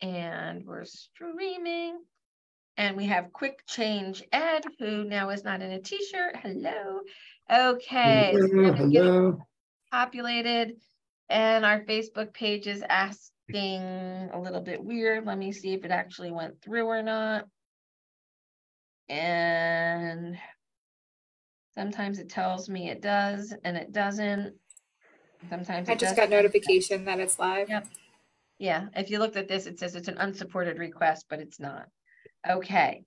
And we're streaming. And we have Quick Change Ed, who now is not in a t-shirt. Hello. Okay. Hello. Hello. Populated. And our Facebook page is asking a little bit weird. Let me see if it actually went through or not. And sometimes it tells me it does and it doesn't. Sometimes I it just does. got notification that it's live. Yep. Yeah, if you looked at this, it says it's an unsupported request, but it's not. Okay.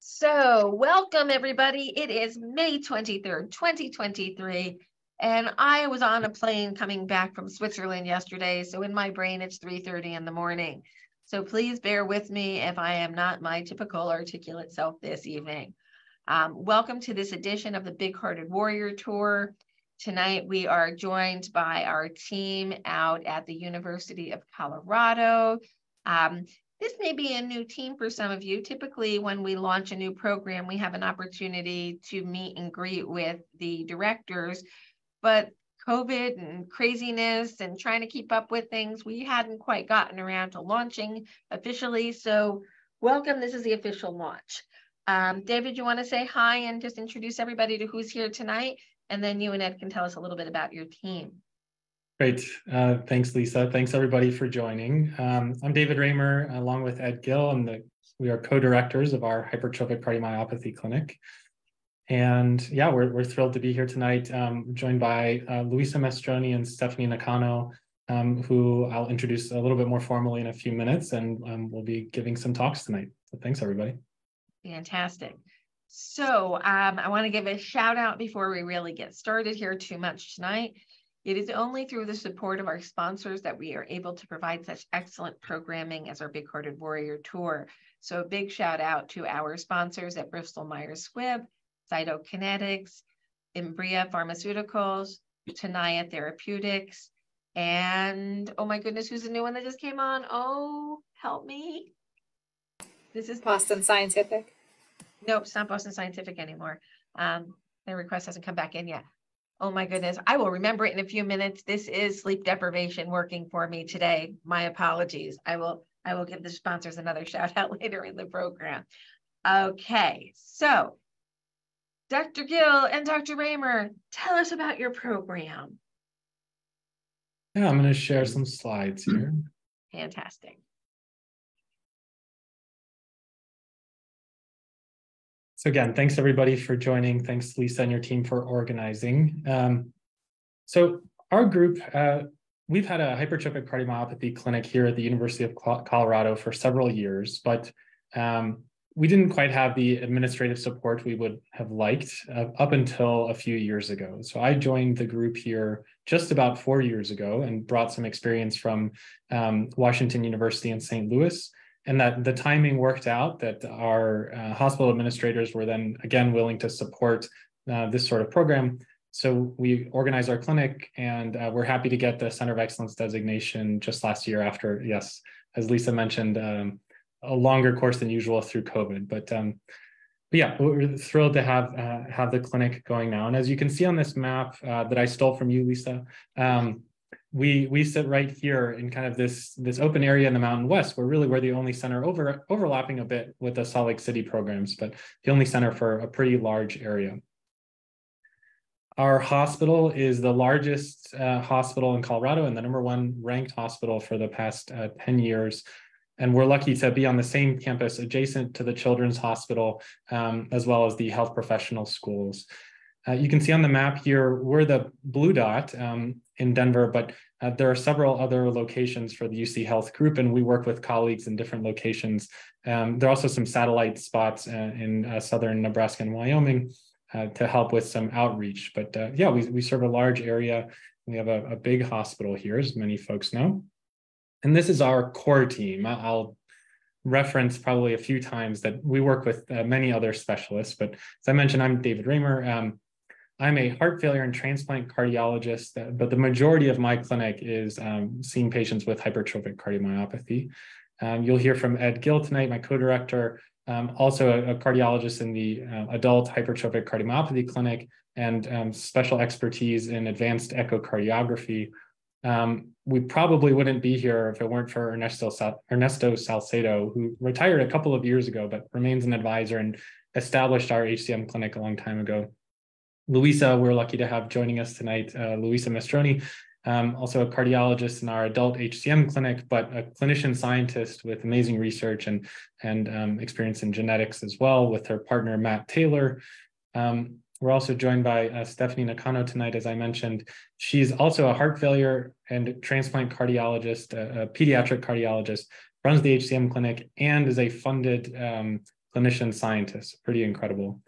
So welcome everybody. It is May 23rd, 2023. And I was on a plane coming back from Switzerland yesterday. So in my brain, it's 3.30 in the morning. So please bear with me if I am not my typical articulate self this evening. Um, welcome to this edition of the Big Hearted Warrior Tour. Tonight, we are joined by our team out at the University of Colorado. Um, this may be a new team for some of you. Typically, when we launch a new program, we have an opportunity to meet and greet with the directors, but COVID and craziness and trying to keep up with things, we hadn't quite gotten around to launching officially. So welcome, this is the official launch. Um, David, you wanna say hi and just introduce everybody to who's here tonight? And then you and Ed can tell us a little bit about your team. Great. Uh, thanks, Lisa. Thanks, everybody, for joining. Um, I'm David Raymer, along with Ed Gill, and the, we are co-directors of our hypertrophic cardiomyopathy clinic. And yeah, we're, we're thrilled to be here tonight, um, joined by uh, Luisa Mestroni and Stephanie Nakano, um, who I'll introduce a little bit more formally in a few minutes, and um, we'll be giving some talks tonight. So thanks, everybody. Fantastic. So um, I want to give a shout out before we really get started here too much tonight. It is only through the support of our sponsors that we are able to provide such excellent programming as our Big Hearted Warrior Tour. So a big shout out to our sponsors at Bristol Myers Squibb, Cytokinetics, Imbria Pharmaceuticals, Tenaya Therapeutics, and oh my goodness, who's the new one that just came on? Oh, help me. This is Boston Scientific. Nope, it's not Boston Scientific anymore. Um, their request hasn't come back in yet. Oh my goodness, I will remember it in a few minutes. This is sleep deprivation working for me today. My apologies. I will I will give the sponsors another shout out later in the program. Okay, so Dr. Gill and Dr. Raymer, tell us about your program. Yeah, I'm going to share some slides here. Fantastic. So again, thanks everybody for joining. Thanks Lisa and your team for organizing. Um, so our group, uh, we've had a hypertrophic cardiomyopathy clinic here at the University of Colorado for several years, but um, we didn't quite have the administrative support we would have liked uh, up until a few years ago. So I joined the group here just about four years ago and brought some experience from um, Washington University in St. Louis and that the timing worked out that our uh, hospital administrators were then again willing to support uh, this sort of program. So we organized our clinic and uh, we're happy to get the Center of Excellence designation just last year after, yes, as Lisa mentioned, um, a longer course than usual through COVID. But, um, but yeah, we're thrilled to have uh, have the clinic going now. And as you can see on this map uh, that I stole from you, Lisa, um, we we sit right here in kind of this this open area in the Mountain West. We're really we're the only center over overlapping a bit with the Salt Lake City programs, but the only center for a pretty large area. Our hospital is the largest uh, hospital in Colorado and the number one ranked hospital for the past uh, 10 years. And we're lucky to be on the same campus adjacent to the Children's Hospital, um, as well as the health professional schools. Uh, you can see on the map here, we're the blue dot um, in Denver, but uh, there are several other locations for the UC Health Group, and we work with colleagues in different locations. Um, there are also some satellite spots uh, in uh, southern Nebraska and Wyoming uh, to help with some outreach. But uh, yeah, we, we serve a large area. We have a, a, big hospital here, as many folks know. And this is our core team. I'll reference probably a few times that we work with many other specialists, but as I mentioned, I'm David Raymer. Um, I'm a heart failure and transplant cardiologist, uh, but the majority of my clinic is um, seeing patients with hypertrophic cardiomyopathy. Um, you'll hear from Ed Gill tonight, my co-director, um, also a, a, cardiologist in the uh, adult hypertrophic cardiomyopathy clinic and um, special expertise in advanced echocardiography. Um, we probably wouldn't be here if it weren't for Ernesto, Sal- Ernesto Salcedo, who retired a couple of years ago, but remains an advisor and established our HCM clinic a long time ago. Luisa, we're lucky to have joining us tonight, uh, Luisa Mestroni, um, also a cardiologist in our adult HCM clinic, but a clinician scientist with amazing research and, and um, experience in genetics as well with her partner, Matt Taylor. Um, we're also joined by uh, Stephanie Nakano tonight, as I mentioned. She's also a heart failure and transplant cardiologist, a, a pediatric cardiologist, runs the HCM clinic, and is a funded um, clinician scientist. Pretty incredible.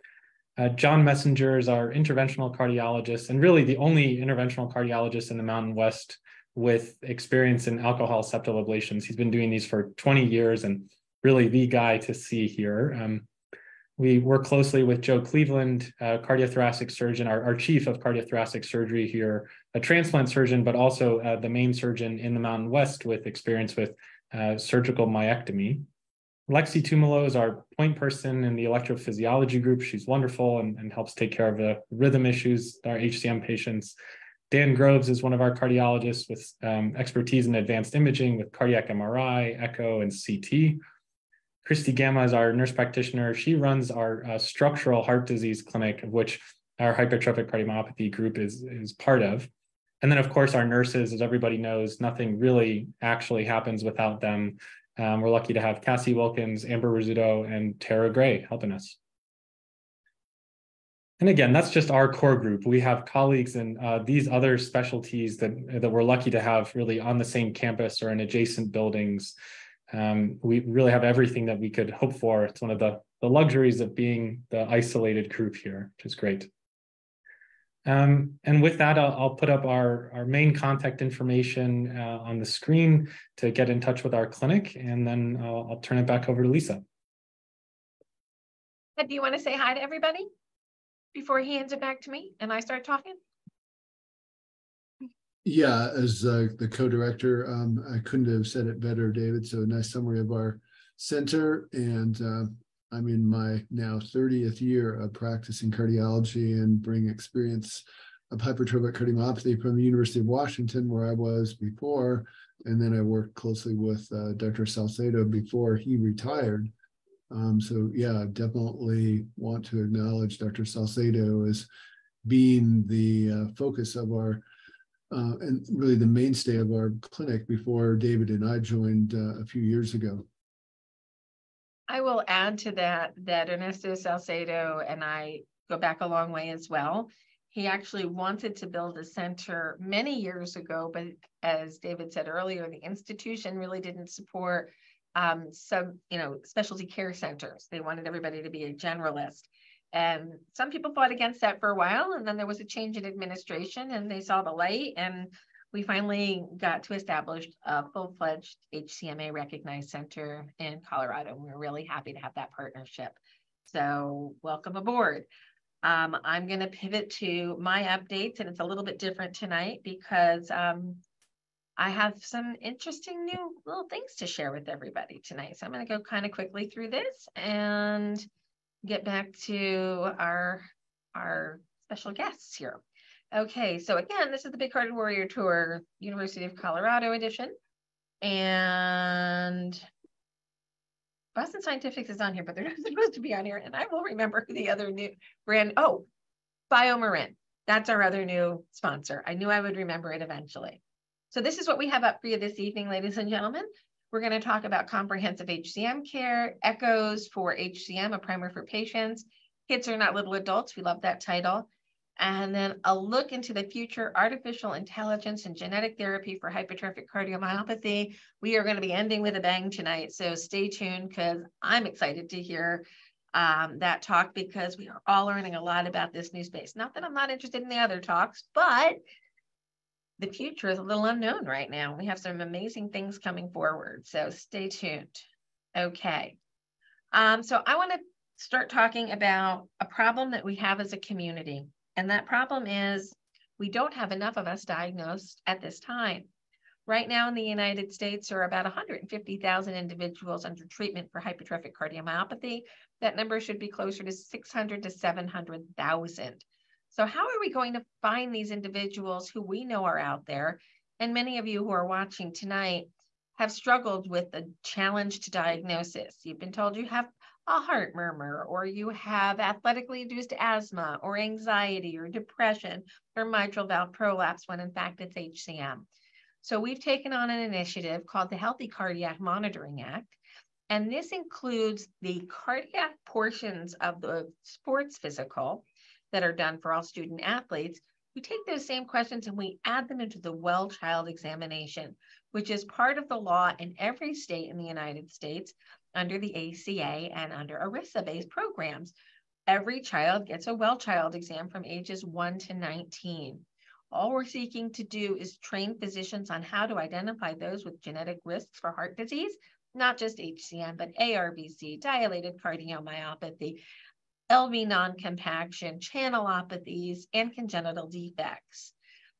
Uh, John Messenger is our interventional cardiologist, and really the only interventional cardiologist in the Mountain West with experience in alcohol septal ablations. He's been doing these for 20 years and really the guy to see here. Um, we work closely with Joe Cleveland, a cardiothoracic surgeon, our, our chief of cardiothoracic surgery here, a transplant surgeon, but also uh, the main surgeon in the Mountain West with experience with uh, surgical myectomy. Lexi Tumolo is our point person in the electrophysiology group. She's wonderful and, and helps take care of the rhythm issues, our HCM patients. Dan Groves is one of our cardiologists with um, expertise in advanced imaging with cardiac MRI, echo, and CT. Christy Gamma is our nurse practitioner. She runs our uh, structural heart disease clinic, of which our hypertrophic cardiomyopathy group is, is part of. And then, of course, our nurses, as everybody knows, nothing really actually happens without them. Um, we're lucky to have Cassie Wilkins, Amber Rizzuto, and Tara Gray helping us. And again, that's just our core group. We have colleagues in uh, these other specialties that, that we're lucky to have really on the same campus or in adjacent buildings um, we really have everything that we could hope for. It's one of the, the luxuries of being the isolated group here, which is great. Um, and with that, I'll, I'll, put up our, our main contact information uh, on the screen to get in touch with our clinic, and then I'll, I'll turn it back over to Lisa. Do you want to say hi to everybody before he hands it back to me and I start talking? Yeah, as uh, the co-director, um, I couldn't have said it better, David. So a nice summary of our center. And uh, I'm in my now 30th year of practicing cardiology and bring experience of hypertrophic cardiomyopathy from the University of Washington, where I was before. And then I worked closely with uh, Dr. Salcedo before he retired. Um, so yeah, definitely want to acknowledge Dr. Salcedo as being the uh, focus of our uh, and really the mainstay of our clinic before David and I joined uh, a few years ago. I will add to that that Ernesto Salcedo and I go back a long way as well. He actually wanted to build a center many years ago, but as David said earlier, the institution really didn't support um, some, you know, specialty care centers. They wanted everybody to be a generalist. And some people fought against that for a while. And then there was a change in administration and they saw the light. And we finally got to establish a full fledged HCMA recognized center in Colorado. And we're really happy to have that partnership. So, welcome aboard. Um, I'm going to pivot to my updates, and it's a little bit different tonight because um, I have some interesting new little things to share with everybody tonight. So, I'm going to go kind of quickly through this and get back to our, our special guests here. Okay, so again, this is the Big Hearted Warrior Tour, University of Colorado edition. And Boston Scientific is on here, but they're not supposed to be on here. And I will remember the other new brand, oh, BioMarin. That's our other new sponsor. I knew I would remember it eventually. So this is what we have up for you this evening, ladies and gentlemen. We're going to talk about comprehensive HCM care, echoes for HCM, a primer for patients. Kids are not little adults. We love that title. And then a look into the future artificial intelligence and genetic therapy for hypertrophic cardiomyopathy. We are going to be ending with a bang tonight. So stay tuned because I'm excited to hear um, that talk because we are all learning a lot about this new space. Not that I'm not interested in the other talks, but the future is a little unknown right now. We have some amazing things coming forward. So stay tuned. Okay. Um, so I want to start talking about a problem that we have as a community. And that problem is we don't have enough of us diagnosed at this time. Right now in the United States, there are about 150,000 individuals under treatment for hypertrophic cardiomyopathy. That number should be closer to 600 to 700,000. So how are we going to find these individuals who we know are out there And many of you who are watching tonight have struggled with the challenge to diagnosis. You've been told you have a heart murmur, or you have athletically induced asthma, or anxiety, or depression, or mitral valve prolapse, when in fact it's HCM. So we've taken on an initiative called the Healthy Cardiac Monitoring Act. And this includes the cardiac portions of the sports physical that are done for all student athletes. We take those same questions and we add them into the well child examination, which is part of the law in every state in the United States under the ACA and under ERISA based programs. Every child gets a well child exam from ages 1 to 19. All we're seeking to do is train physicians on how to identify those with genetic risks for heart disease, not just HCM, but ARVC, dilated cardiomyopathy, LV non-compaction, channelopathies, and congenital defects.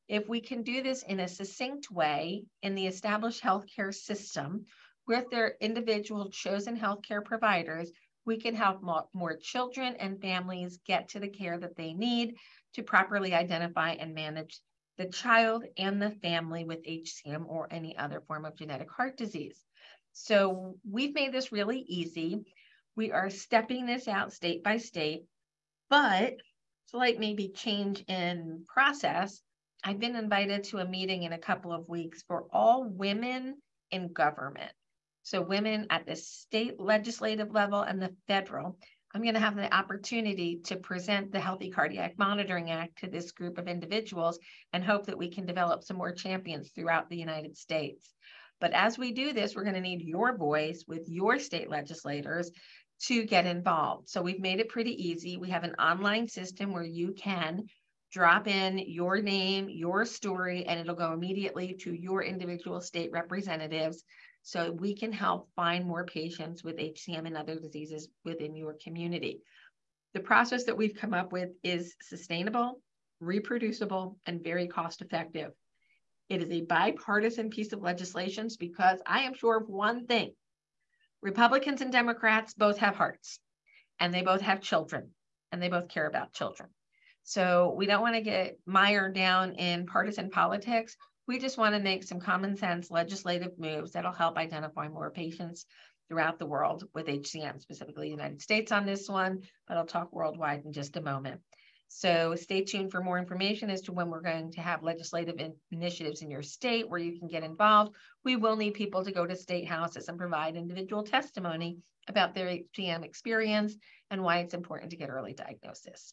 If we can do this in a succinct way in the established healthcare system, with their individual chosen healthcare providers, we can help more children and families get to the care that they need to properly identify and manage the child and the family with HCM or any other form of genetic heart disease. So we've made this really easy. We are stepping this out state by state, but slight maybe change in process. I've been invited to a meeting in a couple of weeks for all women in government. So women at the state legislative level and the federal, I'm going to have the opportunity to present the Healthy Cardiac Monitoring Act to this group of individuals and hope that we can develop some more champions throughout the United States. But as we do this, we're going to need your voice with your state legislators to get involved. So we've made it pretty easy. We have an online system where you can drop in your name, your story, and it'll go immediately to your individual state representatives so we can help find more patients with HCM and other diseases within your community. The process that we've come up with is sustainable, reproducible, and very cost effective. It is a bipartisan piece of legislation because I am sure of one thing Republicans and Democrats both have hearts and they both have children and they both care about children. So we don't want to get mired down in partisan politics. We just want to make some common sense legislative moves that'll help identify more patients throughout the world with HCM, specifically the United States on this one, but I'll talk worldwide in just a moment. So stay tuned for more information as to when we're going to have legislative in initiatives in your state where you can get involved. We will need people to go to state houses and provide individual testimony about their HCM experience and why it's important to get early diagnosis.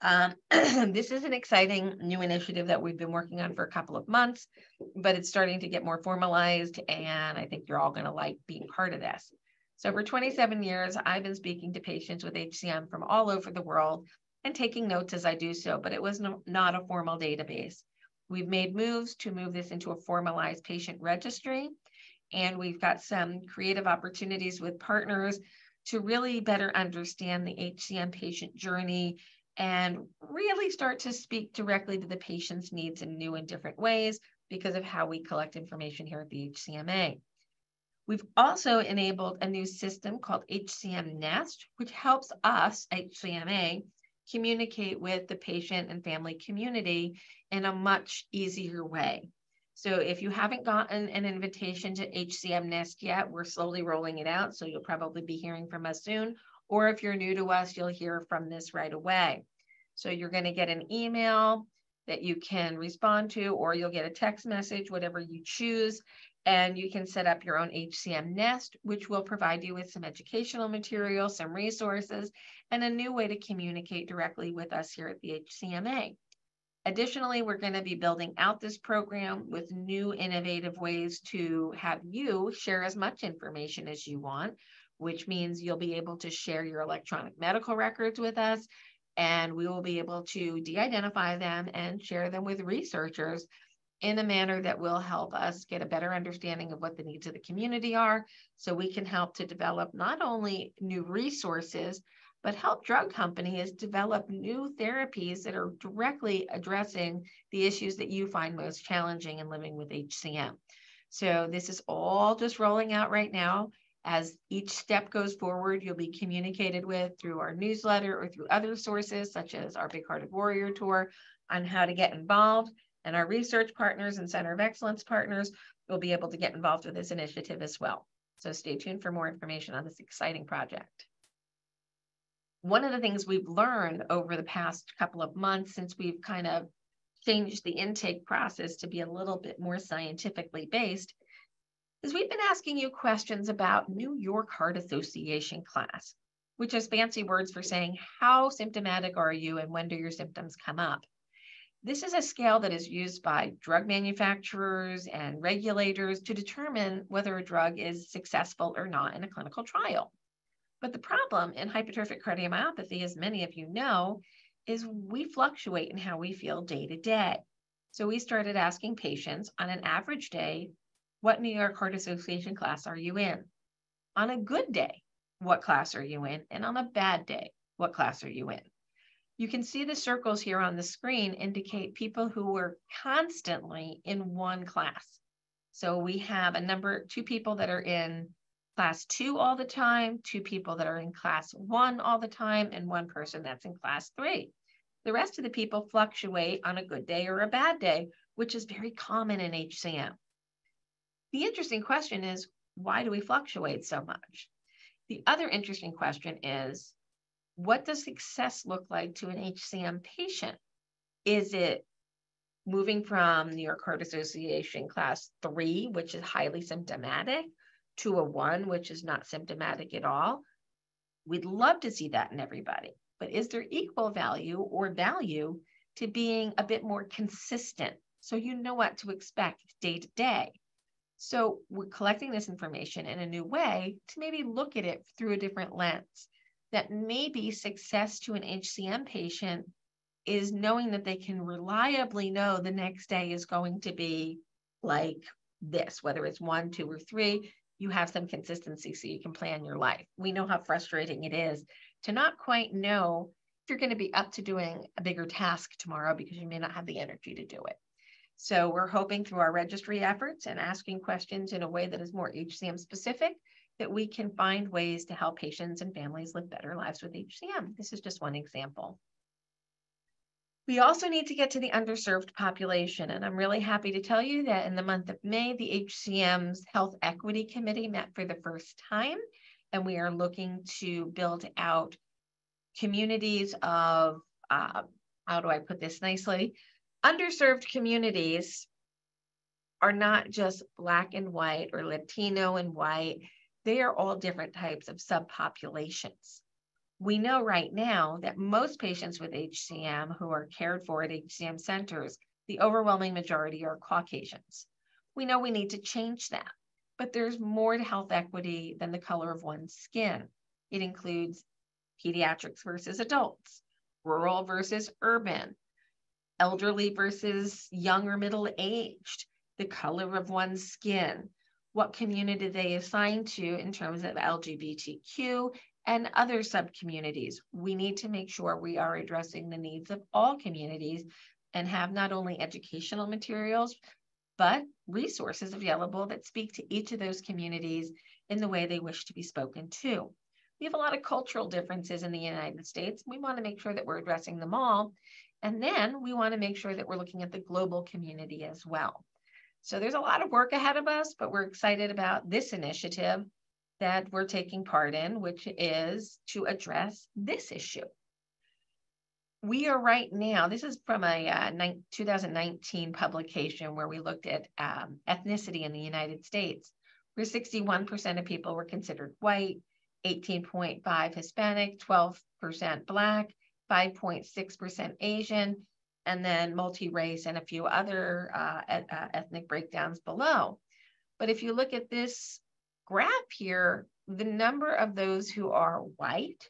Um, this is an exciting new initiative that we've been working on for a couple of months, but it's starting to get more formalized, and I think you're all going to like being part of this. So, for 27 years, I've been speaking to patients with HCM from all over the world and taking notes as I do so, but it was no, not a formal database. We've made moves to move this into a formalized patient registry, and we've got some creative opportunities with partners to really better understand the HCM patient journey and really start to speak directly to the patient's needs in new and different ways because of how we collect information here at the HCMA. We've also enabled a new system called HCM Nest, which helps us, HCMA, communicate with the patient and family community in a much easier way. So if you haven't gotten an invitation to HCM Nest yet, we're slowly rolling it out. So you'll probably be hearing from us soon, or if you're new to us, you'll hear from this right away. So you're going to get an email that you can respond to, or you'll get a text message, whatever you choose. And you can set up your own HCM Nest, which will provide you with some educational material, some resources, and a new way to communicate directly with us here at the HCMA. Additionally, we're going to be building out this program with new innovative ways to have you share as much information as you want which means you'll be able to share your electronic medical records with us, and we will be able to de identify them and share them with researchers in a manner that will help us get a better understanding of what the needs of the community are so we can help to develop not only new resources but help drug companies develop new therapies that are directly addressing the issues that you find most challenging in living with HCM. So this is all just rolling out right now. As each step goes forward, you'll be communicated with through our newsletter or through other sources, such as our Big Hearted Warrior Tour, on how to get involved. And our research partners and Center of Excellence partners will be able to get involved with this initiative as well. So stay tuned for more information on this exciting project. One of the things we've learned over the past couple of months since we've kind of changed the intake process to be a little bit more scientifically based is we've been asking you questions about New York Heart Association class, which is fancy words for saying how symptomatic are you and when do your symptoms come up. This is a scale that is used by drug manufacturers and regulators to determine whether a drug is successful or not in a clinical trial. But the problem in hypertrophic cardiomyopathy, as many of you know, is we fluctuate in how we feel day to day. So we started asking patients on an average day, what New York Heart Association class are you in? On a good day, what class are you in? And on a bad day, what class are you in? You can see the circles here on the screen indicate people who were constantly in one class. So we have a number, two people that are in class two all the time, two people that are in class one all the time, and one person that's in class three. The rest of the people fluctuate on a good day or a bad day, which is very common in HCM. The interesting question is, why do we fluctuate so much? The other interesting question is, what does success look like to an HCM patient? Is it moving from New York Heart Association class three, which is highly symptomatic, to a one, which is not symptomatic at all? We'd love to see that in everybody, but is there equal value or value to being a bit more consistent so you know what to expect day to day? So we're collecting this information in a new way to maybe look at it through a different lens that maybe success to an HCM patient is knowing that they can reliably know the next day is going to be like this, whether it's one, two, or three, you have some consistency so you can plan your life. We know how frustrating it is to not quite know if you're going to be up to doing a bigger task tomorrow because you may not have the energy to do it. So we're hoping through our registry efforts and asking questions in a way that is more HCM specific that we can find ways to help patients and families live better lives with HCM. This is just one example. We also need to get to the underserved population, and I'm really happy to tell you that in the month of May, the HCM's Health Equity Committee met for the first time, and we are looking to build out communities of, uh, how do I put this nicely? Underserved communities are not just Black and white or Latino and white they are all different types of subpopulations. We know right now that most patients with HCM who are cared for at HCM centers, the overwhelming majority are Caucasians. We know we need to change that, but there's more to health equity than the color of one's skin. It includes pediatrics versus adults, rural versus urban, elderly versus young or middle aged, the color of one's skin, what community they assign to in terms of LGBTQ and other subcommunities. We need to make sure we are addressing the needs of all communities and have not only educational materials, but resources available that speak to each of those communities in the way they wish to be spoken to. We have a lot of cultural differences in the United States. We want to make sure that we're addressing them all. And then we want to make sure that we're looking at the global community as well. So there's a lot of work ahead of us, but we're excited about this initiative that we're taking part in, which is to address this issue. We are right now, this is from a uh, 2019 publication where we looked at um, ethnicity in the United States, where 61% of people were considered white, 18.5 Hispanic, 12% Black, 5.6% Asian, and then multi-race and a few other uh, uh, ethnic breakdowns below. But if you look at this graph here, the number of those who are white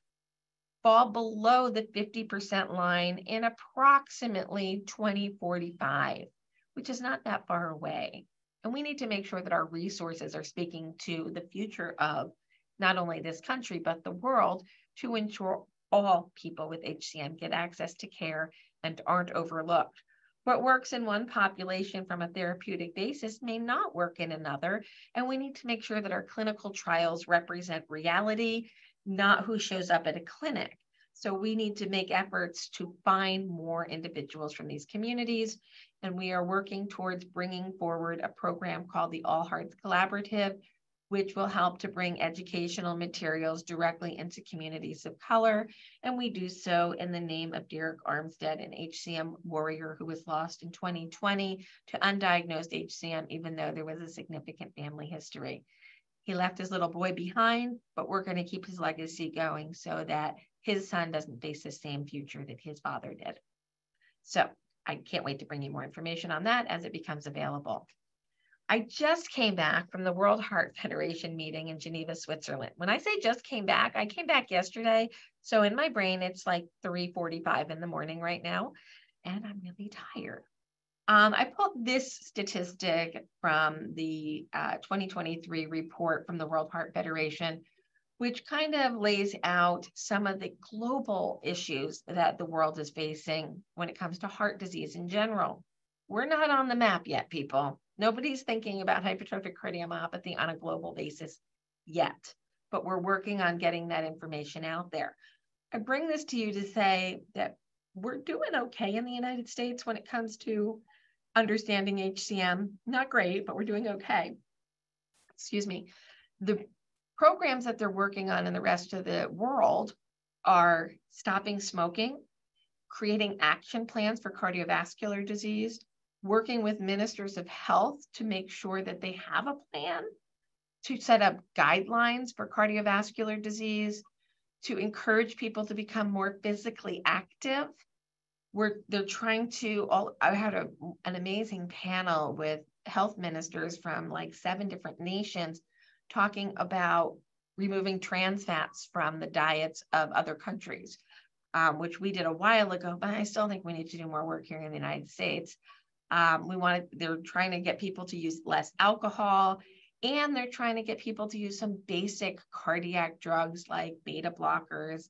fall below the 50% line in approximately 2045, which is not that far away. And we need to make sure that our resources are speaking to the future of not only this country, but the world to ensure all people with HCM get access to care and aren't overlooked. What works in one population from a therapeutic basis may not work in another, and we need to make sure that our clinical trials represent reality, not who shows up at a clinic. So we need to make efforts to find more individuals from these communities and we are working towards bringing forward a program called the All Hearts Collaborative, which will help to bring educational materials directly into communities of color. And we do so in the name of Derek Armstead, an HCM warrior who was lost in 2020 to undiagnosed HCM, even though there was a significant family history. He left his little boy behind, but we're going to keep his legacy going so that his son doesn't face the same future that his father did. So I can't wait to bring you more information on that as it becomes available. I just came back from the World Heart Federation meeting in Geneva, Switzerland. When I say just came back, I came back yesterday. So in my brain, it's like 3:45 in the morning right now, and I'm really tired. Um, I pulled this statistic from the uh, 2023 report from the World Heart Federation, which kind of lays out some of the global issues that the world is facing when it comes to heart disease in general. We're not on the map yet, people. Nobody's thinking about hypertrophic cardiomyopathy on a global basis yet, but we're working on getting that information out there. I bring this to you to say that we're doing okay in the United States when it comes to understanding HCM. Not great, but we're doing okay. Excuse me. The programs that they're working on in the rest of the world are stopping smoking, creating action plans for cardiovascular disease, working with ministers of health to make sure that they have a plan to set up guidelines for cardiovascular disease, to encourage people to become more physically active. We're, they're trying to all I had a, an amazing panel with health ministers from like seven different nations talking about removing trans fats from the diets of other countries, um, which we did a while ago, but I still think we need to do more work here in the United States. Um, we want they're trying to get people to use less alcohol and they're trying to get people to use some basic cardiac drugs like beta blockers,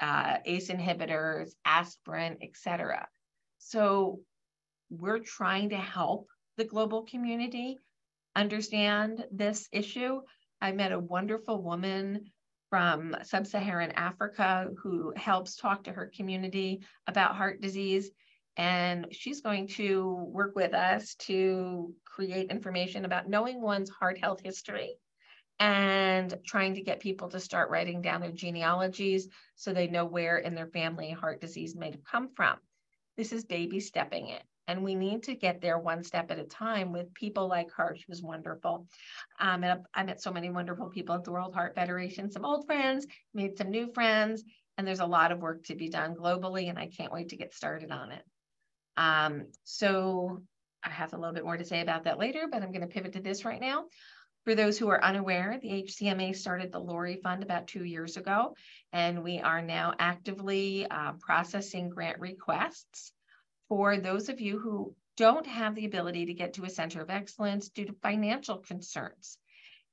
uh, ACE inhibitors, aspirin, etc. So we're trying to help the global community understand this issue. I met a wonderful woman from sub Saharan Africa who helps talk to her community about heart disease and she's going to work with us to create information about knowing one's heart health history and trying to get people to start writing down their genealogies so they know where in their family heart disease may have come from. This is baby stepping it. And we need to get there one step at a time with people like her. She was wonderful. Um, and I met so many wonderful people at the World Heart Federation, some old friends, made some new friends, and there's a lot of work to be done globally. And I can't wait to get started on it. Um, so I have a little bit more to say about that later, but I'm going to pivot to this right now. For those who are unaware, the HCMA started the Lori Fund about two years ago, and we are now actively uh, processing grant requests for those of you who don't have the ability to get to a center of excellence due to financial concerns.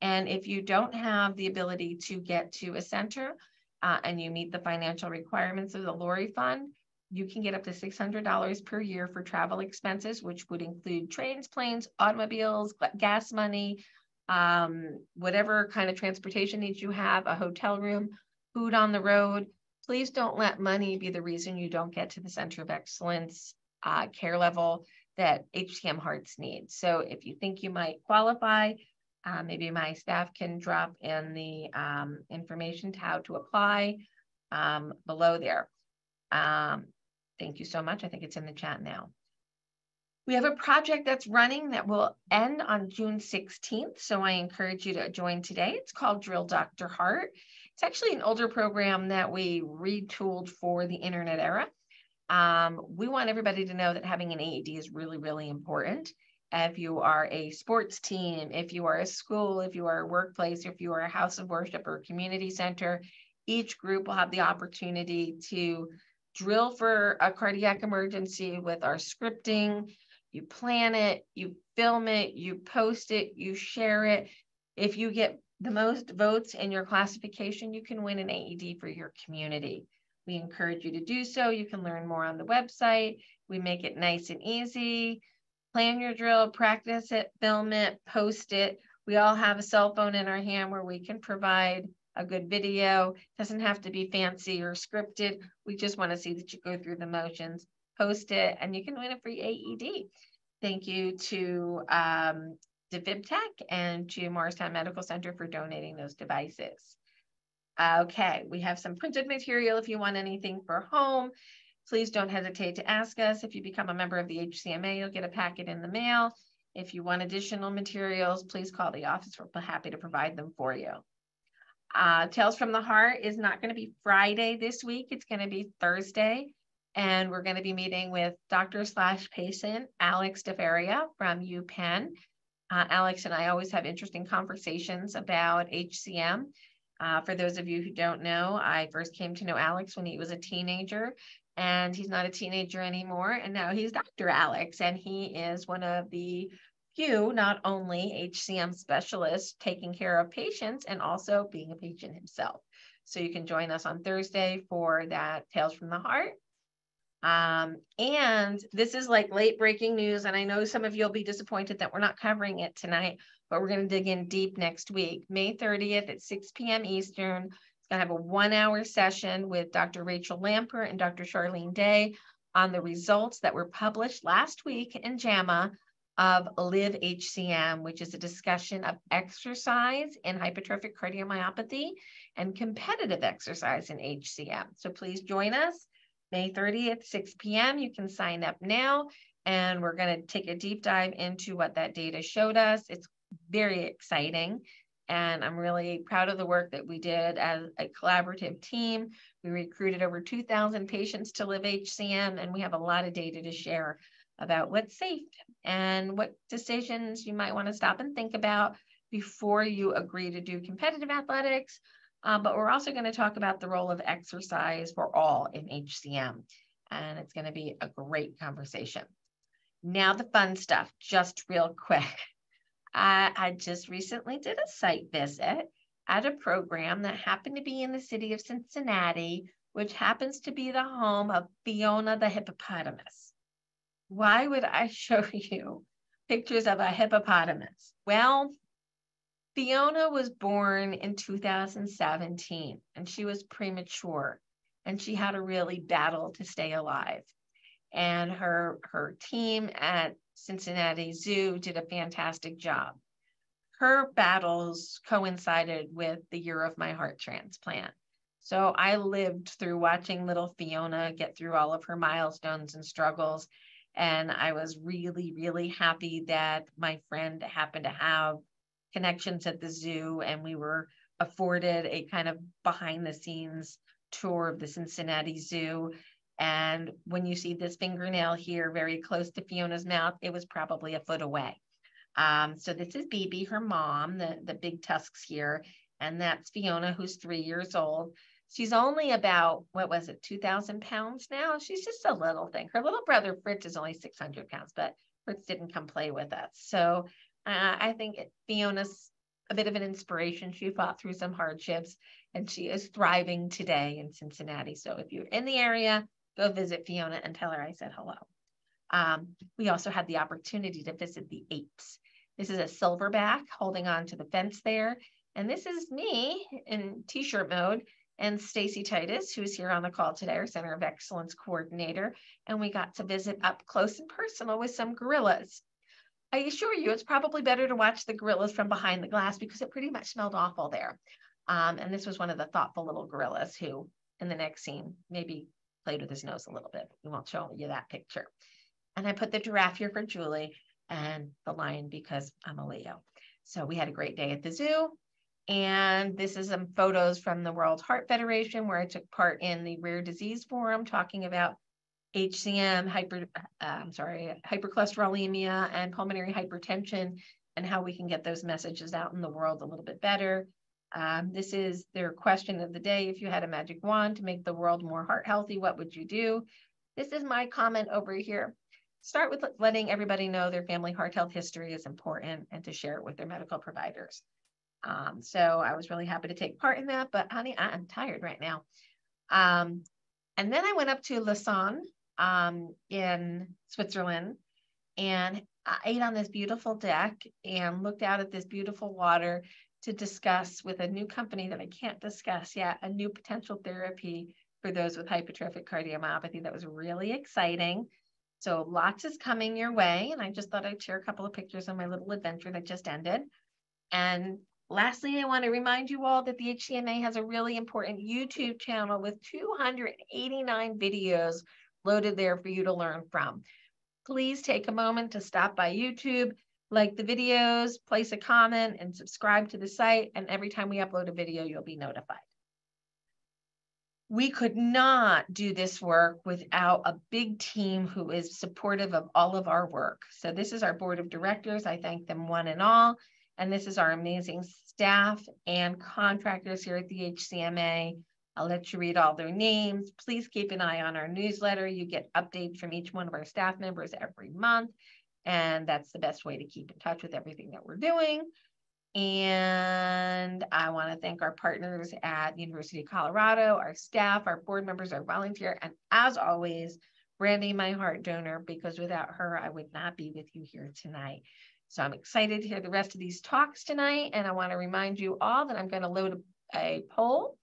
And if you don't have the ability to get to a center uh, and you meet the financial requirements of the Lori Fund, you can get up to $600 per year for travel expenses, which would include trains, planes, automobiles, gas money, um, whatever kind of transportation needs you have, a hotel room, food on the road. Please don't let money be the reason you don't get to the center of excellence uh, care level that HCM hearts need. So if you think you might qualify, uh, maybe my staff can drop in the um, information to how to apply um, below there. Um, Thank you so much. I think it's in the chat now. We have a project that's running that will end on June 16th. So I encourage you to join today. It's called Drill Dr. Heart. It's actually an older program that we retooled for the internet era. Um, we want everybody to know that having an AED is really, really important. If you are a sports team, if you are a school, if you are a workplace, if you are a house of worship or community center, each group will have the opportunity to drill for a cardiac emergency with our scripting. You plan it, you film it, you post it, you share it. If you get the most votes in your classification, you can win an AED for your community. We encourage you to do so. You can learn more on the website. We make it nice and easy. Plan your drill, practice it, film it, post it. We all have a cell phone in our hand where we can provide a good video. It doesn't have to be fancy or scripted. We just want to see that you go through the motions, post it, and you can win a free AED. Thank you to um, Defibtech and to Morristown Medical Center for donating those devices. Okay, we have some printed material if you want anything for home. Please don't hesitate to ask us. If you become a member of the HCMA, you'll get a packet in the mail. If you want additional materials, please call the office. We're happy to provide them for you. Uh, Tales from the Heart is not going to be Friday this week. It's going to be Thursday. And we're going to be meeting with Dr. slash patient Alex DeFaria from UPenn. Uh, Alex and I always have interesting conversations about HCM. Uh, for those of you who don't know, I first came to know Alex when he was a teenager, and he's not a teenager anymore. And now he's Dr. Alex, and he is one of the few, not only HCM specialist taking care of patients and also being a patient himself. So you can join us on Thursday for that Tales from the Heart. Um, and this is like late breaking news. And I know some of you will be disappointed that we're not covering it tonight, but we're going to dig in deep next week. May 30th at 6 p.m. Eastern. It's going to have a one hour session with Dr. Rachel Lampert and Dr. Sharlene Day on the results that were published last week in JAMA of Live HCM, which is a discussion of exercise in hypertrophic cardiomyopathy and competitive exercise in HCM. So please join us. May 30th, 6 p.m. You can sign up now, and we're going to take a deep dive into what that data showed us. It's very exciting, and I'm really proud of the work that we did as a collaborative team. We recruited over 2,000 patients to live HCM, and we have a lot of data to share about what's safe and what decisions you might want to stop and think about before you agree to do competitive athletics uh, but we're also going to talk about the role of exercise for all in HCM. And it's going to be a great conversation. Now, the fun stuff, just real quick. I, I just recently did a site visit at a program that happened to be in the city of Cincinnati, which happens to be the home of Fiona the hippopotamus. Why would I show you pictures of a hippopotamus? Well, Fiona was born in 2017 and she was premature and she had a really battle to stay alive. And her, her team at Cincinnati Zoo did a fantastic job. Her battles coincided with the year of my heart transplant. So I lived through watching little Fiona get through all of her milestones and struggles. And I was really, really happy that my friend happened to have connections at the zoo and we were afforded a kind of behind the scenes tour of the Cincinnati Zoo. And when you see this fingernail here very close to Fiona's mouth, it was probably a foot away. Um, so this is Bibi, her mom, the, the big tusks here. And that's Fiona, who's three years old. She's only about, what was it, 2,000 pounds now? She's just a little thing. Her little brother, Fritz, is only 600 pounds, but Fritz didn't come play with us. So uh, I think Fiona's a bit of an inspiration. She fought through some hardships and she is thriving today in Cincinnati. So if you're in the area, go visit Fiona and tell her I said hello. Um, we also had the opportunity to visit the apes. This is a silverback holding on to the fence there. And this is me in t-shirt mode and Stacy Titus, who's here on the call today, our Center of Excellence coordinator. And we got to visit up close and personal with some gorillas. I assure you, it's probably better to watch the gorillas from behind the glass because it pretty much smelled awful there. Um, and this was one of the thoughtful little gorillas who, in the next scene, maybe played with his nose a little bit. We won't show you that picture. And I put the giraffe here for Julie and the lion because I'm a Leo. So we had a great day at the zoo. And this is some photos from the World Heart Federation where I took part in the Rare Disease Forum talking about HCM, hyper, uh, I'm sorry, hypercholesterolemia and pulmonary hypertension, and how we can get those messages out in the world a little bit better. Um, this is their question of the day. If you had a magic wand to make the world more heart healthy, what would you do? This is my comment over here. Start with letting everybody know their family heart health history is important and to share it with their medical providers. Um, so I was really happy to take part in that, but honey, I'm tired right now. Um, and then I went up to Lausanne um, in Switzerland and I ate on this beautiful deck and looked out at this beautiful water to discuss with a new company that I can't discuss yet a new potential therapy for those with hypertrophic cardiomyopathy that was really exciting. So lots is coming your way. And I just thought I'd share a couple of pictures of my little adventure that just ended. And lastly, I want to remind you all that the HCMA has a really important YouTube channel with 289 videos loaded there for you to learn from. Please take a moment to stop by YouTube, like the videos, place a comment, and subscribe to the site. And every time we upload a video, you'll be notified we could not do this work without a big team who is supportive of all of our work. So this is our board of directors. I thank them one and all. And this is our amazing staff and contractors here at the HCMA. I'll let you read all their names. Please keep an eye on our newsletter. You get updates from each one of our staff members every month. And that's the best way to keep in touch with everything that we're doing. And I want to thank our partners at University of Colorado, our staff, our board members, our volunteer, and as always, Brandy, my heart donor, because without her, I would not be with you here tonight. So I'm excited to hear the rest of these talks tonight. And I want to remind you all that I'm going to load a, a poll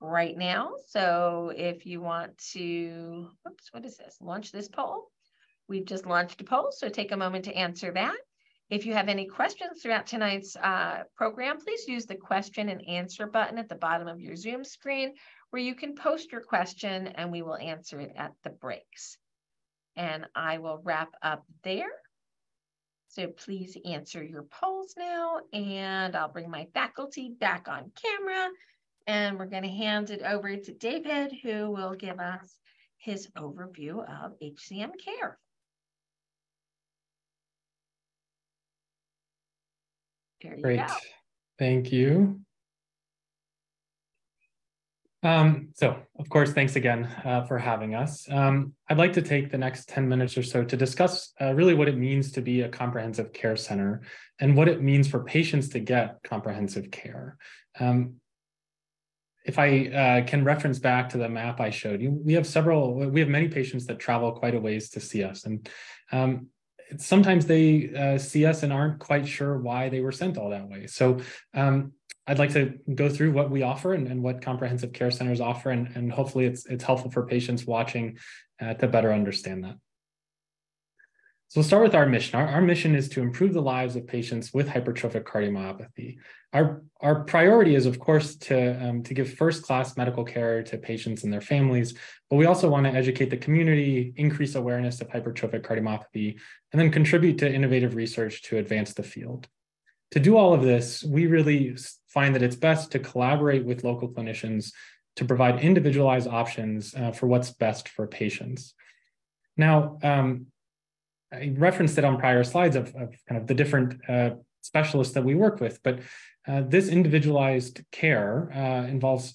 right now. So if you want to, oops, what is this? Launch this poll. We've just launched a poll. So take a moment to answer that. If you have any questions throughout tonight's uh, program, please use the question and answer button at the bottom of your Zoom screen where you can post your question and we will answer it at the breaks. And I will wrap up there. So please answer your polls now and I'll bring my faculty back on camera and we're going to hand it over to David who will give us his overview of HCM care. There you Great. go. Thank you. Um, so, of course, thanks again uh, for having us. Um, I'd like to take the next 10 minutes or so to discuss uh, really what it means to be a comprehensive care center and what it means for patients to get comprehensive care. Um, if I uh, can reference back to the map I showed you, we have several, we have many patients that travel quite a ways to see us. And um, sometimes they uh, see us and aren't quite sure why they were sent all that way. So um, I'd like to go through what we offer and, and what comprehensive care centers offer, and, and hopefully it's, it's helpful for patients watching uh, to better understand that. So we'll start with our mission. Our, our mission is to improve the lives of patients with hypertrophic cardiomyopathy. Our, our priority is, of course, to, um, to give first-class medical care to patients and their families, but we also want to educate the community, increase awareness of hypertrophic cardiomyopathy, and then contribute to innovative research to advance the field. To do all of this, we really find that it's best to collaborate with local clinicians to provide individualized options uh, for what's best for patients. Now, um, I referenced it on prior slides of, of kind of the different uh, specialists that we work with, but uh, this individualized care uh, involves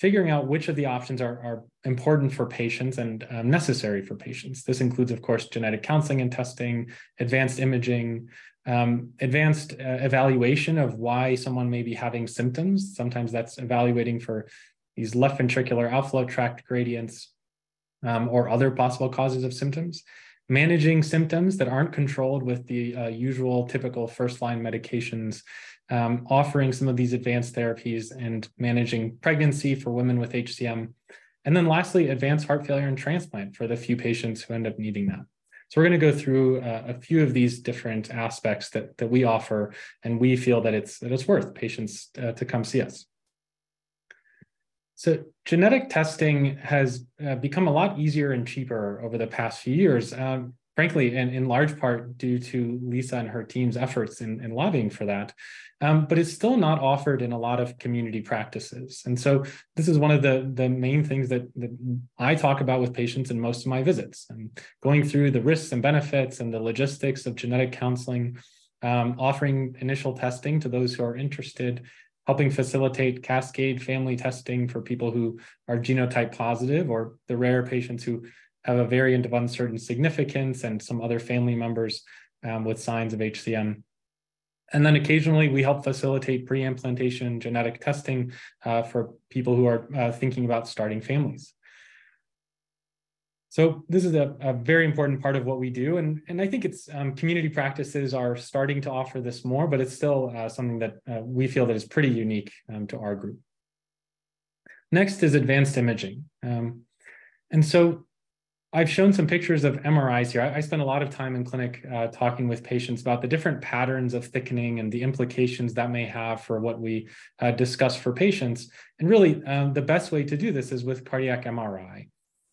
figuring out which of the options are, are important for patients and um, necessary for patients. This includes, of course, genetic counseling and testing, advanced imaging, um, advanced uh, evaluation of why someone may be having symptoms. Sometimes that's evaluating for these left ventricular outflow tract gradients um, or other possible causes of symptoms managing symptoms that aren't controlled with the uh, usual typical first line medications, um, offering some of these advanced therapies and managing pregnancy for women with HCM. And then lastly, advanced heart failure and transplant for the few patients who end up needing that. So we're going to go through uh, a few of these different aspects that, that we offer, and we feel that it's, that it's worth patients uh, to come see us. So genetic testing has uh, become a lot easier and cheaper over the past few years, um, frankly, and in large part due to Lisa and her team's efforts in, in lobbying for that. Um, but it's still not offered in a lot of community practices. And so this is one of the, the main things that, that I talk about with patients in most of my visits. and going through the risks and benefits and the logistics of genetic counseling, um, offering initial testing to those who are interested, helping facilitate cascade family testing for people who are genotype positive or the rare patients who have a variant of uncertain significance and some other family members um, with signs of HCM. And then occasionally we help facilitate pre-implantation genetic testing uh, for people who are uh, thinking about starting families. So this is a, a, very important part of what we do. And, and I think it's um, community practices are starting to offer this more, but it's still uh, something that uh, we feel that is pretty unique um, to our group. Next is advanced imaging. Um, and so I've shown some pictures of MRIs here. I, I spend a lot of time in clinic uh, talking with patients about the different patterns of thickening and the implications that may have for what we uh, discuss for patients. And really, um, the best way to do this is with cardiac MRI.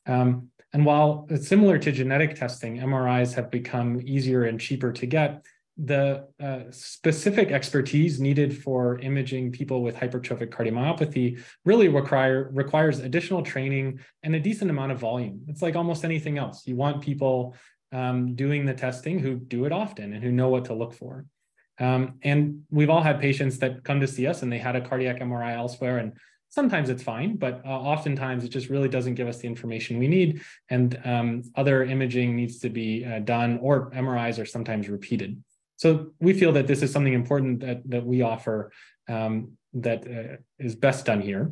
Um, and while it's similar to genetic testing, MRIs have become easier and cheaper to get the uh, specific expertise needed for imaging people with hypertrophic cardiomyopathy really require requires additional training and a decent amount of volume. It's like almost anything else. You want people um, doing the testing who do it often and who know what to look for. Um, and we've all had patients that come to see us and they had a cardiac MRI elsewhere and sometimes it's fine, but uh, oftentimes it just really doesn't give us the information we need. And um, other imaging needs to be uh, done or MRIs are sometimes repeated. So we feel that this is something important that, that we offer um, that uh, is best done here.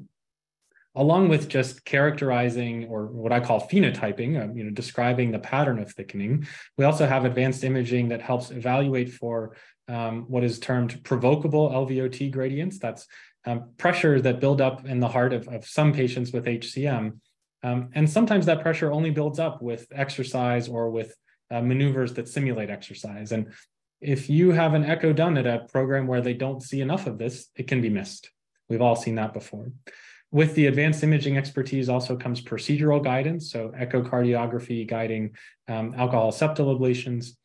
Along with just characterizing or what I call phenotyping, uh, you know, describing the pattern of thickening, we also have advanced imaging that helps evaluate for um, what is termed provocable LVOT gradients. That's um, pressure that build up in the heart of, of some patients with HCM. Um, and sometimes that pressure only builds up with exercise or with uh, maneuvers that simulate exercise. And if you have an echo done at a program where they don't see enough of this, it can be missed. We've all seen that before. With the advanced imaging expertise also comes procedural guidance, so echocardiography guiding um, alcohol septal ablations,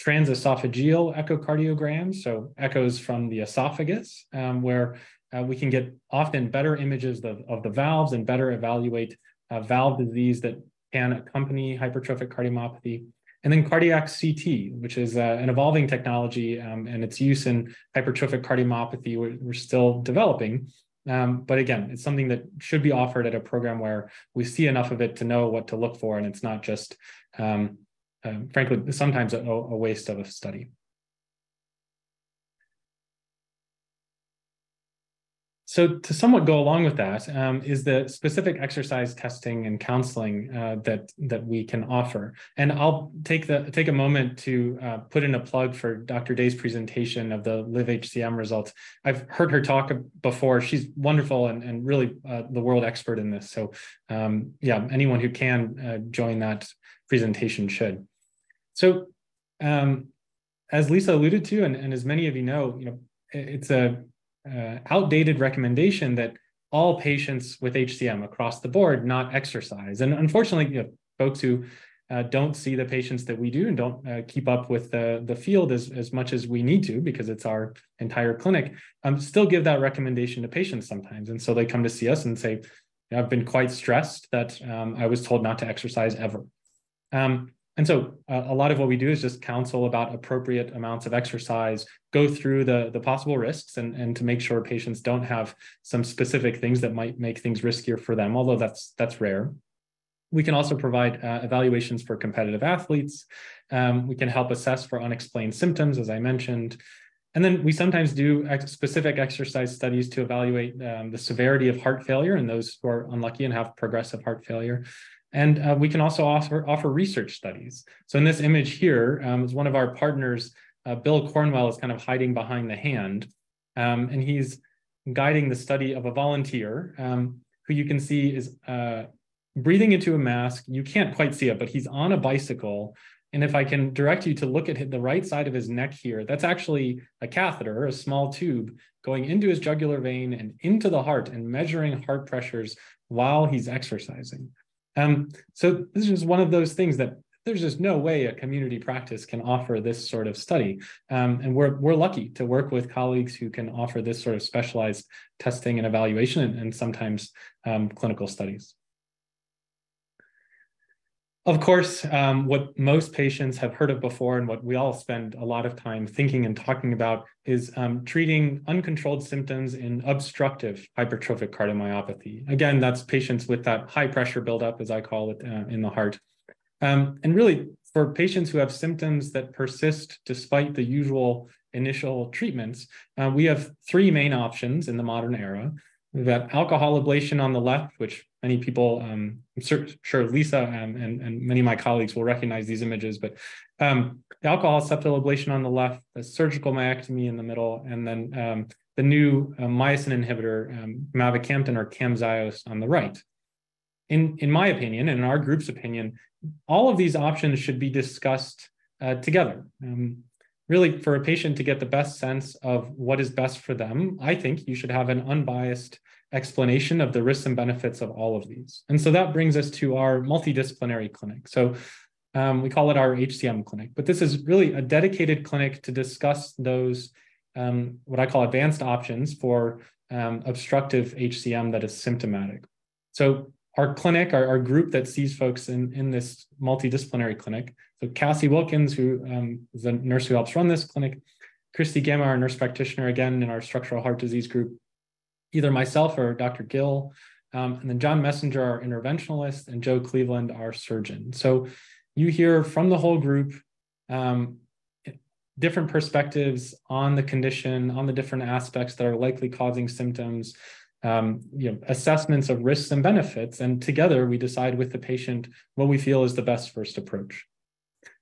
transesophageal echocardiograms, so echoes from the esophagus, um, where uh, we can get often better images of, of the valves and better evaluate uh, valve disease that can accompany hypertrophic cardiomyopathy. And then cardiac CT, which is uh, an evolving technology um, and its use in hypertrophic cardiomyopathy, we're, we're still developing. Um, but again, it's something that should be offered at a program where we see enough of it to know what to look for, and it's not just, um, uh, frankly, sometimes a, a waste of a study. So to somewhat go along with that um, is the specific exercise testing and counseling uh, that that we can offer. And I'll take the take a moment to uh, put in a plug for Dr. Day's presentation of the Live HCM results. I've heard her talk before. She's wonderful and, and really uh, the world expert in this. So um, yeah, anyone who can uh, join that presentation should. So um, as Lisa alluded to, and, and as many of you know, you know, it's a uh, outdated recommendation that all patients with HCM across the board not exercise. And unfortunately, you know, folks who uh, don't see the patients that we do and don't uh, keep up with the, the field as, as much as we need to because it's our entire clinic, um, still give that recommendation to patients sometimes. And so they come to see us and say, I've been quite stressed that um, I was told not to exercise ever. Um, and so uh, a lot of what we do is just counsel about appropriate amounts of exercise, go through the, the possible risks and, and to make sure patients don't have some specific things that might make things riskier for them, although that's, that's rare. We can also provide uh, evaluations for competitive athletes. Um, we can help assess for unexplained symptoms, as I mentioned. And then we sometimes do ex specific exercise studies to evaluate um, the severity of heart failure in those who are unlucky and have progressive heart failure. And uh, we can also offer, offer research studies. So in this image here um, is one of our partners, uh, Bill Cornwell is kind of hiding behind the hand. Um, and he's guiding the study of a volunteer um, who you can see is uh, breathing into a mask. You can't quite see it, but he's on a bicycle. And if I can direct you to look at the right side of his neck here, that's actually a catheter, a small tube going into his jugular vein and into the heart and measuring heart pressures while he's exercising. Um, so this is one of those things that there's just no way a community practice can offer this sort of study. Um, and we're, we're lucky to work with colleagues who can offer this sort of specialized testing and evaluation and, and sometimes um, clinical studies. Of course, um, what most patients have heard of before and what we all spend a lot of time thinking and talking about is um, treating uncontrolled symptoms in obstructive hypertrophic cardiomyopathy. Again, that's patients with that high pressure buildup, as I call it, uh, in the heart. Um, and really, for patients who have symptoms that persist despite the usual initial treatments, uh, we have three main options in the modern era. Got alcohol ablation on the left, which many people, um, I'm sure Lisa and, and, and, many of my colleagues will recognize these images, but um, alcohol septal ablation on the left, the surgical myectomy in the middle, and then um, the new uh, myosin inhibitor, um, mavacamten or Camzyos on the right. In, in my opinion, and in our group's opinion, all of these options should be discussed uh, together. Um, really, for a patient to get the best sense of what is best for them, I think you should have an unbiased explanation of the risks and benefits of all of these. And so that brings us to our multidisciplinary clinic. So um, we call it our HCM clinic, but this is really a dedicated clinic to discuss those, um, what I call advanced options for um, obstructive HCM that is symptomatic. So our clinic, our, our group that sees folks in, in this multidisciplinary clinic, so Cassie Wilkins, who um, is the nurse who helps run this clinic, Christy Gamma, our nurse practitioner, again, in our structural heart disease group, either myself or Dr. Gill, um, and then John Messenger, our interventionalist, and Joe Cleveland, our surgeon. So you hear from the whole group um, different perspectives on the condition, on the different aspects that are likely causing symptoms, um, you know, assessments of risks and benefits, and together we decide with the patient what we feel is the best first approach.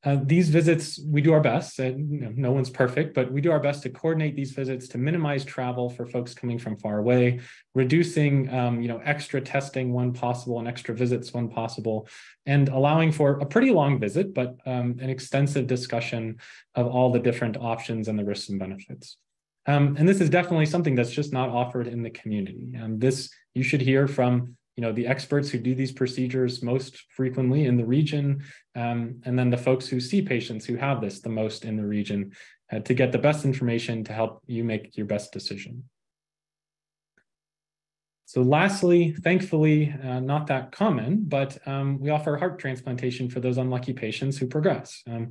Uh, these visits, we do our best. And, you know, no one's perfect, but we do our best to coordinate these visits to minimize travel for folks coming from far away, reducing, um, you know, extra testing when possible and extra visits when possible, and allowing for a pretty long visit, but um, an extensive discussion of all the different options and the risks and benefits. Um, and this is definitely something that's just not offered in the community. And this you should hear from you know the experts who do these procedures most frequently in the region um, and then the folks who see patients who have this the most in the region uh, to get the best information to help you make your best decision so lastly thankfully uh, not that common but um, we offer heart transplantation for those unlucky patients who progress um,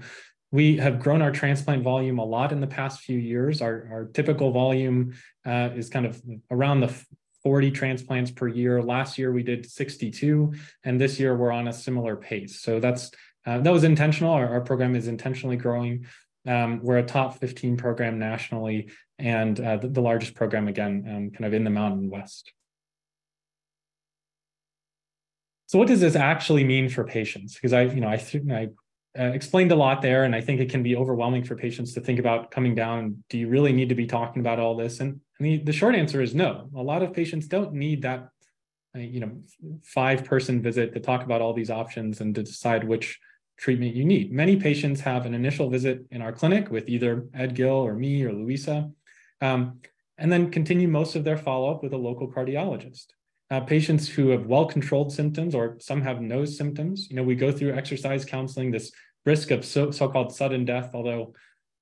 we have grown our transplant volume a lot in the past few years. Our, our typical volume uh, is kind of around the 40 transplants per year. Last year we did 62, and this year we're on a similar pace. So that's uh, that was intentional. Our, our, program is intentionally growing. Um, we're a top 15 program nationally, and uh, the, the, largest program again, um, kind of in the Mountain West. So what does this actually mean for patients? Because I, you know, I, I uh, explained a lot there, and I think it can be overwhelming for patients to think about coming down. Do you really need to be talking about all this? And and the, the short answer is no. A lot of patients don't need that, uh, you know, five person visit to talk about all these options and to decide which treatment you need. Many patients have an initial visit in our clinic with either Ed Gill or me or Louisa, um, and then continue most of their follow up with a local cardiologist. Uh, patients who have well controlled symptoms or some have no symptoms, you know, we go through exercise counseling, this risk of so, so-called sudden death, although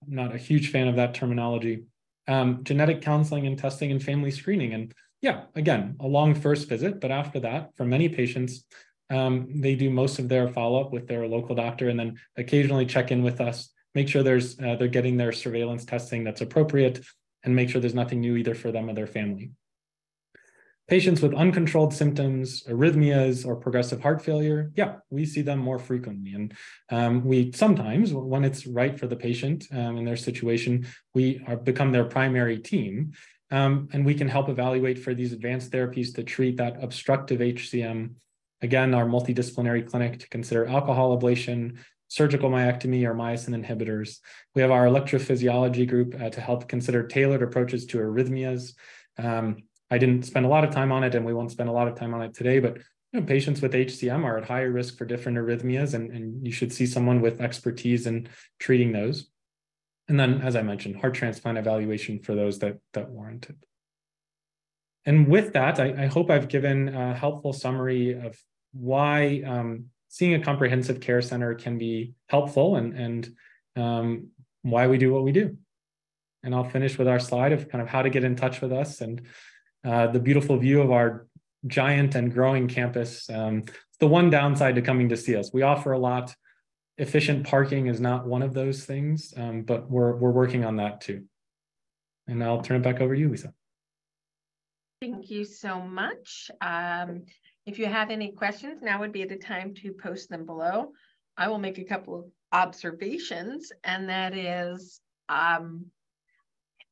I'm not a huge fan of that terminology um, genetic counseling and testing and family screening. And yeah, again, a long first visit, but after that, for many patients, um, they do most of their follow up with their local doctor and then occasionally check in with us, make sure there's uh, they're getting their surveillance testing that's appropriate, and make sure there's nothing new either for them or their family. Patients with uncontrolled symptoms, arrhythmias, or progressive heart failure, yeah, we see them more frequently. And um, we sometimes, when it's right for the patient um, in their situation, we are, become their primary team. Um, and we can help evaluate for these advanced therapies to treat that obstructive HCM. Again, our multidisciplinary clinic to consider alcohol ablation, surgical myectomy, or myosin inhibitors. We have our electrophysiology group uh, to help consider tailored approaches to arrhythmias. Um, I didn't spend a lot of time on it, and we won't spend a lot of time on it today, but you know, patients with HCM are at higher risk for different arrhythmias, and, and you should see someone with expertise in treating those. And then, as I mentioned, heart transplant evaluation for those that, that warrant it. And with that, I, I hope I've given a helpful summary of why um, seeing a comprehensive care center can be helpful and, and um, why we do what we do. And I'll finish with our slide of kind of how to get in touch with us and uh, the beautiful view of our giant and growing campus. Um, the one downside to coming to see us. We offer a lot. Efficient parking is not one of those things, um, but we're we're working on that too. And I'll turn it back over to you, Lisa. Thank you so much. Um, if you have any questions, now would be the time to post them below. I will make a couple of observations, and that is um,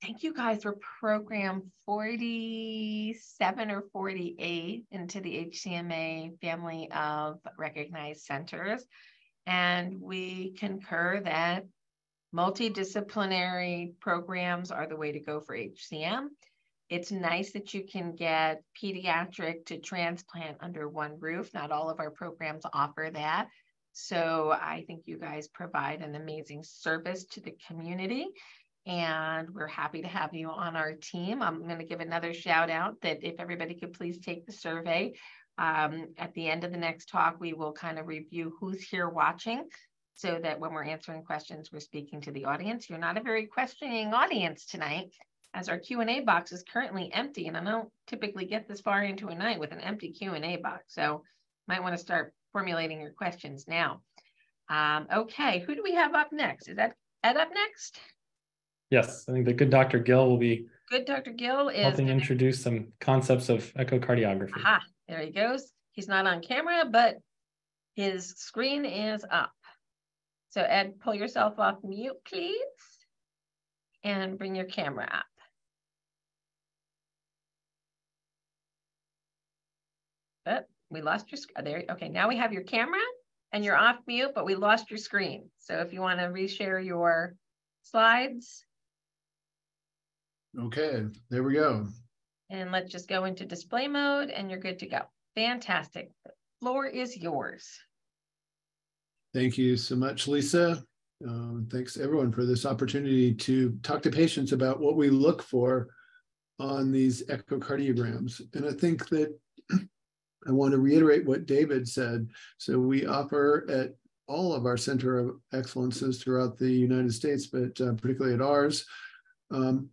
think you guys were program 47 or 48 into the HCMA family of recognized centers. And we concur that multidisciplinary programs are the way to go for HCM. It's nice that you can get pediatric to transplant under one roof. Not all of our programs offer that. So I think you guys provide an amazing service to the community and we're happy to have you on our team. I'm going to give another shout out that if everybody could please take the survey. Um, at the end of the next talk, we will kind of review who's here watching so that when we're answering questions, we're speaking to the audience. You're not a very questioning audience tonight as our Q&A box is currently empty and I don't typically get this far into a night with an empty Q&A box. So might want to start formulating your questions now. Um, okay, who do we have up next? Is that Ed up next? Yes, I think the good Dr. Gill will be good. Dr. Gill is helping gonna... introduce some concepts of echocardiography. Aha, there he goes. He's not on camera, but his screen is up. So Ed, pull yourself off mute, please, and bring your camera up. Oh, we lost your, there, okay, now we have your camera and you're off mute, but we lost your screen. So if you wanna reshare your slides. Okay, there we go. And let's just go into display mode and you're good to go. Fantastic. The floor is yours. Thank you so much, Lisa. Um, thanks everyone for this opportunity to talk to patients about what we look for on these echocardiograms. And I think that I want to reiterate what David said. So we offer at all of our center of excellences throughout the United States, but uh, particularly at ours, um,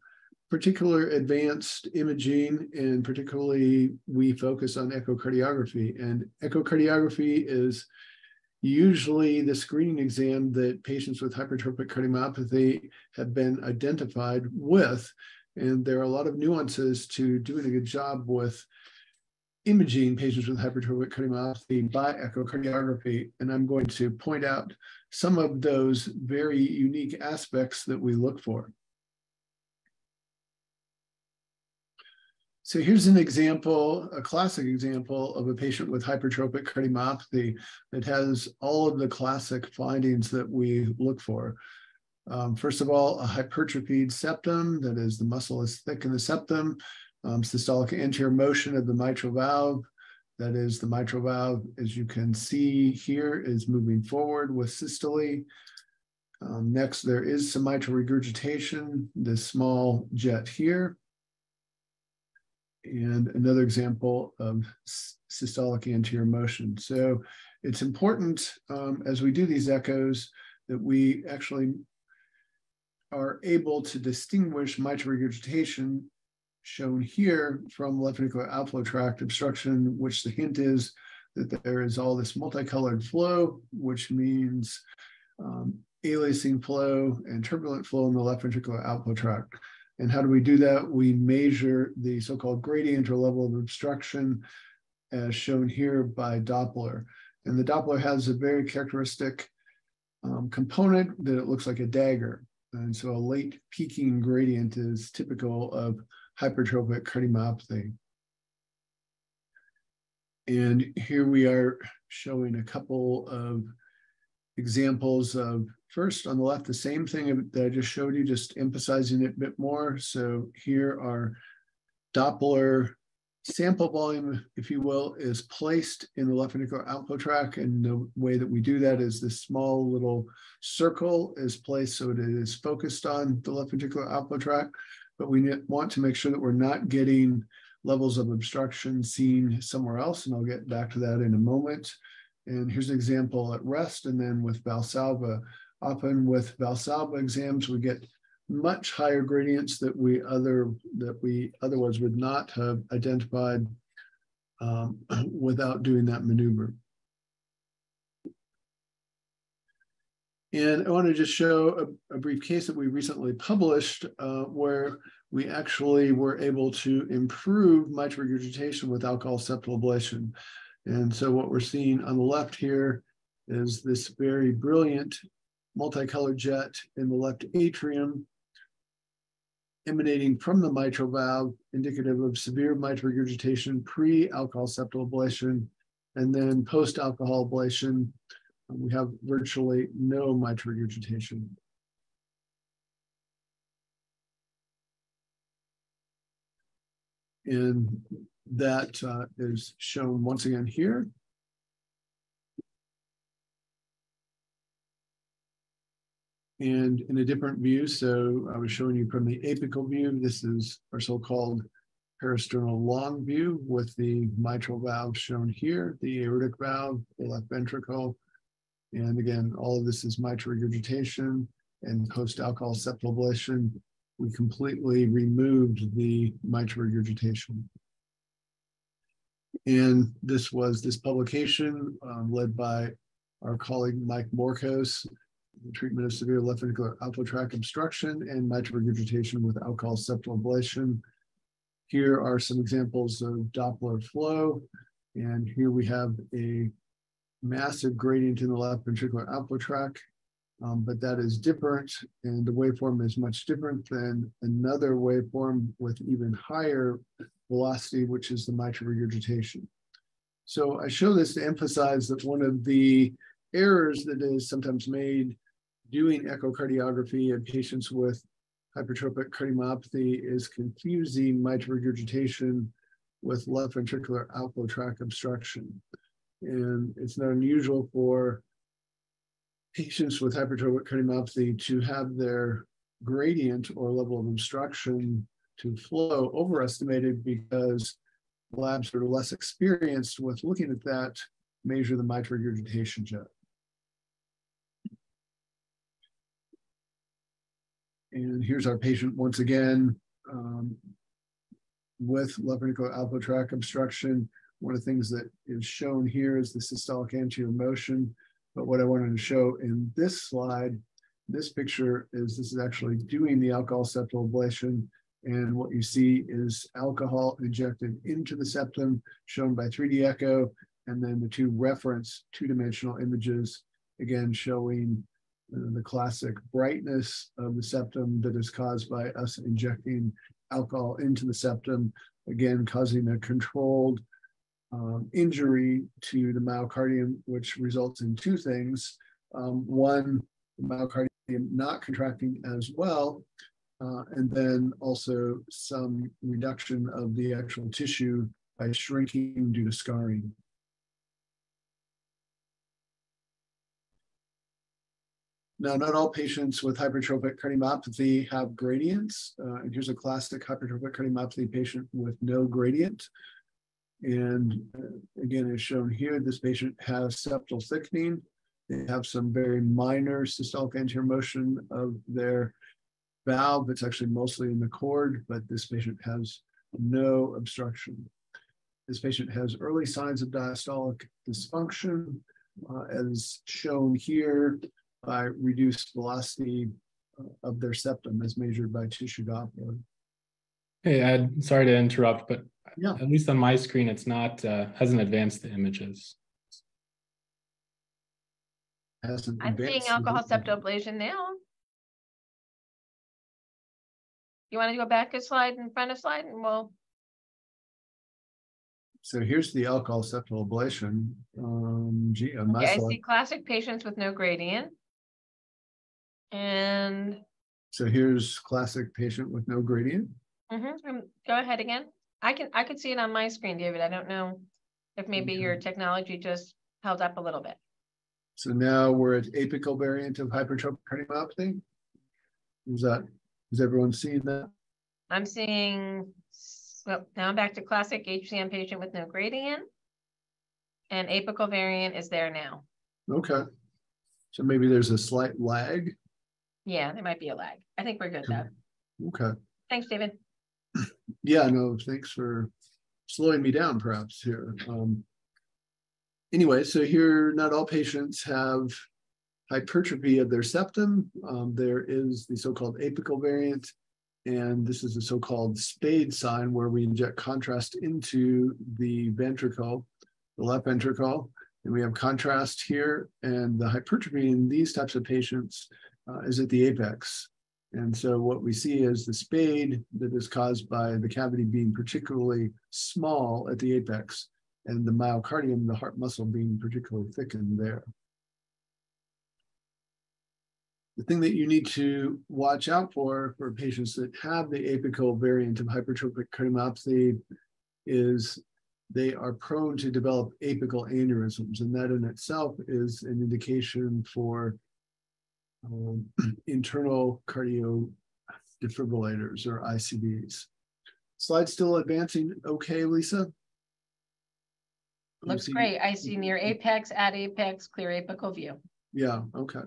particular advanced imaging, and particularly we focus on echocardiography. And echocardiography is usually the screening exam that patients with hypertrophic cardiomyopathy have been identified with. And there are a lot of nuances to doing a good job with imaging patients with hypertrophic cardiomyopathy by echocardiography. And I'm going to point out some of those very unique aspects that we look for. So here's an example, a classic example of a patient with hypertrophic cardiomyopathy that has all of the classic findings that we look for. Um, first of all, a hypertrophied septum, that is the muscle is thick in the septum, um, systolic anterior motion of the mitral valve. That is the mitral valve, as you can see here, is moving forward with systole. Um, next, there is some mitral regurgitation, this small jet here. And another example of systolic anterior motion. So it's important um, as we do these echoes that we actually are able to distinguish mitral regurgitation shown here from left ventricular outflow tract obstruction, which the hint is that there is all this multicolored flow, which means um, aliasing flow and turbulent flow in the left ventricular outflow tract. And how do we do that? We measure the so-called gradient or level of obstruction as shown here by Doppler. And the Doppler has a very characteristic um, component that it looks like a dagger. And so a late peaking gradient is typical of hypertrophic cardiomyopathy. And here we are showing a couple of examples of first on the left, the same thing that I just showed you, just emphasizing it a bit more. So here our Doppler sample volume, if you will, is placed in the left ventricular outflow tract. And the way that we do that is this small little circle is placed so that it is focused on the left ventricular outflow tract but we want to make sure that we're not getting levels of obstruction seen somewhere else. And I'll get back to that in a moment. And here's an example at rest and then with Valsalva. Often with Valsalva exams, we get much higher gradients that we other that we otherwise would not have identified um, without doing that maneuver. And I want to just show a, a brief case that we recently published uh, where we actually were able to improve mitral regurgitation with alcohol septal ablation. And so what we're seeing on the left here is this very brilliant multicolored jet in the left atrium emanating from the mitral valve, indicative of severe mitral regurgitation pre-alcohol septal ablation, and then post-alcohol ablation we have virtually no mitral regurgitation. And that uh, is shown once again here. And in a different view. So I was showing you from the apical view. This is our so-called parasternal long view with the mitral valve shown here, the aortic valve, the left ventricle. And again, all of this is mitral regurgitation and post-alcohol septal ablation. We completely removed the mitral regurgitation. And this was this publication um, led by our colleague Mike Morkos, the treatment of severe left ventricular outflow tract obstruction and mitral regurgitation with alcohol septal ablation. Here are some examples of Doppler flow. And here we have a massive gradient in the left ventricular outflow tract, um, but that is different. And the waveform is much different than another waveform with even higher velocity, which is the mitral regurgitation. So I show this to emphasize that one of the errors that is sometimes made doing echocardiography in patients with hypertrophic cardiomyopathy is confusing mitral regurgitation with left ventricular outflow tract obstruction. And it's not unusual for patients with hypertrophic cardiomyopathy to have their gradient or level of obstruction to flow overestimated because labs are less experienced with looking at that measure the mitral regurgitation jet. And here's our patient once again um, with ventricular outflow tract obstruction. One of the things that is shown here is the systolic anterior motion. But what I wanted to show in this slide, this picture is this is actually doing the alcohol septal ablation. And what you see is alcohol injected into the septum, shown by 3D echo, and then the two reference two-dimensional images, again showing the classic brightness of the septum that is caused by us injecting alcohol into the septum, again, causing a controlled um, injury to the myocardium, which results in two things. Um, one, the myocardium not contracting as well, uh, and then also some reduction of the actual tissue by shrinking due to scarring. Now, not all patients with hypertrophic cardiomyopathy have gradients. Uh, and here's a classic hypertrophic cardiomyopathy patient with no gradient. And uh, again, as shown here, this patient has septal thickening. They have some very minor systolic anterior motion of their valve. It's actually mostly in the cord, but this patient has no obstruction. This patient has early signs of diastolic dysfunction, uh, as shown here by reduced velocity uh, of their septum as measured by tissue Doppler. Hey Ed, sorry to interrupt, but yeah. at least on my screen, it's not uh, hasn't advanced the images. Hasn't I'm seeing alcohol septal ablation now. You want to go back a slide in front of slide and we'll. So here's the alcohol septal ablation. Um, gee, Okay, I see classic patients with no gradient. And, So here's classic patient with no gradient. mhm, um, go ahead again. I can, I could see it on my screen, David. I don't know if maybe your technology just held up a little bit. So now we're at apical variant of hypertrophic cardiomyopathy. Is that, is everyone seeing that? I'm seeing, well, now I'm back to classic HCM patient with no gradient. And apical variant is there now. Okay. So maybe there's a slight lag. Yeah, there might be a lag. I think we're good though. Okay. Thanks, David. Yeah, no, thanks for slowing me down perhaps here. Um, anyway, so here, not all patients have hypertrophy of their septum. Um, there is the so-called apical variant, and this is the so-called spade sign where we inject contrast into the ventricle, the left ventricle, and we have contrast here, and the hypertrophy in these types of patients uh, is at the apex. And so what we see is the spade that is caused by the cavity being particularly small at the apex and the myocardium, the heart muscle being particularly thickened there. The thing that you need to watch out for for patients that have the apical variant of hypertrophic cardiomyopathy is they are prone to develop apical aneurysms, and that in itself is an indication for um, internal cardio defibrillators or ICDs. Slide still advancing okay, Lisa? Looks see- great. I see near apex, at apex, clear apical view. Yeah, okay.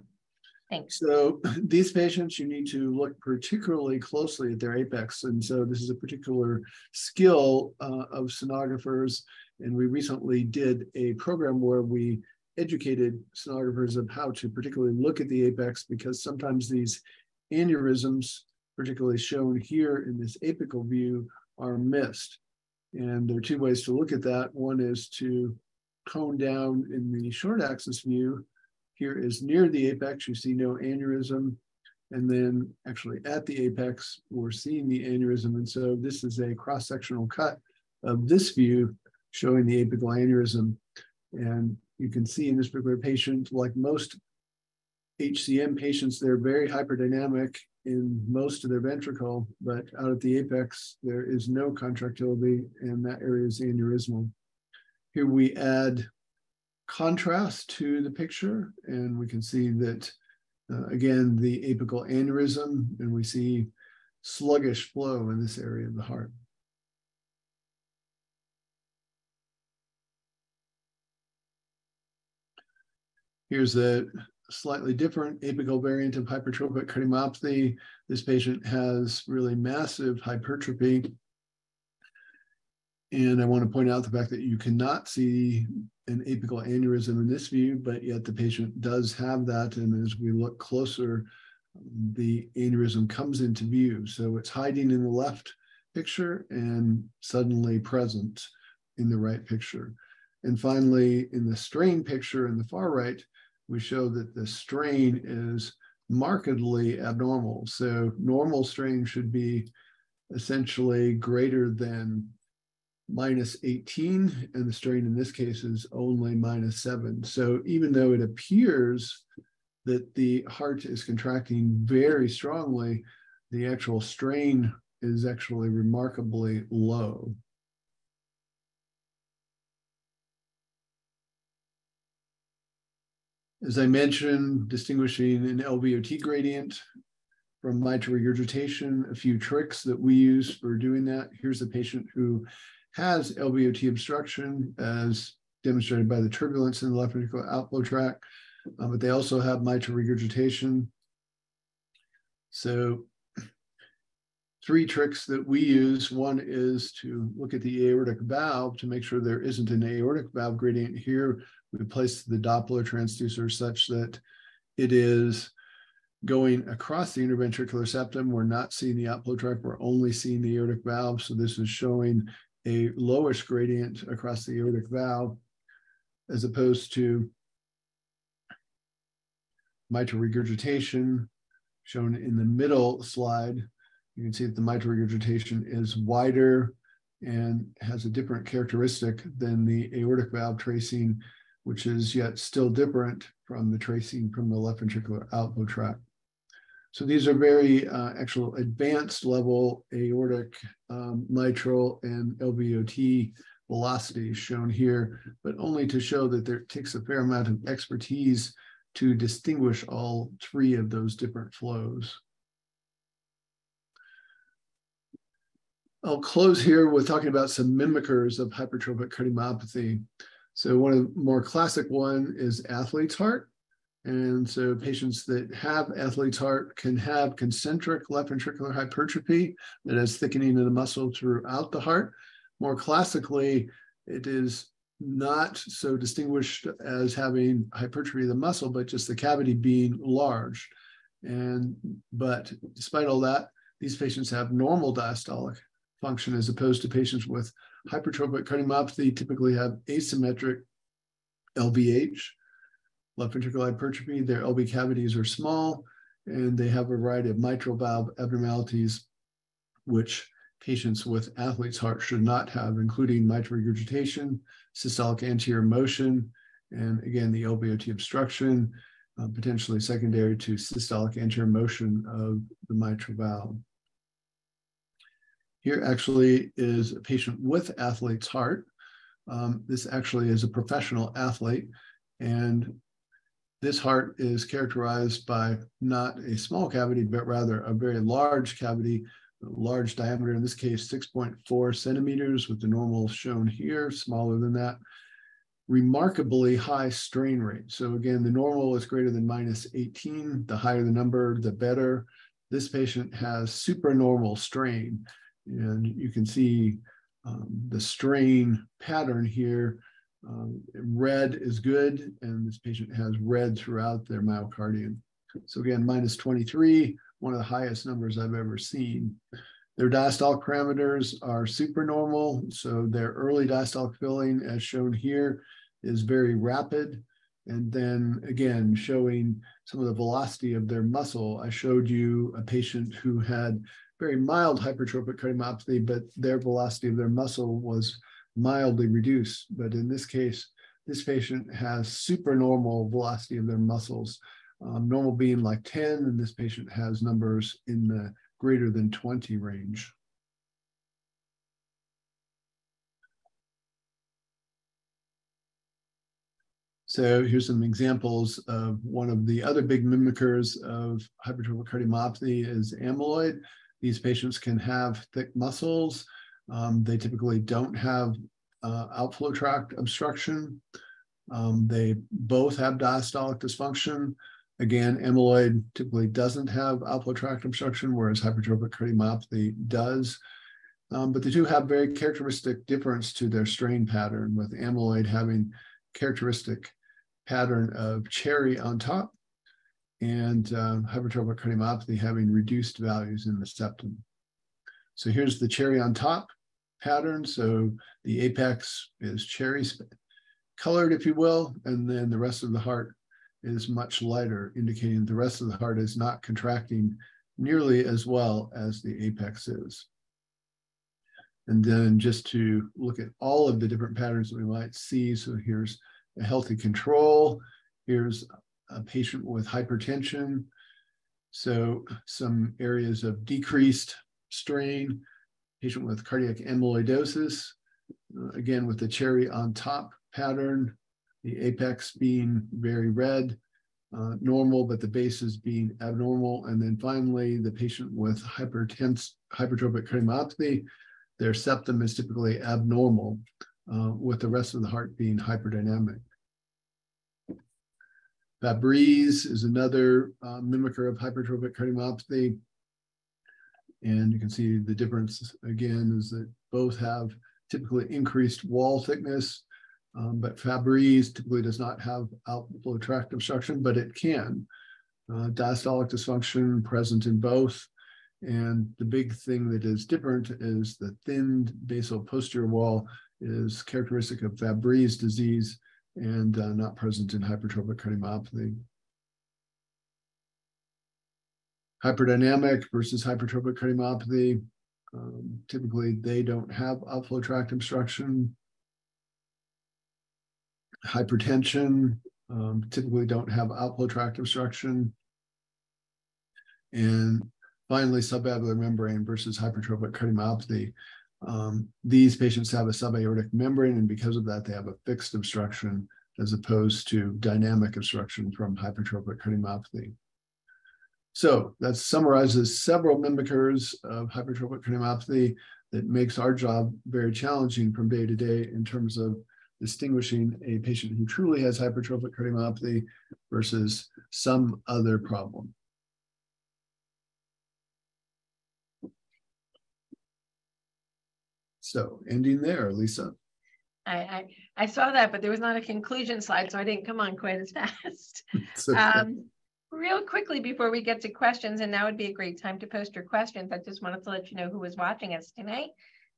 Thanks. So these patients, you need to look particularly closely at their apex. And so this is a particular skill uh, of sonographers. And we recently did a program where we educated sonographers of how to particularly look at the apex because sometimes these aneurysms, particularly shown here in this apical view, are missed. And there are two ways to look at that. One is to cone down in the short axis view here is near the apex, you see no aneurysm. And then actually at the apex, we're seeing the aneurysm. And so this is a cross-sectional cut of this view showing the apical aneurysm. And you can see in this particular patient, like most HCM patients, they're very hyperdynamic in most of their ventricle, but out at the apex, there is no contractility and that area is aneurysmal. Here we add contrast to the picture, and we can see that uh, again the apical aneurysm, and we see sluggish flow in this area of the heart. Here's a slightly different apical variant of hypertrophic cardiomyopathy. This patient has really massive hypertrophy. And I want to point out the fact that you cannot see an apical aneurysm in this view, but yet the patient does have that. And as we look closer, the aneurysm comes into view. So it's hiding in the left picture and suddenly present in the right picture. And finally, in the strain picture in the far right, we show that the strain is markedly abnormal. So normal strain should be essentially greater than minus 18, and the strain in this case is only minus 7. So even though it appears that the heart is contracting very strongly, the actual strain is actually remarkably low. As I mentioned, distinguishing an LVOT gradient from mitral regurgitation, a few tricks that we use for doing that. Here's a patient who has LVOT obstruction as demonstrated by the turbulence in the left ventricular outflow tract, uh, but they also have mitral regurgitation. So three tricks that we use. One is to look at the aortic valve to make sure there isn't an aortic valve gradient here. We place the Doppler transducer such that it is going across the interventricular septum. We're not seeing the outflow tract, we're only seeing the aortic valve. So this is showing a lowish gradient across the aortic valve as opposed to mitral regurgitation shown in the middle slide. You can see that the mitral regurgitation is wider and has a different characteristic than the aortic valve tracing, which is yet still different from the tracing from the left ventricular outflow tract. So these are very uh, actual advanced level aortic, um, mitral, and LVOT velocities shown here, but only to show that there takes a fair amount of expertise to distinguish all three of those different flows. I'll close here with talking about some mimickers of hypertrophic cardiomyopathy. So one of the more classic one is athlete's heart. And so patients that have athlete's heart can have concentric left ventricular hypertrophy that is thickening of the muscle throughout the heart. More classically, it is not so distinguished as having hypertrophy of the muscle, but just the cavity being large. And but despite all that, these patients have normal diastolic function as opposed to patients with hypertrophic cardiomyopathy typically have asymmetric LVH, left ventricular hypertrophy. Their LV cavities are small and they have a variety of mitral valve abnormalities, which patients with athlete's heart should not have, including mitral regurgitation, systolic anterior motion, and again, the LVOT obstruction, uh, potentially secondary to systolic anterior motion of the mitral valve. Here actually is a patient with athlete's heart. Um, this actually is a professional athlete, and this heart is characterized by not a small cavity, but rather a very large cavity, large diameter, in this case, 6.4 centimeters with the normal shown here, smaller than that. Remarkably high strain rate. So again, the normal is greater than minus 18. The higher the number, the better. This patient has supernormal strain. And you can see um, the strain pattern here um, red is good, and this patient has red throughout their myocardium. So again, minus 23, one of the highest numbers I've ever seen. Their diastolic parameters are supernormal, so their early diastolic filling, as shown here, is very rapid. And then again, showing some of the velocity of their muscle. I showed you a patient who had very mild hypertrophic cardiomyopathy, but their velocity of their muscle was mildly reduced. But in this case, this patient has supernormal velocity of their muscles, um, normal being like 10, and this patient has numbers in the greater than 20 range. So here's some examples of one of the other big mimickers of hypertrophic cardiomyopathy is amyloid. These patients can have thick muscles, um, they typically don't have uh, outflow tract obstruction. Um, they both have diastolic dysfunction. Again, amyloid typically doesn't have outflow tract obstruction, whereas hypertrophic cardiomyopathy does. Um, but they do have very characteristic difference to their strain pattern, with amyloid having characteristic pattern of cherry on top and uh, hypertrophic cardiomyopathy having reduced values in the septum. So here's the cherry on top pattern. So the apex is cherry colored, if you will, and then the rest of the heart is much lighter, indicating the rest of the heart is not contracting nearly as well as the apex is. And then just to look at all of the different patterns that we might see. So here's a healthy control. Here's a patient with hypertension. So some areas of decreased strain, patient with cardiac amyloidosis, uh, again with the cherry on top pattern, the apex being very red, uh, normal, but the bases being abnormal. And then finally, the patient with hypertense, hypertrophic cardiomyopathy, their septum is typically abnormal, uh, with the rest of the heart being hyperdynamic. Fabry's is another uh, mimicker of hypertrophic cardiomyopathy. And you can see the difference again is that both have typically increased wall thickness, um, but Fabry's typically does not have outflow tract obstruction, but it can. Uh, diastolic dysfunction present in both. And the big thing that is different is the thinned basal posterior wall is characteristic of Fabry's disease and uh, not present in hypertrophic cardiomyopathy. Hyperdynamic versus hypertrophic cardiomyopathy. Um, typically, they don't have outflow tract obstruction. Hypertension um, typically don't have outflow tract obstruction. And finally, subaortic membrane versus hypertrophic cardiomyopathy. Um, these patients have a subaortic membrane, and because of that, they have a fixed obstruction as opposed to dynamic obstruction from hypertrophic cardiomyopathy. So that summarizes several mimickers of hypertrophic cardiomyopathy that makes our job very challenging from day to day in terms of distinguishing a patient who truly has hypertrophic cardiomyopathy versus some other problem. So ending there, Lisa. I, I, I saw that, but there was not a conclusion slide, so I didn't come on quite as fast. um, real quickly before we get to questions, and now would be a great time to post your questions. I just wanted to let you know who was watching us tonight,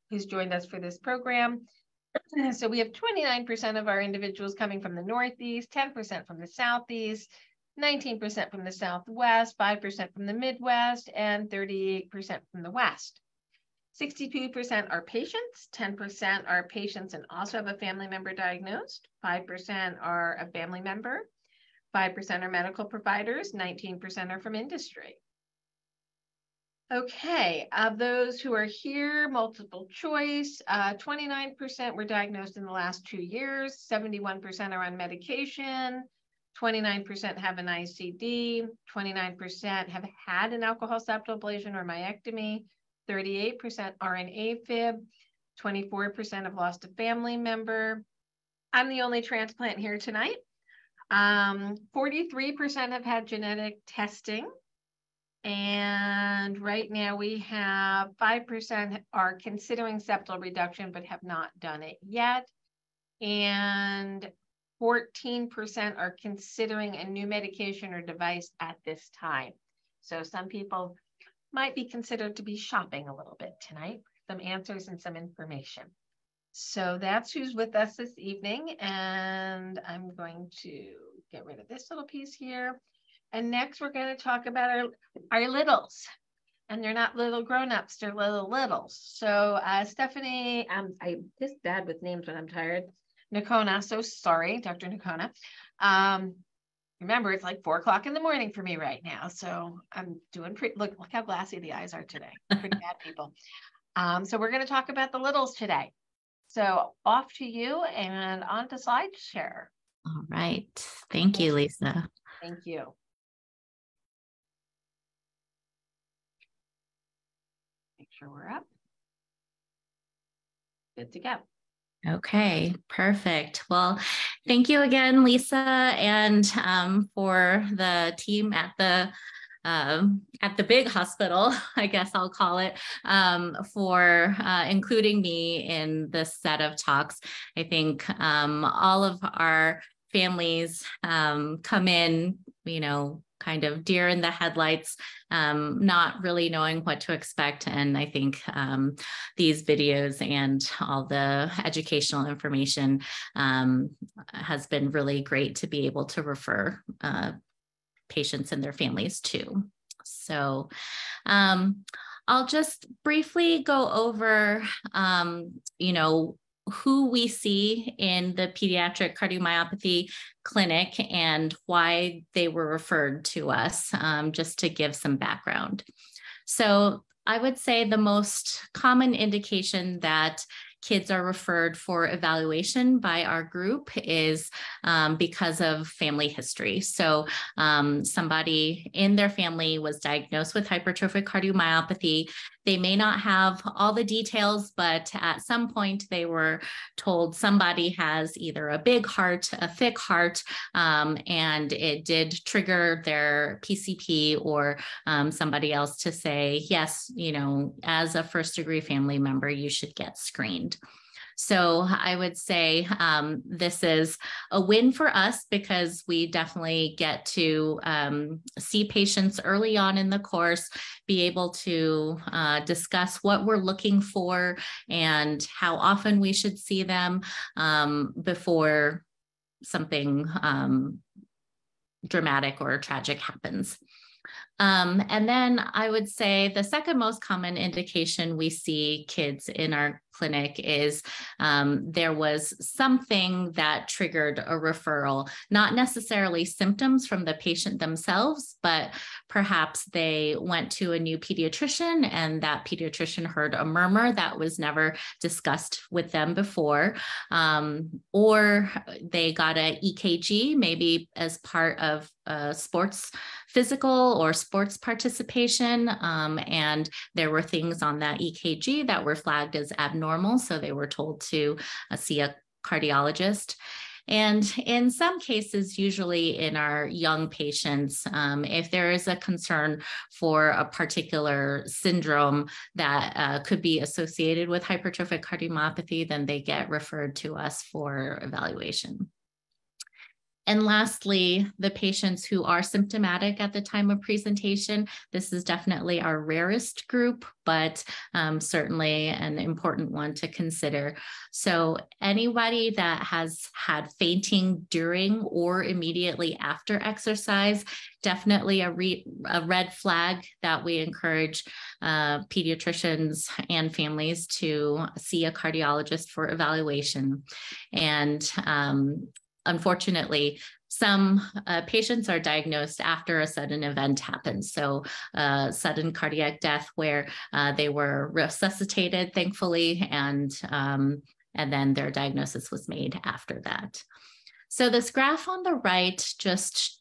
who's joined us for this program. So we have 29% of our individuals coming from the Northeast, 10% from the Southeast, 19% from the Southwest, 5% from the Midwest, and 38% from the West. 62% are patients, 10% are patients and also have a family member diagnosed, 5% are a family member, 5% are medical providers, 19% are from industry. Okay, of those who are here, multiple choice, 29% uh, were diagnosed in the last two years, 71% are on medication, 29% have an ICD, 29% have had an alcohol septal ablation or myectomy, 38% are in AFib, 24% have lost a family member. I'm the only transplant here tonight. Um, 43% have had genetic testing. And right now we have 5% are considering septal reduction but have not done it yet. And 14% are considering a new medication or device at this time. So some people might be considered to be shopping a little bit tonight, some answers and some information. So that's who's with us this evening. And I'm going to get rid of this little piece here. And next we're going to talk about our, our littles. And they're not little grown-ups, they're little littles. So uh, Stephanie, um, I'm just bad with names when I'm tired. Nakona, so sorry, Dr. Nakona. Um, remember, it's like four o'clock in the morning for me right now. So I'm doing pretty, look, look how glassy the eyes are today. Pretty bad people. Um, so we're going to talk about the littles today. So off to you and on to SlideShare. All right. Thank you, Lisa. Thank you. Make sure we're up. Good to go. Okay, perfect. Well, thank you again, Lisa, and um, for the team at the um, at the big hospital, I guess I'll call it, um, for uh, including me in this set of talks. I think um, all of our families um, come in, you know, kind of deer in the headlights, um, not really knowing what to expect. And I think um, these videos and all the educational information um, has been really great to be able to refer uh, patients and their families to. So um, I'll just briefly go over, um, you know, who we see in the pediatric cardiomyopathy clinic and why they were referred to us, um, just to give some background. So I would say the most common indication that kids are referred for evaluation by our group is um, because of family history. So, um, somebody in their family was diagnosed with hypertrophic cardiomyopathy. They may not have all the details, but at some point they were told somebody has either a big heart, a thick heart, um, and it did trigger their PCP or um, somebody else to say, yes, you know, as a first degree family member, you should get screened. So I would say um, this is a win for us because we definitely get to um, see patients early on in the course, be able to uh, discuss what we're looking for and how often we should see them um, before something um, dramatic or tragic happens. Um, and then I would say the second most common indication we see kids in our clinic is um, there was something that triggered a referral, not necessarily symptoms from the patient themselves, but perhaps they went to a new pediatrician and that pediatrician heard a murmur that was never discussed with them before, um, or they got a EKG maybe as part of a sports physical or sports participation. Um, and there were things on that EKG that were flagged as abnormal. So they were told to uh, see a cardiologist. And in some cases, usually in our young patients, um, if there is a concern for a particular syndrome that uh, could be associated with hypertrophic cardiomyopathy, then they get referred to us for evaluation. And lastly, the patients who are symptomatic at the time of presentation. This is definitely our rarest group, but um, certainly an important one to consider. So anybody that has had fainting during or immediately after exercise, definitely a, re- a red flag that we encourage uh, pediatricians and families to see a cardiologist for evaluation. And um, unfortunately, some uh, patients are diagnosed after a sudden event happens. So, uh, sudden cardiac death where uh, they were resuscitated, thankfully, and um, and then their diagnosis was made after that. So this graph on the right just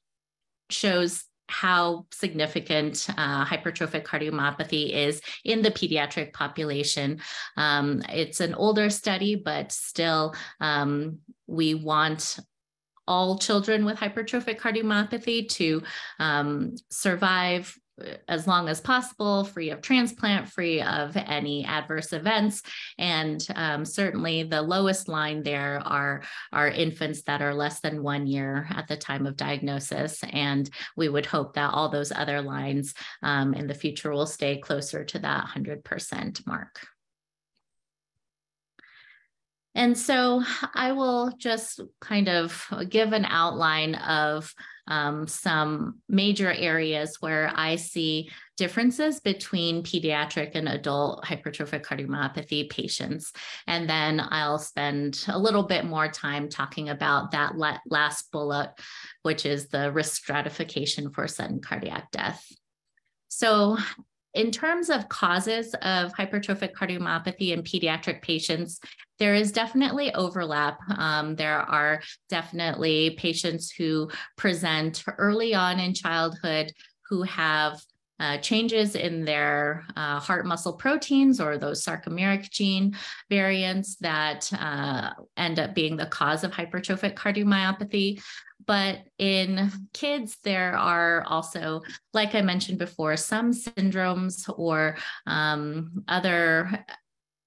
shows how significant uh, hypertrophic cardiomyopathy is in the pediatric population. Um, it's an older study, but still um, we want all children with hypertrophic cardiomyopathy to um, survive as long as possible, free of transplant, free of any adverse events. And um, certainly the lowest line there are, are infants that are less than one year at the time of diagnosis. And we would hope that all those other lines um, in the future will stay closer to that 100% mark. And so I will just kind of give an outline of um, some major areas where I see differences between pediatric and adult hypertrophic cardiomyopathy patients. And then I'll spend a little bit more time talking about that last bullet, which is the risk stratification for sudden cardiac death. So in terms of causes of hypertrophic cardiomyopathy in pediatric patients, there is definitely overlap. Um, there are definitely patients who present early on in childhood who have uh, changes in their uh, heart muscle proteins or those sarcomeric gene variants that uh, end up being the cause of hypertrophic cardiomyopathy. But in kids, there are also, like I mentioned before, some syndromes or um, other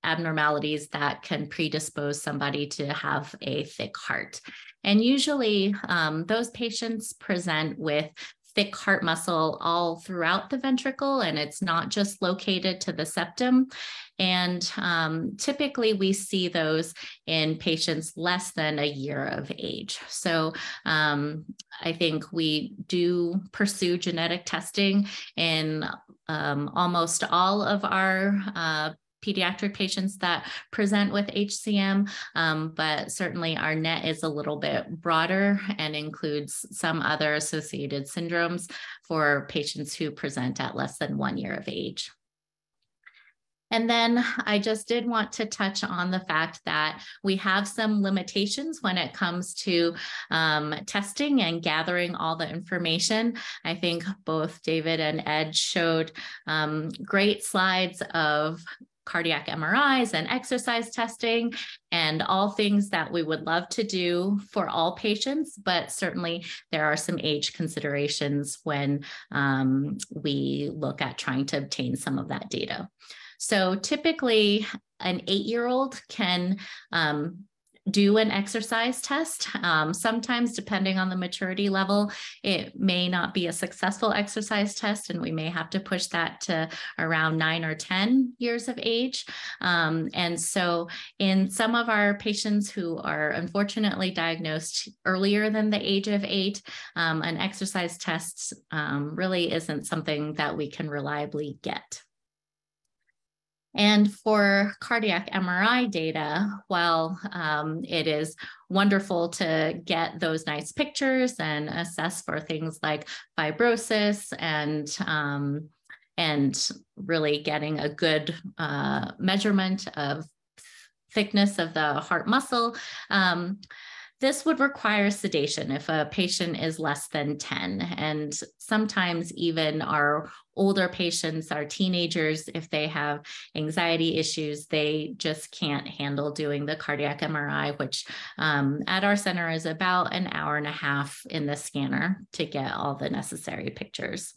abnormalities that can predispose somebody to have a thick heart. And usually, um, those patients present with thick heart muscle all throughout the ventricle, and it's not just located to the septum. And um, typically, we see those in patients less than a year of age. So um, I think we do pursue genetic testing in um, almost all of our uh, pediatric patients that present with HCM, um, but certainly our net is a little bit broader and includes some other associated syndromes for patients who present at less than one year of age. And then I just did want to touch on the fact that we have some limitations when it comes to um, testing and gathering all the information. I think both David and Ed showed um, great slides of cardiac MRIs and exercise testing and all things that we would love to do for all patients, but certainly there are some age considerations when um, we look at trying to obtain some of that data. So typically an eight-year-old can um, do an exercise test. Um, sometimes, depending on the maturity level, it may not be a successful exercise test, and we may have to push that to around nine or 10 years of age. Um, and so, in some of our patients who are unfortunately diagnosed earlier than the age of eight, um, an exercise test um, really isn't something that we can reliably get. And for cardiac MRI data, while um, it is wonderful to get those nice pictures and assess for things like fibrosis and um, and really getting a good uh, measurement of thickness of the heart muscle. Um, this would require sedation if a patient is less than 10. And sometimes even our older patients, our teenagers, if they have anxiety issues, they just can't handle doing the cardiac MRI, which um, at our center is about an hour and a half in the scanner to get all the necessary pictures.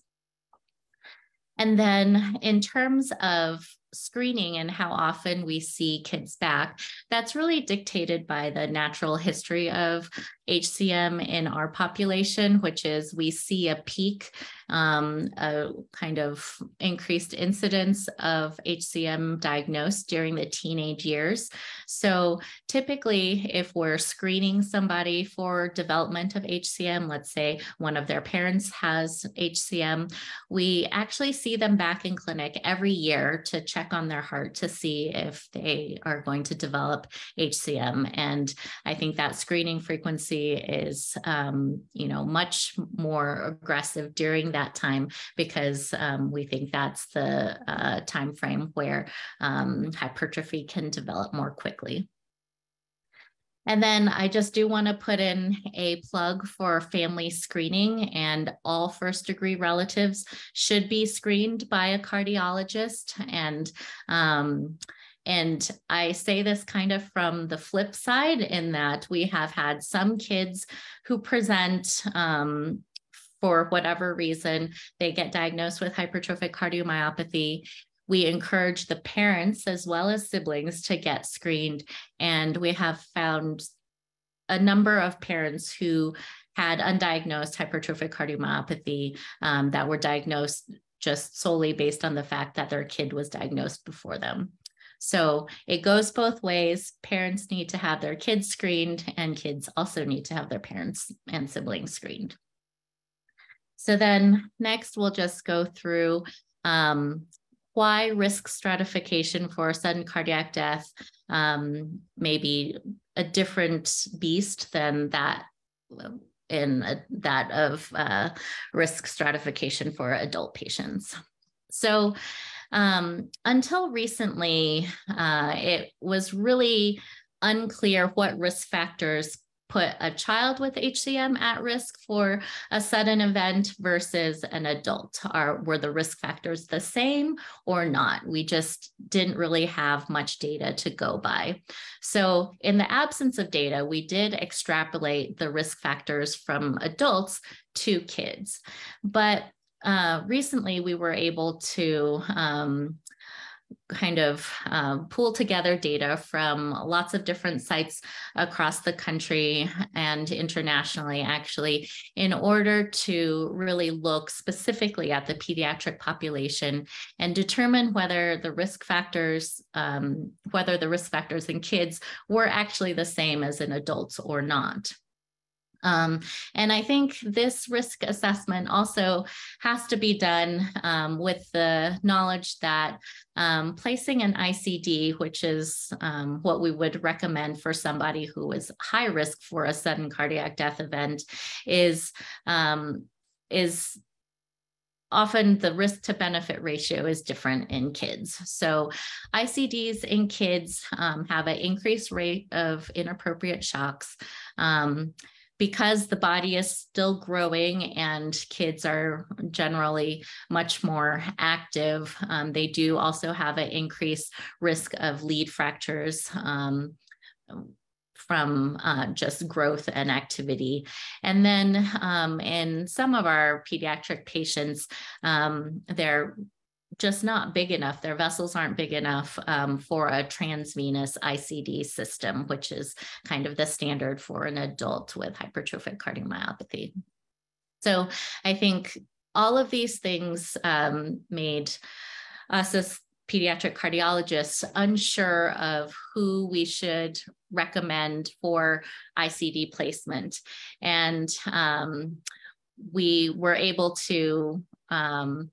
And then in terms of screening and how often we see kids back, that's really dictated by the natural history of HCM in our population, which is we see a peak, um, a kind of increased incidence of HCM diagnosed during the teenage years. So typically, if we're screening somebody for development of HCM, let's say one of their parents has HCM, we actually see them back in clinic every year to check on their heart to see if they are going to develop HCM. And I think that screening frequency is um, you know much more aggressive during that time because um, we think that's the uh, time frame where um, hypertrophy can develop more quickly. And then I just do want to put in a plug for family screening, and all first degree relatives should be screened by a cardiologist. And um, and I say this kind of from the flip side, in that we have had some kids who present um, for whatever reason, they get diagnosed with hypertrophic cardiomyopathy we encourage the parents as well as siblings to get screened. And we have found a number of parents who had undiagnosed hypertrophic cardiomyopathy um, that were diagnosed just solely based on the fact that their kid was diagnosed before them. So it goes both ways. Parents need to have their kids screened, and kids also need to have their parents and siblings screened. So then next, we'll just go through um, why risk stratification for sudden cardiac death um, may be a different beast than that in a, that of uh, risk stratification for adult patients. So um, until recently, uh, it was really unclear what risk factors put a child with HCM at risk for a sudden event versus an adult? Are were the risk factors the same or not? We just didn't really have much data to go by. So in the absence of data, we did extrapolate the risk factors from adults to kids. But uh, recently we were able to um, kind of um, pull together data from lots of different sites across the country and internationally, actually, in order to really look specifically at the pediatric population and determine whether the risk factors, um, whether the risk factors in kids were actually the same as in adults or not. Um, and I think this risk assessment also has to be done um, with the knowledge that um, placing an ICD, which is um, what we would recommend for somebody who is high risk for a sudden cardiac death event, is um, is often the risk to benefit ratio is different in kids. So ICDs in kids um, have an increased rate of inappropriate shocks. Um, because the body is still growing and kids are generally much more active, um, they do also have an increased risk of lead fractures. Um, from uh, just growth and activity. And then um, in some of our pediatric patients, um, they're just not big enough. Their vessels aren't big enough um, for a transvenous ICD system, which is kind of the standard for an adult with hypertrophic cardiomyopathy. So I think all of these things um, made us as pediatric cardiologists unsure of who we should recommend for ICD placement. And um, we were able to um,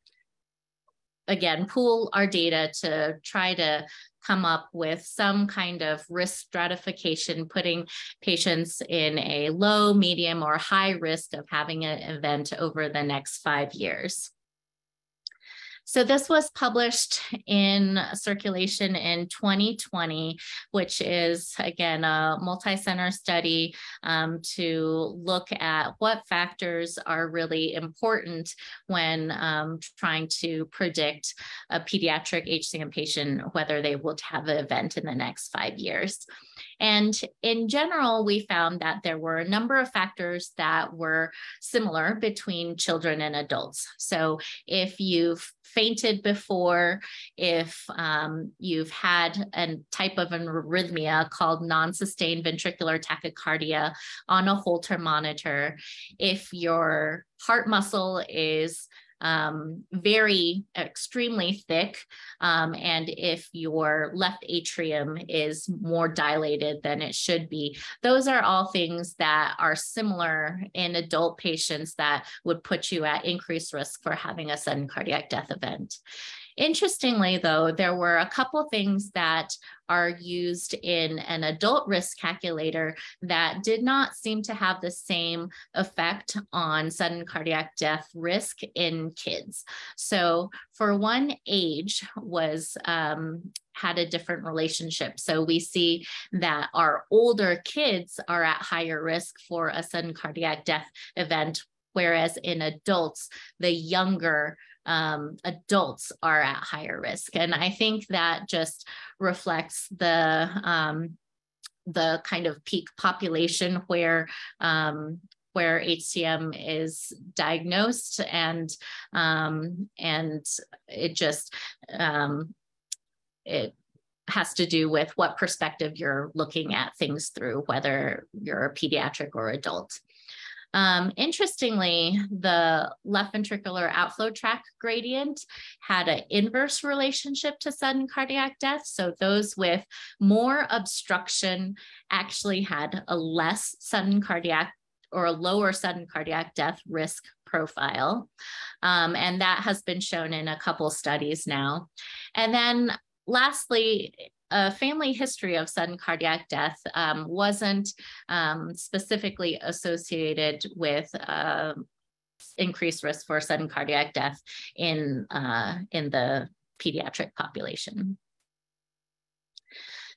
again, pool our data to try to come up with some kind of risk stratification, putting patients in a low, medium, or high risk of having an event over the next five years. So this was published in circulation in 2020, which is again a multi-center study um, to look at what factors are really important when um, trying to predict a pediatric HCM patient, whether they will have an event in the next five years. And in general, we found that there were a number of factors that were similar between children and adults. So if you've fainted before, if um, you've had a type of an arrhythmia called non-sustained ventricular tachycardia on a Holter monitor, if your heart muscle is um, very extremely thick. Um, and if your left atrium is more dilated than it should be, those are all things that are similar in adult patients that would put you at increased risk for having a sudden cardiac death event. Interestingly, though, there were a couple things that are used in an adult risk calculator that did not seem to have the same effect on sudden cardiac death risk in kids. So, for one, age was um, had a different relationship. So we see that our older kids are at higher risk for a sudden cardiac death event, whereas in adults, the younger um, adults are at higher risk. And I think that just reflects the um, the kind of peak population where um, where HCM is diagnosed and um, and it just um, it has to do with what perspective you're looking at things through, whether you're a pediatric or adult. Um, interestingly, the left ventricular outflow tract gradient had an inverse relationship to sudden cardiac death. So those with more obstruction actually had a less sudden cardiac or a lower sudden cardiac death risk profile. Um, and that has been shown in a couple studies now. And then lastly, a family history of sudden cardiac death um, wasn't um, specifically associated with uh, increased risk for sudden cardiac death in, uh, in the pediatric population.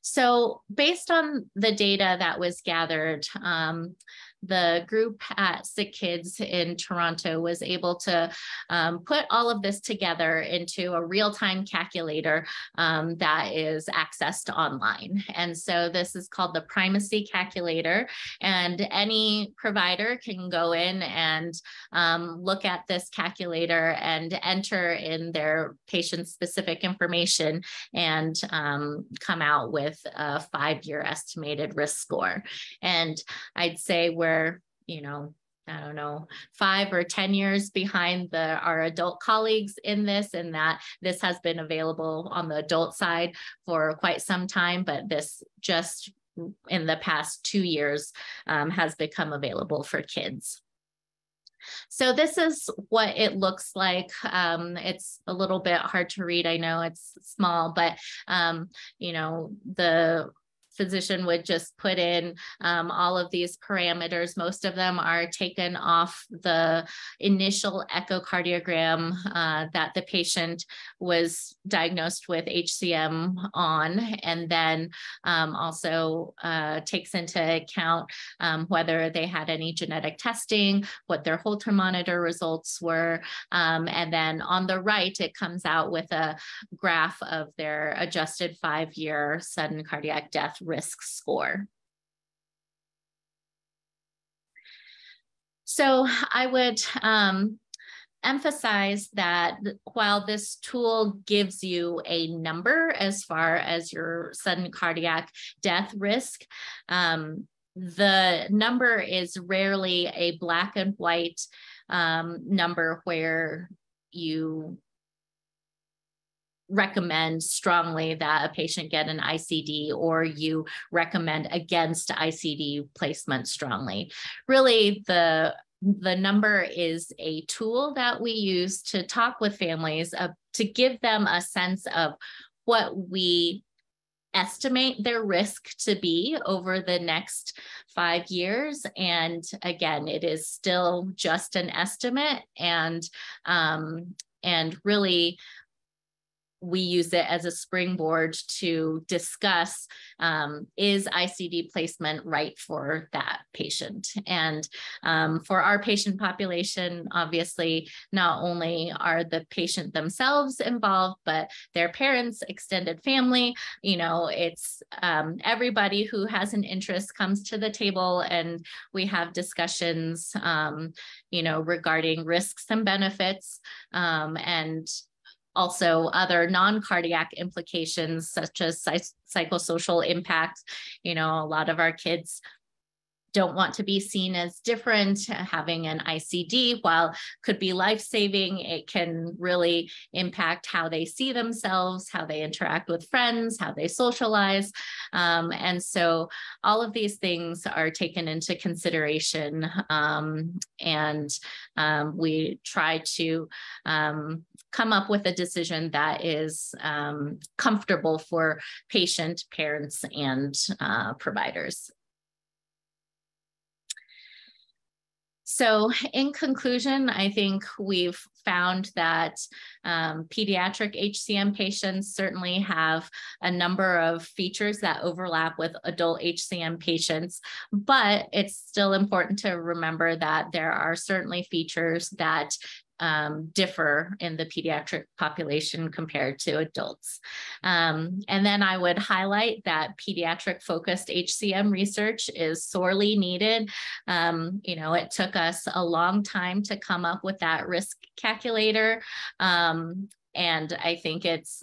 So based on the data that was gathered, um, the group at Sick Kids in Toronto was able to um, put all of this together into a real-time calculator um, that is accessed online. And so this is called the PRIMaCY calculator and any provider can go in and um, look at this calculator and enter in their patient specific information and um, come out with a five-year estimated risk score. And I'd say we're we're, you know, I don't know, five or 10 years behind the our adult colleagues in this, and that this has been available on the adult side for quite some time, but this just in the past two years um, has become available for kids. So this is what it looks like. Um, it's a little bit hard to read. I know it's small, but um, you know, the physician would just put in um, all of these parameters. Most of them are taken off the initial echocardiogram uh, that the patient was diagnosed with HCM on, and then um, also uh, takes into account um, whether they had any genetic testing, what their Holter monitor results were, um, and then on the right, it comes out with a graph of their adjusted five-year sudden cardiac death risk score. So I would um, emphasize that while this tool gives you a number as far as your sudden cardiac death risk, um, the number is rarely a black and white um, number where you recommend strongly that a patient get an ICD or you recommend against ICD placement strongly. Really, the the number is a tool that we use to talk with families uh, to give them a sense of what we estimate their risk to be over the next five years. And again, it is still just an estimate and um, and really we use it as a springboard to discuss um, is ICD placement right for that patient. And um, for our patient population, obviously, not only are the patient themselves involved, but their parents, extended family, you know, it's um, everybody who has an interest comes to the table and we have discussions, um, you know, regarding risks and benefits um, and also other non-cardiac implications such as psychosocial impact. You know, a lot of our kids don't want to be seen as different. Having an ICD, while could be life saving, it can really impact how they see themselves, how they interact with friends, how they socialize. Um, and so all of these things are taken into consideration. Um, and um, we try to um, come up with a decision that is um, comfortable for patient, parents, and uh, providers. So, in conclusion, I think we've found that um, pediatric HCM patients certainly have a number of features that overlap with adult HCM patients, but it's still important to remember that there are certainly features that um, differ in the pediatric population compared to adults. Um, and then I would highlight that pediatric focused HCM research is sorely needed. Um, you know, it took us a long time to come up with that risk calculator. Um, and I think it's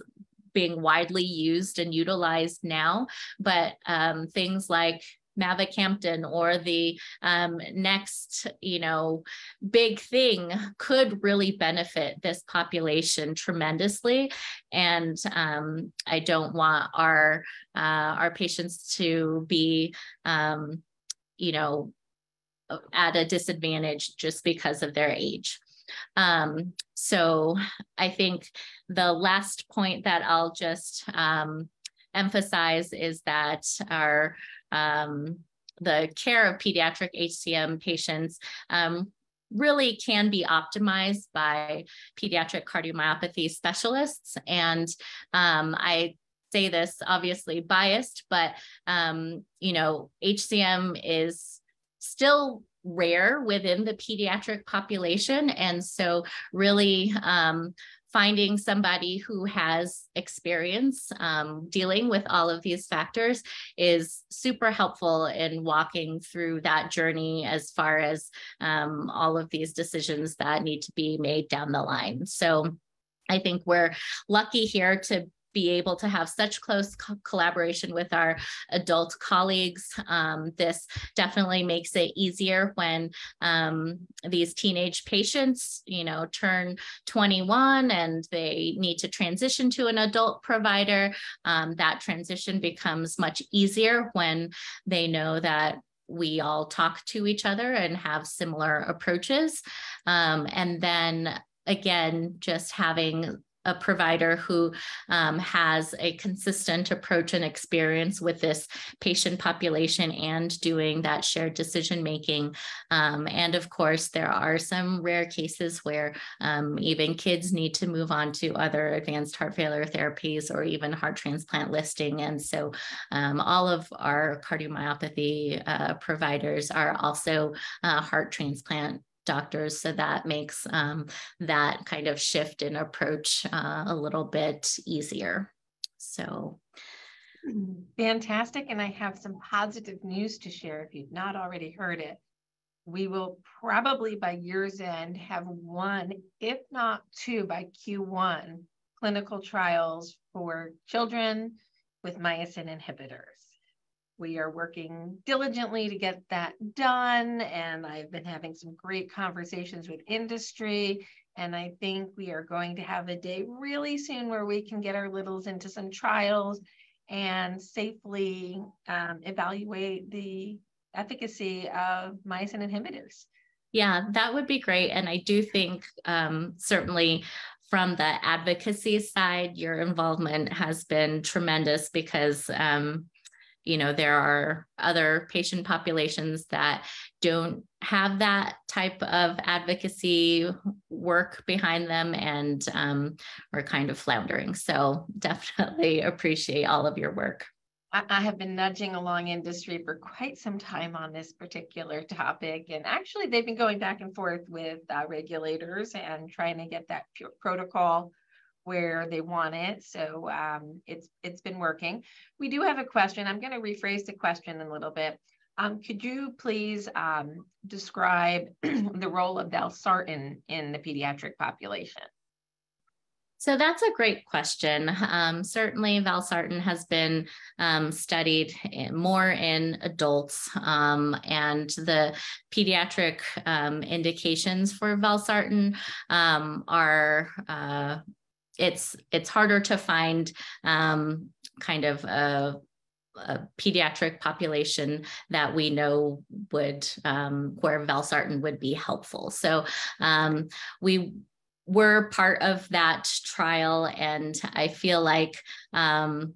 being widely used and utilized now, but um, things like mavacamten or the um, next, you know, big thing could really benefit this population tremendously. And um, I don't want our uh, our patients to be, um, you know, at a disadvantage just because of their age. Um, so I think the last point that I'll just um, emphasize is that our um, the care of pediatric HCM patients um, really can be optimized by pediatric cardiomyopathy specialists. And um, I say this obviously biased, but um, you know, HCM is still rare within the pediatric population. And so really um, finding somebody who has experience um, dealing with all of these factors is super helpful in walking through that journey as far as um, all of these decisions that need to be made down the line. So I think we're lucky here to be able to have such close co collaboration with our adult colleagues. Um, this definitely makes it easier when um, these teenage patients, you know, turn 21 and they need to transition to an adult provider. Um, that transition becomes much easier when they know that we all talk to each other and have similar approaches. Um, and then again, just having a provider who um, has a consistent approach and experience with this patient population and doing that shared decision making. Um, and of course, there are some rare cases where um, even kids need to move on to other advanced heart failure therapies or even heart transplant listing. And so um, all of our cardiomyopathy uh, providers are also uh, heart transplant doctors. So that makes um, that kind of shift in approach uh, a little bit easier. So fantastic. And I have some positive news to share if you've not already heard it. We will probably by year's end have one, if not two, by Q1 clinical trials for children with myosin inhibitors. We are working diligently to get that done. And I've been having some great conversations with industry. And I think we are going to have a day really soon where we can get our littles into some trials and safely um, evaluate the efficacy of myosin inhibitors. Yeah, that would be great. And I do think um, certainly from the advocacy side, your involvement has been tremendous because um, you know there are other patient populations that don't have that type of advocacy work behind them and um, are kind of floundering so definitely appreciate all of your work I have been nudging along industry for quite some time on this particular topic. And actually, they've been going back and forth with uh, regulators and trying to get that protocol where they want it. So um, it's it's been working. We do have a question. I'm going to rephrase the question a little bit. Um, could you please um, describe the role of valsartan in the pediatric population? So that's a great question. Um, certainly, valsartan has been um, studied more in adults, um, and the pediatric um, indications for valsartan um, are uh, it's it's harder to find um, kind of a, a, pediatric population that we know would um, where valsartan would be helpful. So um, we were part of that trial, and I feel like um,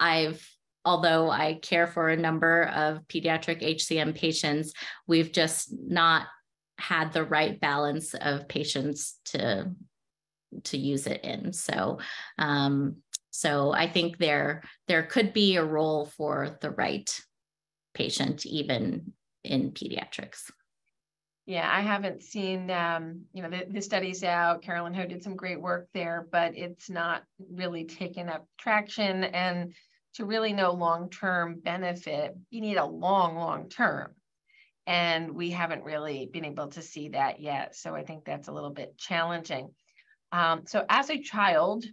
I've although I care for a number of pediatric HCM patients, we've just not had the right balance of patients to to use it in. So um, so I think there there could be a role for the right patient even in pediatrics. Yeah, I haven't seen, um, you know, the, the studies out. Carolyn Ho did some great work there, but it's not really taken up traction. And to really know long-term benefit, you need a long, long term. And we haven't really been able to see that yet. So I think that's a little bit challenging. Um, so as a child,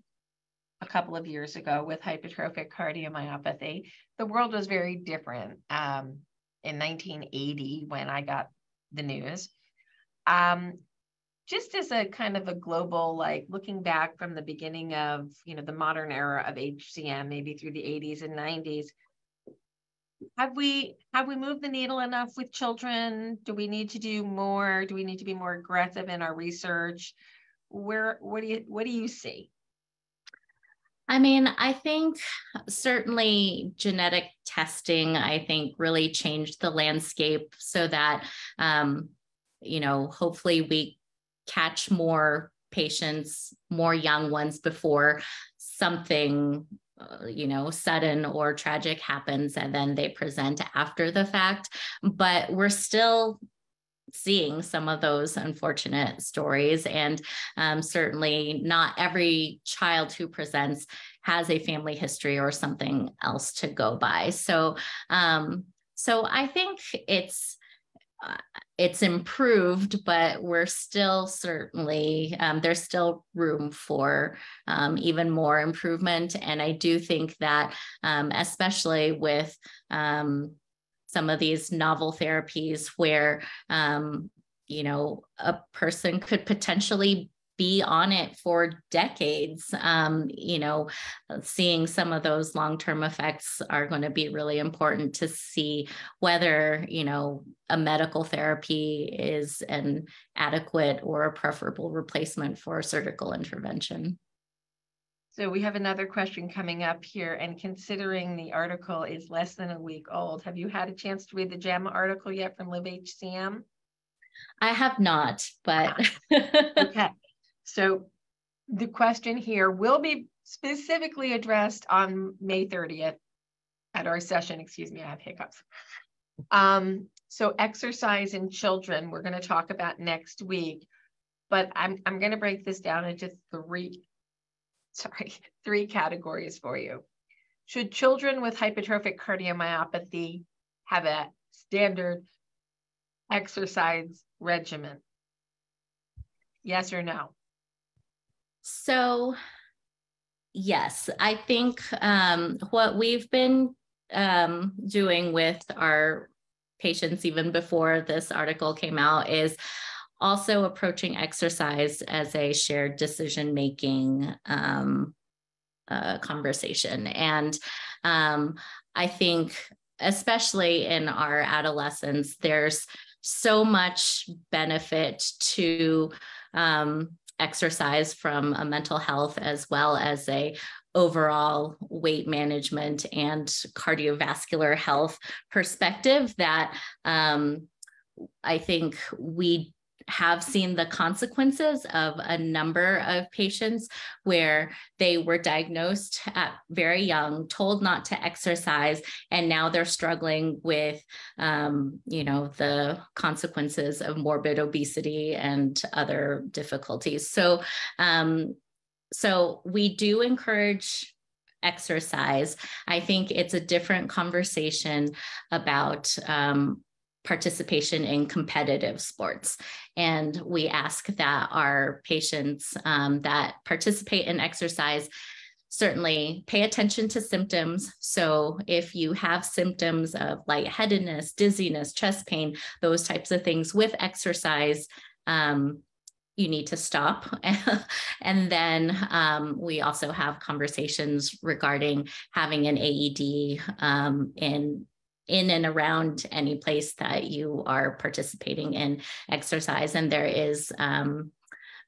a couple of years ago with hypertrophic cardiomyopathy, the world was very different. Um, in 1980, when I got the news. Um, just as a kind of a global, like looking back from the beginning of, you know, the modern era of HCM, maybe through the 80s and 90s, have we have we moved the needle enough with children? Do we need to do more? Do we need to be more aggressive in our research? Where what do you what do you see? I mean, I think certainly genetic testing, I think, really changed the landscape so that, um, you know, hopefully we catch more patients, more young ones before something uh, you know sudden or tragic happens and then they present after the fact but we're still seeing some of those unfortunate stories. And um, certainly, not every child who presents has a family history or something else to go by. So, um, so I think it's uh, it's improved, but we're still certainly um, there's still room for um, even more improvement. And I do think that, um, especially with um, some of these novel therapies where um, you know a person could potentially be on it for decades. Um, you know seeing some of those long-term effects are going to be really important to see whether you know a medical therapy is an adequate or a preferable replacement for a surgical intervention so we have another question coming up here and considering the article is less than a week old, have you had a chance to read the JAMA article yet from LiveHCM? I have not, but. okay. So the question here will be specifically addressed on May 30th at our session. Excuse me, I have hiccups. Um, so exercise in children, we're going to talk about next week, but I'm, I'm going to break this down into three sorry, three categories for you. Should children with hypertrophic cardiomyopathy have a standard exercise regimen? Yes or no? So, yes, I think um, what we've been um, doing with our patients, even before this article came out, is also approaching exercise as a shared decision making um, uh, conversation. And um, I think, especially in our adolescence, there's so much benefit to um, exercise from a mental health as well as a overall weight management and cardiovascular health perspective that um, I think we have seen the consequences of a number of patients where they were diagnosed at very young, told not to exercise, and now they're struggling with, um, you know, the consequences of morbid obesity and other difficulties. So, um, so we do encourage exercise. I think it's a different conversation about um, participation in competitive sports. And we ask that our patients um, that participate in exercise certainly pay attention to symptoms. So if you have symptoms of lightheadedness, dizziness, chest pain, those types of things with exercise, um, you need to stop. and then um, we also have conversations regarding having an AED um, in in and around any place that you are participating in exercise. And there is um,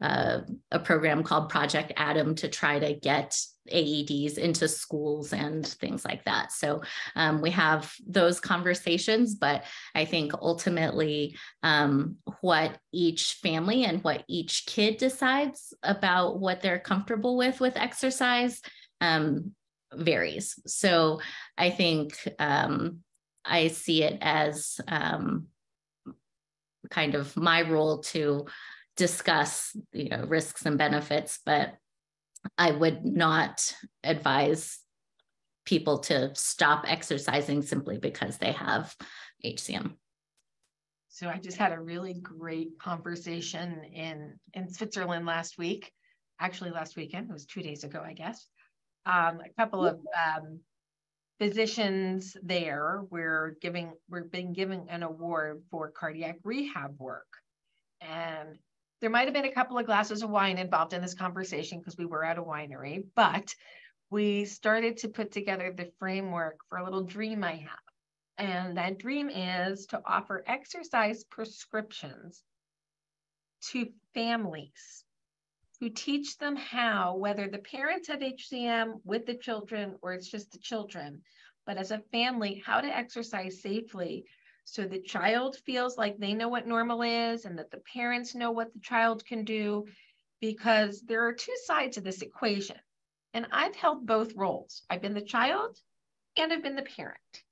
uh, a program called Project Adam to try to get AEDs into schools and things like that. So um, we have those conversations, but I think ultimately um, what each family and what each kid decides about what they're comfortable with with exercise um, varies. So I think um, I see it as um, kind of my role to discuss you know risks and benefits but I would not advise people to stop exercising simply because they have HCM. So I just had a really great conversation in in Switzerland last week, actually last weekend. It was two days ago, I guess. Um, a couple of um, physicians there. We're giving we're being given an award for cardiac rehab work, and there might have been a couple of glasses of wine involved in this conversation because we were at a winery, but we started to put together the framework for a little dream I have. And that dream is to offer exercise prescriptions to families who teach them how, whether the parents have HCM with the children or it's just the children, but as a family, how to exercise safely so the child feels like they know what normal is and that the parents know what the child can do because there are two sides of this equation. And I've held both roles. I've been the child and I've been the parent.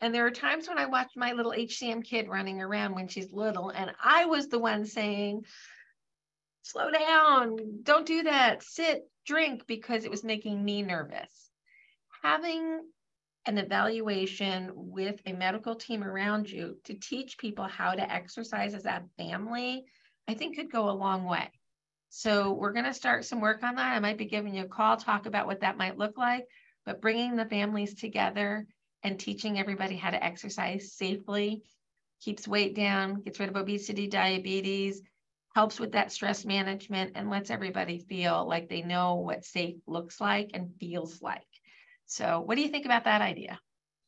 And there are times when I watch my little HCM kid running around when she's little, and I was the one saying, slow down, don't do that, sit, drink, because it was making me nervous. Having an evaluation with a medical team around you to teach people how to exercise as a family, I think could go a long way. So we're going to start some work on that. I might be giving you a call, talk about what that might look like, but bringing the families together and teaching everybody how to exercise safely keeps weight down, gets rid of obesity, diabetes, helps with that stress management, and lets everybody feel like they know what safe looks like and feels like. So, what do you think about that idea?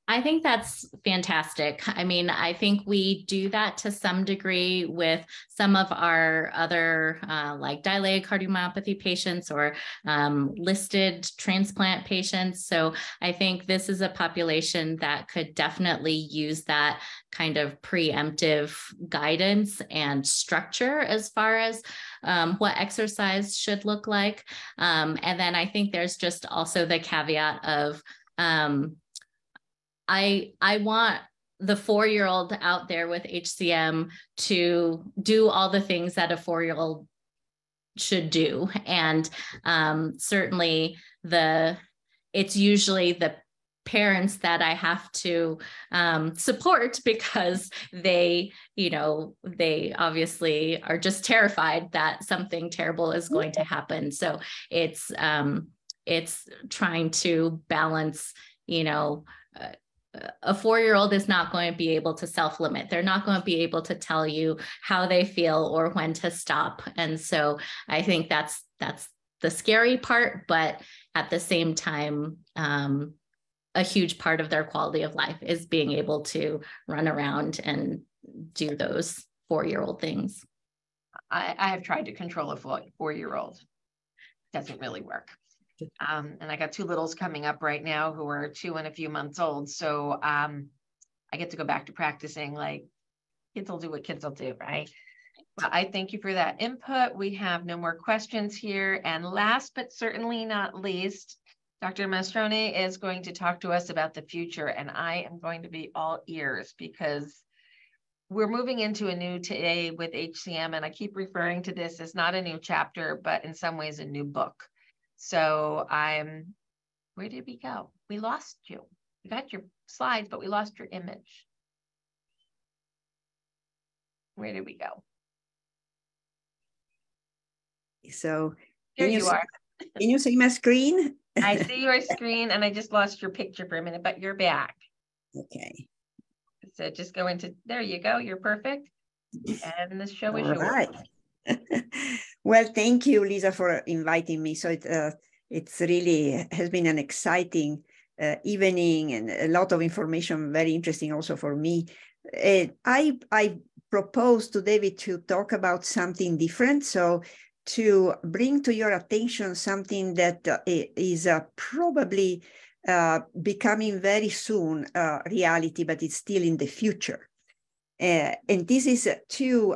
I think that's fantastic. I mean, I think we do that to some degree with some of our other, uh, like dilated cardiomyopathy patients or um, listed transplant patients. So I think this is a population that could definitely use that kind of preemptive guidance and structure as far as um, what exercise should look like. Um, and then I think there's just also the caveat of, um, I I want the four year old out there with HCM to do all the things that a four year old should do, and um, certainly the it's usually the parents that I have to um, support because they, you know, they obviously are just terrified that something terrible is going to happen. So it's um, it's trying to balance, you know. Uh, a four year old is not going to be able to self limit. They're not going to be able to tell you how they feel or when to stop. And so I think that's that's the scary part, but at the same time, um, a huge part of their quality of life is being able to run around and do those four year old things. I, I have tried to control a four year old. Doesn't really work. Um, and I got two littles coming up right now who are two and a few months old. So um, I get to go back to practicing like kids will do what kids will do, right? Well, I thank you for that input. We have no more questions here. And last but certainly not least, Dr. Mestroni is going to talk to us about the future. And I am going to be all ears because we're moving into a new today with HCM. And I keep referring to this as not a new chapter, but in some ways a new book. So I'm, where did we go? We lost you. We got your slides, but we lost your image. Where did we go? So here you, you are. can you see my screen? I see your screen and I just lost your picture for a minute, but you're back. Okay. So just go into, there you go. You're perfect. And the show is All yours. right. Well, thank you, Lisa, for inviting me. So it, uh, it's really has been an exciting uh, evening and a lot of information, very interesting also for me. Uh, I I proposed to David to talk about something different. So to bring to your attention something that uh, is uh, probably uh, becoming very soon uh, reality, but it's still in the future. Uh, and this is two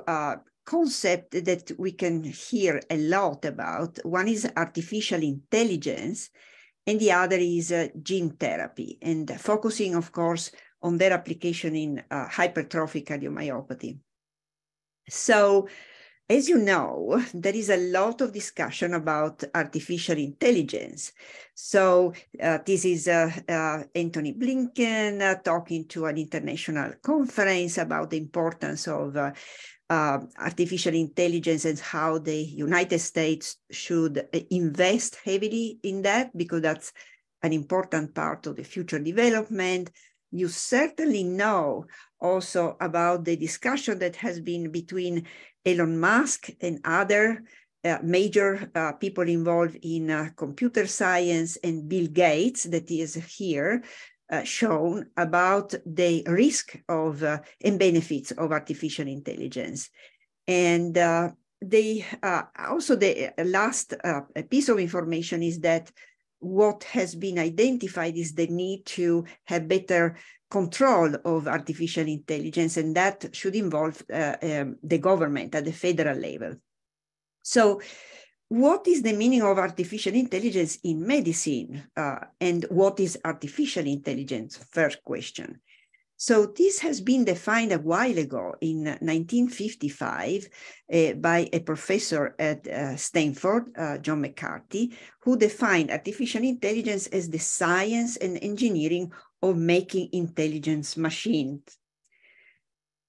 concept that we can hear a lot about. One is artificial intelligence, and the other is uh, gene therapy, and focusing, of course, on their application in uh, hypertrophic cardiomyopathy. So as you know, there is a lot of discussion about artificial intelligence. So uh, this is uh, uh, Antony Blinken uh, talking to an international conference about the importance of uh, uh, artificial intelligence and how the United States should invest heavily in that because that's an important part of the future development. You certainly know also about the discussion that has been between Elon Musk and other uh, major uh, people involved in uh, computer science and Bill Gates that is here uh, shown about the risk of uh, and benefits of artificial intelligence. And uh, they also the last piece of information is that what has been identified is the need to have better control of artificial intelligence, and that should involve uh, um, the government at the federal level. So, what is the meaning of artificial intelligence in medicine? Uh, and what is artificial intelligence? First question. So this has been defined a while ago in 1955 uh, by a professor at uh, Stanford, uh, John McCarthy, who defined artificial intelligence as the science and engineering of making intelligence machines.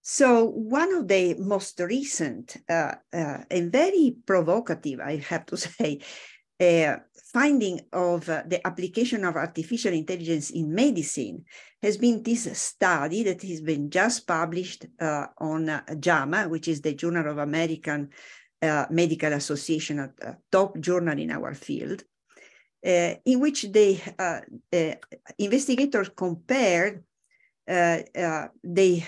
So one of the most recent uh, uh, and very provocative, I have to say, uh, finding of uh, the application of artificial intelligence in medicine has been this study that has been just published uh, on uh, JAMA, which is the Journal of American Medical Association, a top journal in our field. In which the investigators compared the,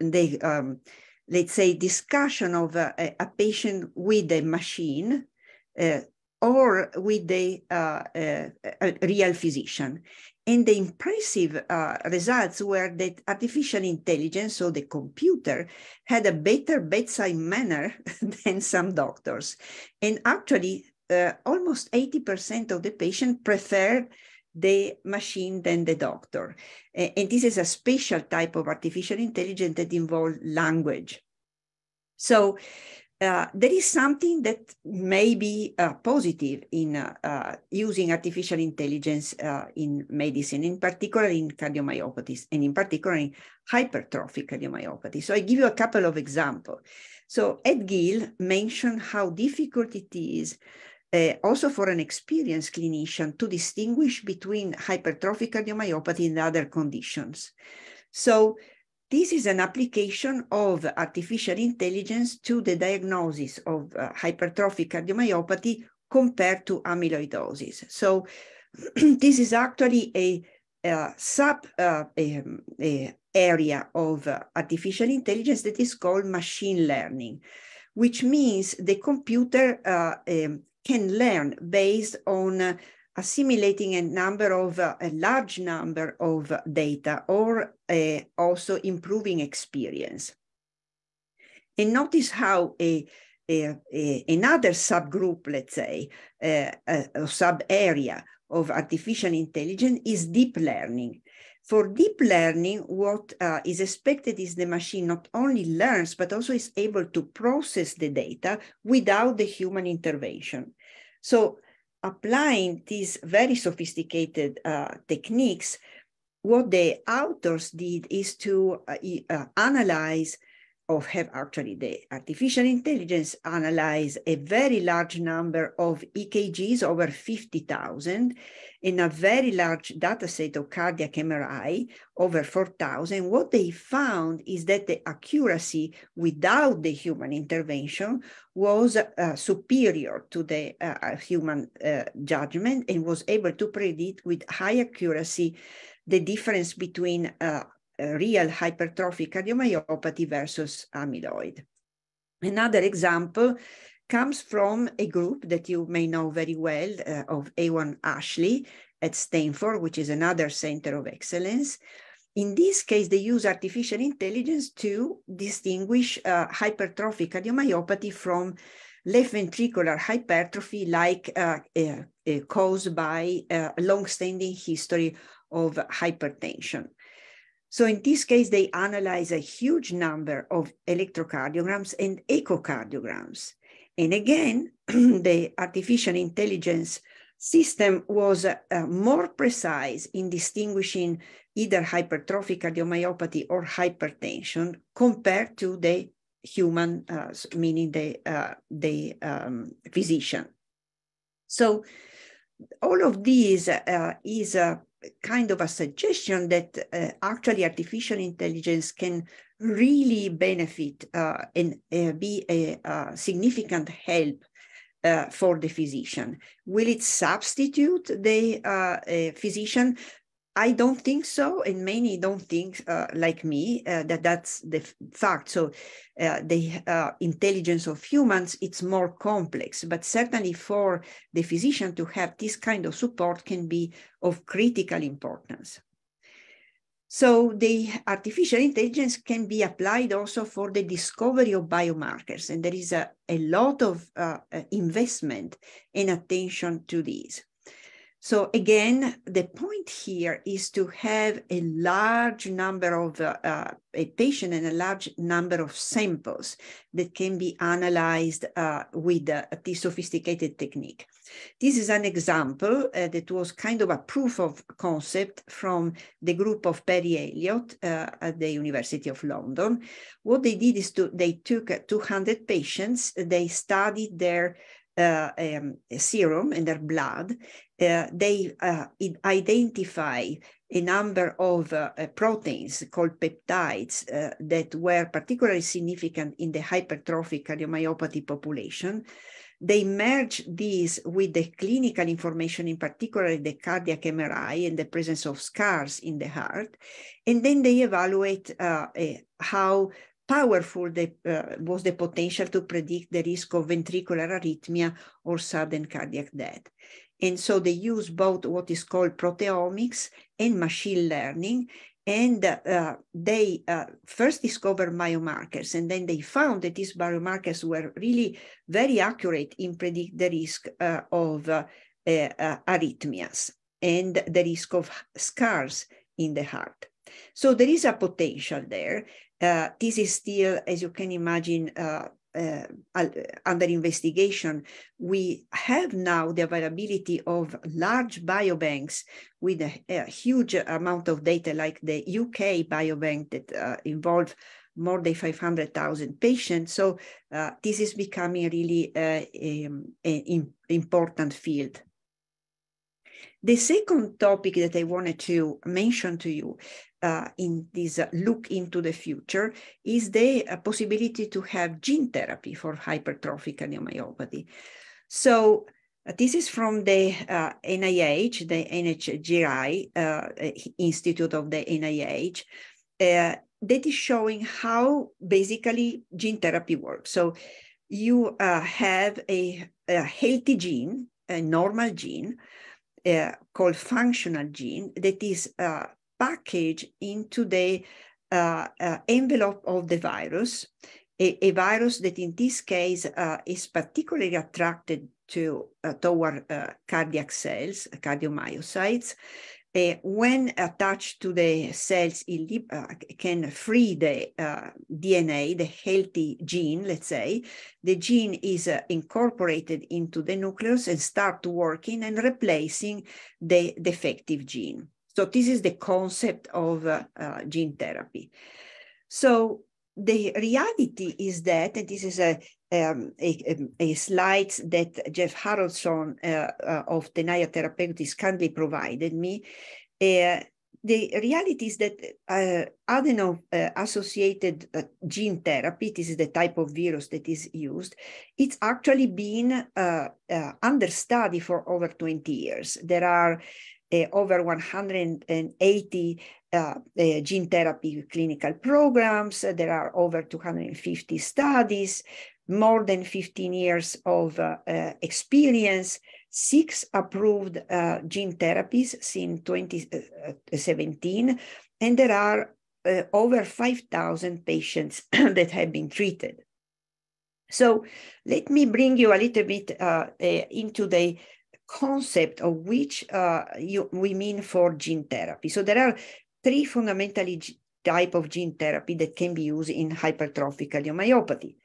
the um, let's say, discussion of a, a patient with a machine or with uh, uh, real physician. And the impressive uh, results were that artificial intelligence, so the computer, had a better bedside manner than some doctors. And actually, uh, almost 80% of the patient prefer the machine than the doctor. And this is a special type of artificial intelligence that involves language. So uh, there is something that may be uh, positive in uh, uh using artificial intelligence uh, in medicine, in particular in cardiomyopathies, and in particular in hypertrophic cardiomyopathy. So I give you a couple of examples. So Ed Gill mentioned how difficult it is uh, also for an experienced clinician to distinguish between hypertrophic cardiomyopathy and other conditions. So this is an application of artificial intelligence to the diagnosis of uh, hypertrophic cardiomyopathy compared to amyloidosis. So this is actually a, a sub uh, a, a area of uh, artificial intelligence that is called machine learning, which means the computer uh, um, can learn based on uh, assimilating a number of uh, a large number of data or uh, also improving experience. And notice how a, a, a another subgroup, let's say, uh, a, sub area of artificial intelligence is deep learning. For deep learning, what uh, is expected is the machine not only learns, but also is able to process the data without the human intervention. So applying these very sophisticated uh, techniques, what the authors did is to uh, uh, analyze or have actually the artificial intelligence analyze a very large number of EKGs, over 50,000, in a very large data set of cardiac MRI, over 4,000. What they found is that the accuracy without the human intervention was uh, superior to the uh, uh human uh, judgment and was able to predict with high accuracy the difference between uh, real hypertrophic cardiomyopathy versus amyloid. Another example comes from a group that you may know very well uh, of Euan Ashley at Stanford, which is another center of excellence. In this case, they use artificial intelligence to distinguish uh, hypertrophic cardiomyopathy from left ventricular hypertrophy like uh, uh, uh caused by uh, a long-standing history of hypertension. So in this case, they analyze a huge number of electrocardiograms and echocardiograms. And again, the artificial intelligence system was uh, more precise in distinguishing either hypertrophic cardiomyopathy or hypertension compared to the human, uh, meaning the, uh, the um, physician. So all of these uh, is a kind of a suggestion that uh, actually artificial intelligence can really benefit uh, and uh, be a, a, significant help uh, for the physician. Will it substitute the uh, physician? I don't think so, and many don't think uh, like me uh, that that's the fact. So uh, the uh, intelligence of humans it's more complex, but certainly for the physician to have this kind of support can be of critical importance. So the artificial intelligence can be applied also for the discovery of biomarkers, and there is a, a lot of uh, investment and attention to these. So again, the point here is to have a large number of uh, a patient and a large number of samples that can be analyzed uh, with uh, this sophisticated technique. This is an example uh, that was kind of a proof of concept from the group of Perry Elliott uh, at the University of London. What they did is to, they took 200 patients, they studied their um, serum in their blood, uh, they uh, identify a number of uh, uh, proteins called peptides uh, that were particularly significant in the hypertrophic cardiomyopathy population. They merge these with the clinical information, in particular the cardiac MRI and the presence of scars in the heart. And then they evaluate how powerful the, uh, was the potential to predict the risk of ventricular arrhythmia or sudden cardiac death. And so they use both what is called proteomics and machine learning. And uh, they uh, first discovered biomarkers, and then they found that these biomarkers were really very accurate in predict the risk uh, of uh, uh, arrhythmias and the risk of scars in the heart. So there is a potential there. Uh, this is still, as you can imagine, uh, uh, under investigation. We have now the availability of large biobanks with a, a huge amount of data, like the UK biobank that uh, involved more than 500,000 patients. So uh, this is becoming really um, an important field. The second topic that I wanted to mention to you uh, in this uh, look into the future is the uh, possibility to have gene therapy for hypertrophic cardiomyopathy. So uh, this is from the NIH, uh, the NHGRI uh, Institute of the NIH, that is showing how basically gene therapy works. So you have a, a healthy gene, a normal gene, uh, called functional gene that is uh, packaged into the uh, uh, envelope of the virus, a, a, virus that in this case uh, is particularly attracted to toward cardiac cells, cardiomyocytes, uh, when attached to the cells, it uh, can free the uh, DNA, the healthy gene, let's say. The gene is uh, incorporated into the nucleus and start working and replacing the defective gene. So this is the concept of uh, uh, gene therapy. So the reality is that, and this is a, um, a, a, slide that Jeff Haraldson uh, uh, of Tenaya Therapeutics kindly provided me. Uh, the reality is that uh, adeno-associated gene therapy, this is the type of virus that is used, it's actually been under study for over 20 years. There are uh, over 180 uh, uh, gene therapy clinical programs. There are over 250 studies, more than 15 years of uh, uh, experience, six approved uh, gene therapies since 2017, and there are over 5,000 patients that have been treated. So let me bring you a little bit into the concept of which uh, you, we mean for gene therapy. So there are three fundamentally type of gene therapy that can be used in hypertrophic cardiomyopathy.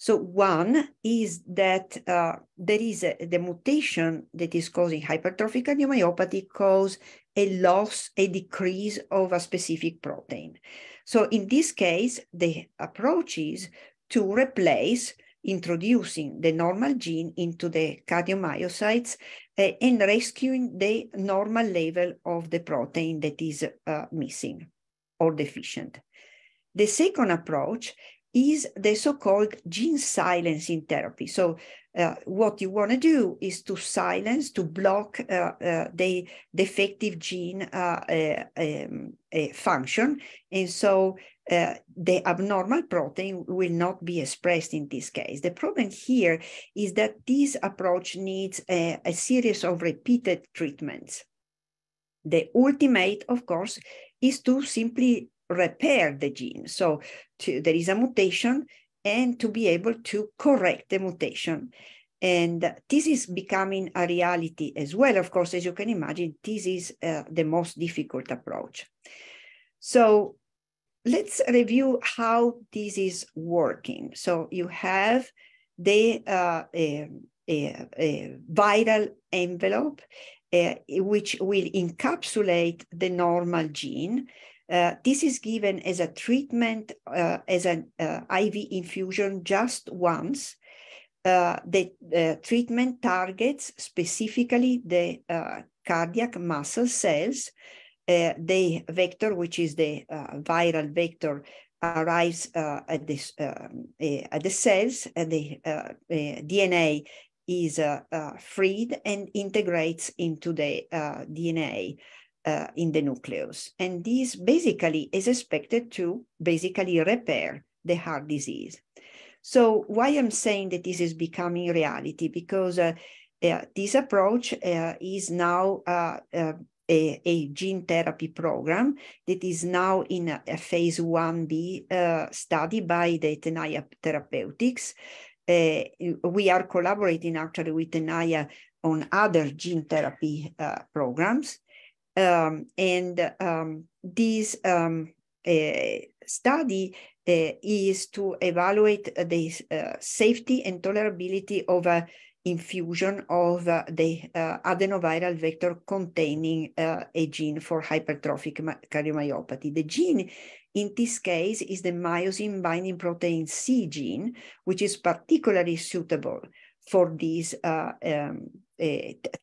So one is that uh, there is a, the mutation that is causing hypertrophic cardiomyopathy cause a loss, a decrease of a specific protein. So in this case, the approach is to replace introducing the normal gene into the cardiomyocytes uh, and rescuing the normal level of the protein that is uh, missing or deficient. The second approach is the so-called gene silencing therapy. So uh, what you want to do is to silence, to block uh, uh, the defective gene uh, uh, um, uh, function. And so the abnormal protein will not be expressed in this case. The problem here is that this approach needs a, a series of repeated treatments. The ultimate, of course, is to simply repair the gene. So to, there is a mutation and to be able to correct the mutation. And this is becoming a reality as well. Of course, as you can imagine, this is uh, the most difficult approach. So let's review how this is working. So you have the uh, a, a, a viral envelope, uh, which will encapsulate the normal gene uh, this is given as a treatment, uh, as an uh, IV infusion just once. Uh, the treatment targets specifically the uh, cardiac muscle cells. the vector, which is the viral vector, arrives at, this, at the cells, and the DNA is freed and integrates into the DNA uh, in the nucleus. And this basically is expected to basically repair the heart disease. So why I'm saying that this is becoming reality? Because uh, uh, this approach uh, is now uh, uh, a, a, gene therapy program that is now in a, a phase 1B study by the Tenaya Therapeutics. we are collaborating actually with Tenaya on other gene therapy programs. Um, and um, this um, uh, study uh, is to evaluate the uh, safety and tolerability of infusion of uh, the uh, adenoviral vector containing uh, a gene for hypertrophic cardiomyopathy. The gene in this case is the myosin binding protein C gene, which is particularly suitable for this um,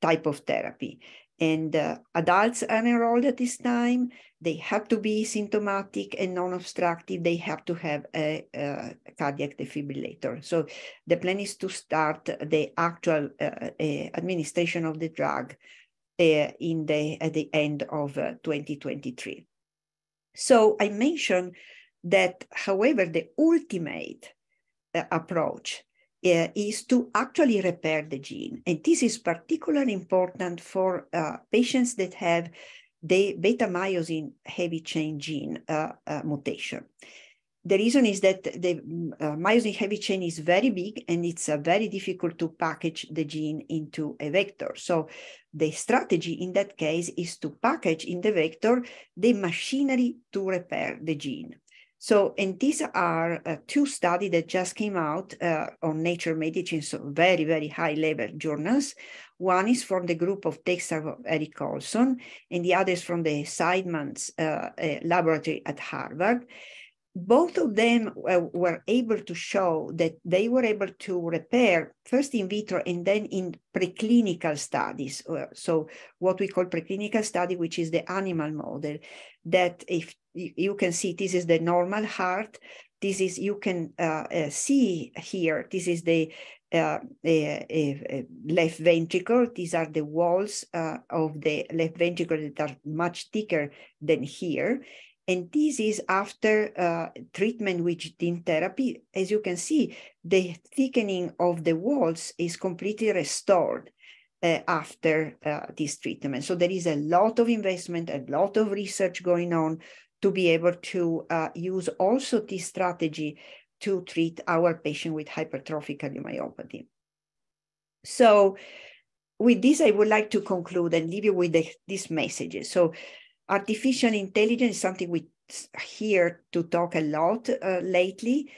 type of therapy and uh, adults are enrolled at this time. They have to be symptomatic and non-obstructive. They have to have a, a, cardiac defibrillator. So the plan is to start the actual uh, uh, administration of the drug uh, in the at the end of uh, 2023. So I mentioned that, however, the ultimate approach uh, is to actually repair the gene. And this is particularly important for uh, patients that have the beta myosin heavy chain gene uh, uh mutation. The reason is that the uh, myosin heavy chain is very big and it's uh, very difficult to package the gene into a vector. So the strategy in that case is to package in the vector the machinery to repair the gene. So, and these are uh, two studies that just came out uh, on Nature Medicine, so very, very high level journals. One is from the group of Dexter Eric Olson, and the other is from the Seidman's uh, uh laboratory at Harvard both of them uh, were able to show that they were able to repair first in vitro and then in preclinical studies. Uh, so what we call preclinical study, which is the animal model, that if you can see this is the normal heart, this is you can uh, uh, see here this is the uh, a, a, left ventricle. These are the walls uh, of the left ventricle that are much thicker than here. And this is after uh, treatment with gene therapy. As you can see, the thickening of the walls is completely restored uh, after uh, this treatment. So there is a lot of investment, a lot of research going on to be able to uh, use also this strategy to treat our patient with hypertrophic cardiomyopathy. So with this, I would like to conclude and leave you with the, these messages. So artificial intelligence is something we hear to talk a lot uh, lately,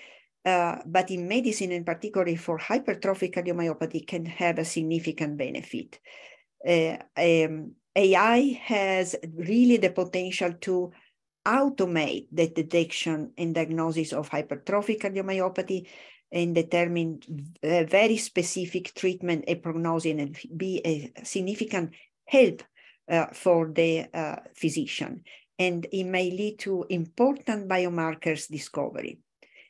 uh, but in medicine, in particular for hypertrophic cardiomyopathy, can have a significant benefit. Uh, um, AI has really the potential to automate the detection and diagnosis of hypertrophic cardiomyopathy and determine a very specific treatment and prognosis and be a significant help uh, for the uh, physician. And it may lead to important biomarkers discovery.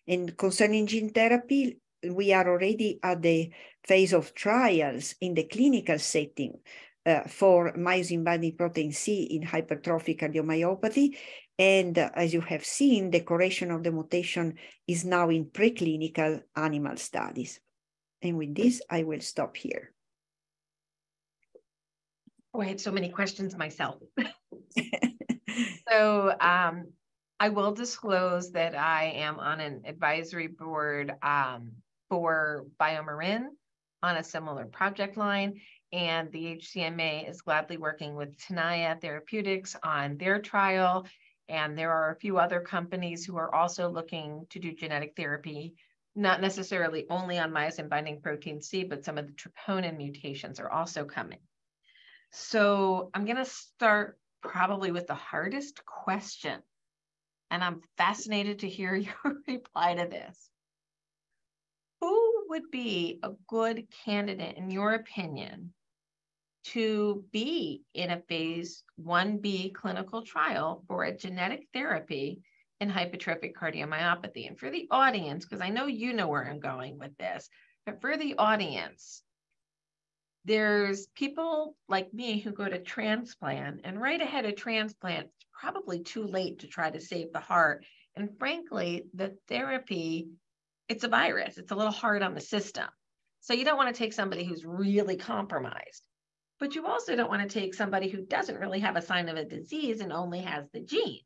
And concerning gene therapy, we are already at the phase of trials in the clinical setting uh, for myosin binding protein C in hypertrophic cardiomyopathy. And uh, as you have seen, the correction of the mutation is now in preclinical animal studies. And with this, I will stop here. Oh, I had so many questions myself. so um, I will disclose that I am on an advisory board um, for BioMarin on a similar project line. And the HCMA is gladly working with Tenaya Therapeutics on their trial. And there are a few other companies who are also looking to do genetic therapy, not necessarily only on myosin binding protein C, but some of the troponin mutations are also coming. So I'm going to start probably with the hardest question. And I'm fascinated to hear your reply to this. Who would be a good candidate, in your opinion, to be in a phase 1B clinical trial for a genetic therapy in hypertrophic cardiomyopathy. And for the audience, because I know you know where I'm going with this, but for the audience, there's people like me who go to transplant, and right ahead of transplant, it's probably too late to try to save the heart. And frankly, the therapy, it's a virus, it's a little hard on the system. So you don't want to take somebody who's really compromised but you also don't want to take somebody who doesn't really have a sign of a disease and only has the gene.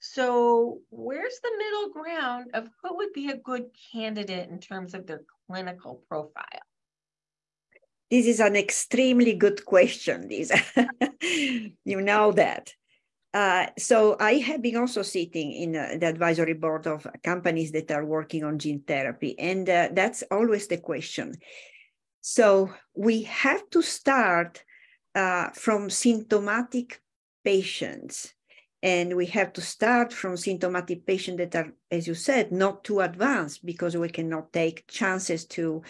So, where's the middle ground of who would be a good candidate in terms of their clinical profile? This is an extremely good question, Lisa. you know that. Uh, so I have been also sitting in uh, the advisory board of companies that are working on gene therapy, and uh, that's always the question: so we have to start uh, from symptomatic patients. And we have to start from symptomatic patients that are, as you said, not too advanced because we cannot take chances to,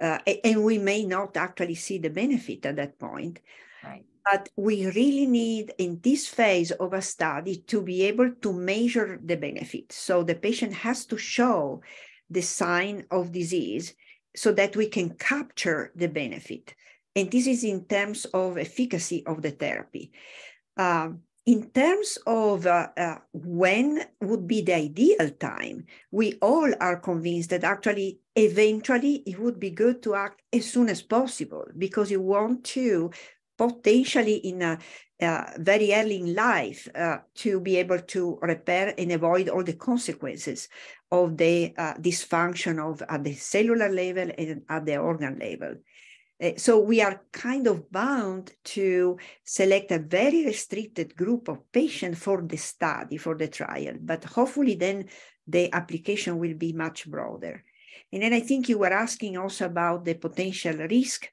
uh, and we may not actually see the benefit at that point. Right. But we really need in this phase of a study to be able to measure the benefit. So the patient has to show the sign of disease so that we can capture the benefit. And this is in terms of efficacy of the therapy. Uh, in terms of uh, uh, when would be the ideal time, we all are convinced that actually, eventually, it would be good to act as soon as possible because you want to potentially in a, uh, very early in life uh, to be able to repair and avoid all the consequences of the uh, dysfunction of at the cellular level and at the organ level. Uh, so we are kind of bound to select a very restricted group of patients for the study, for the trial, but hopefully then the application will be much broader. And then I think you were asking also about the potential risk,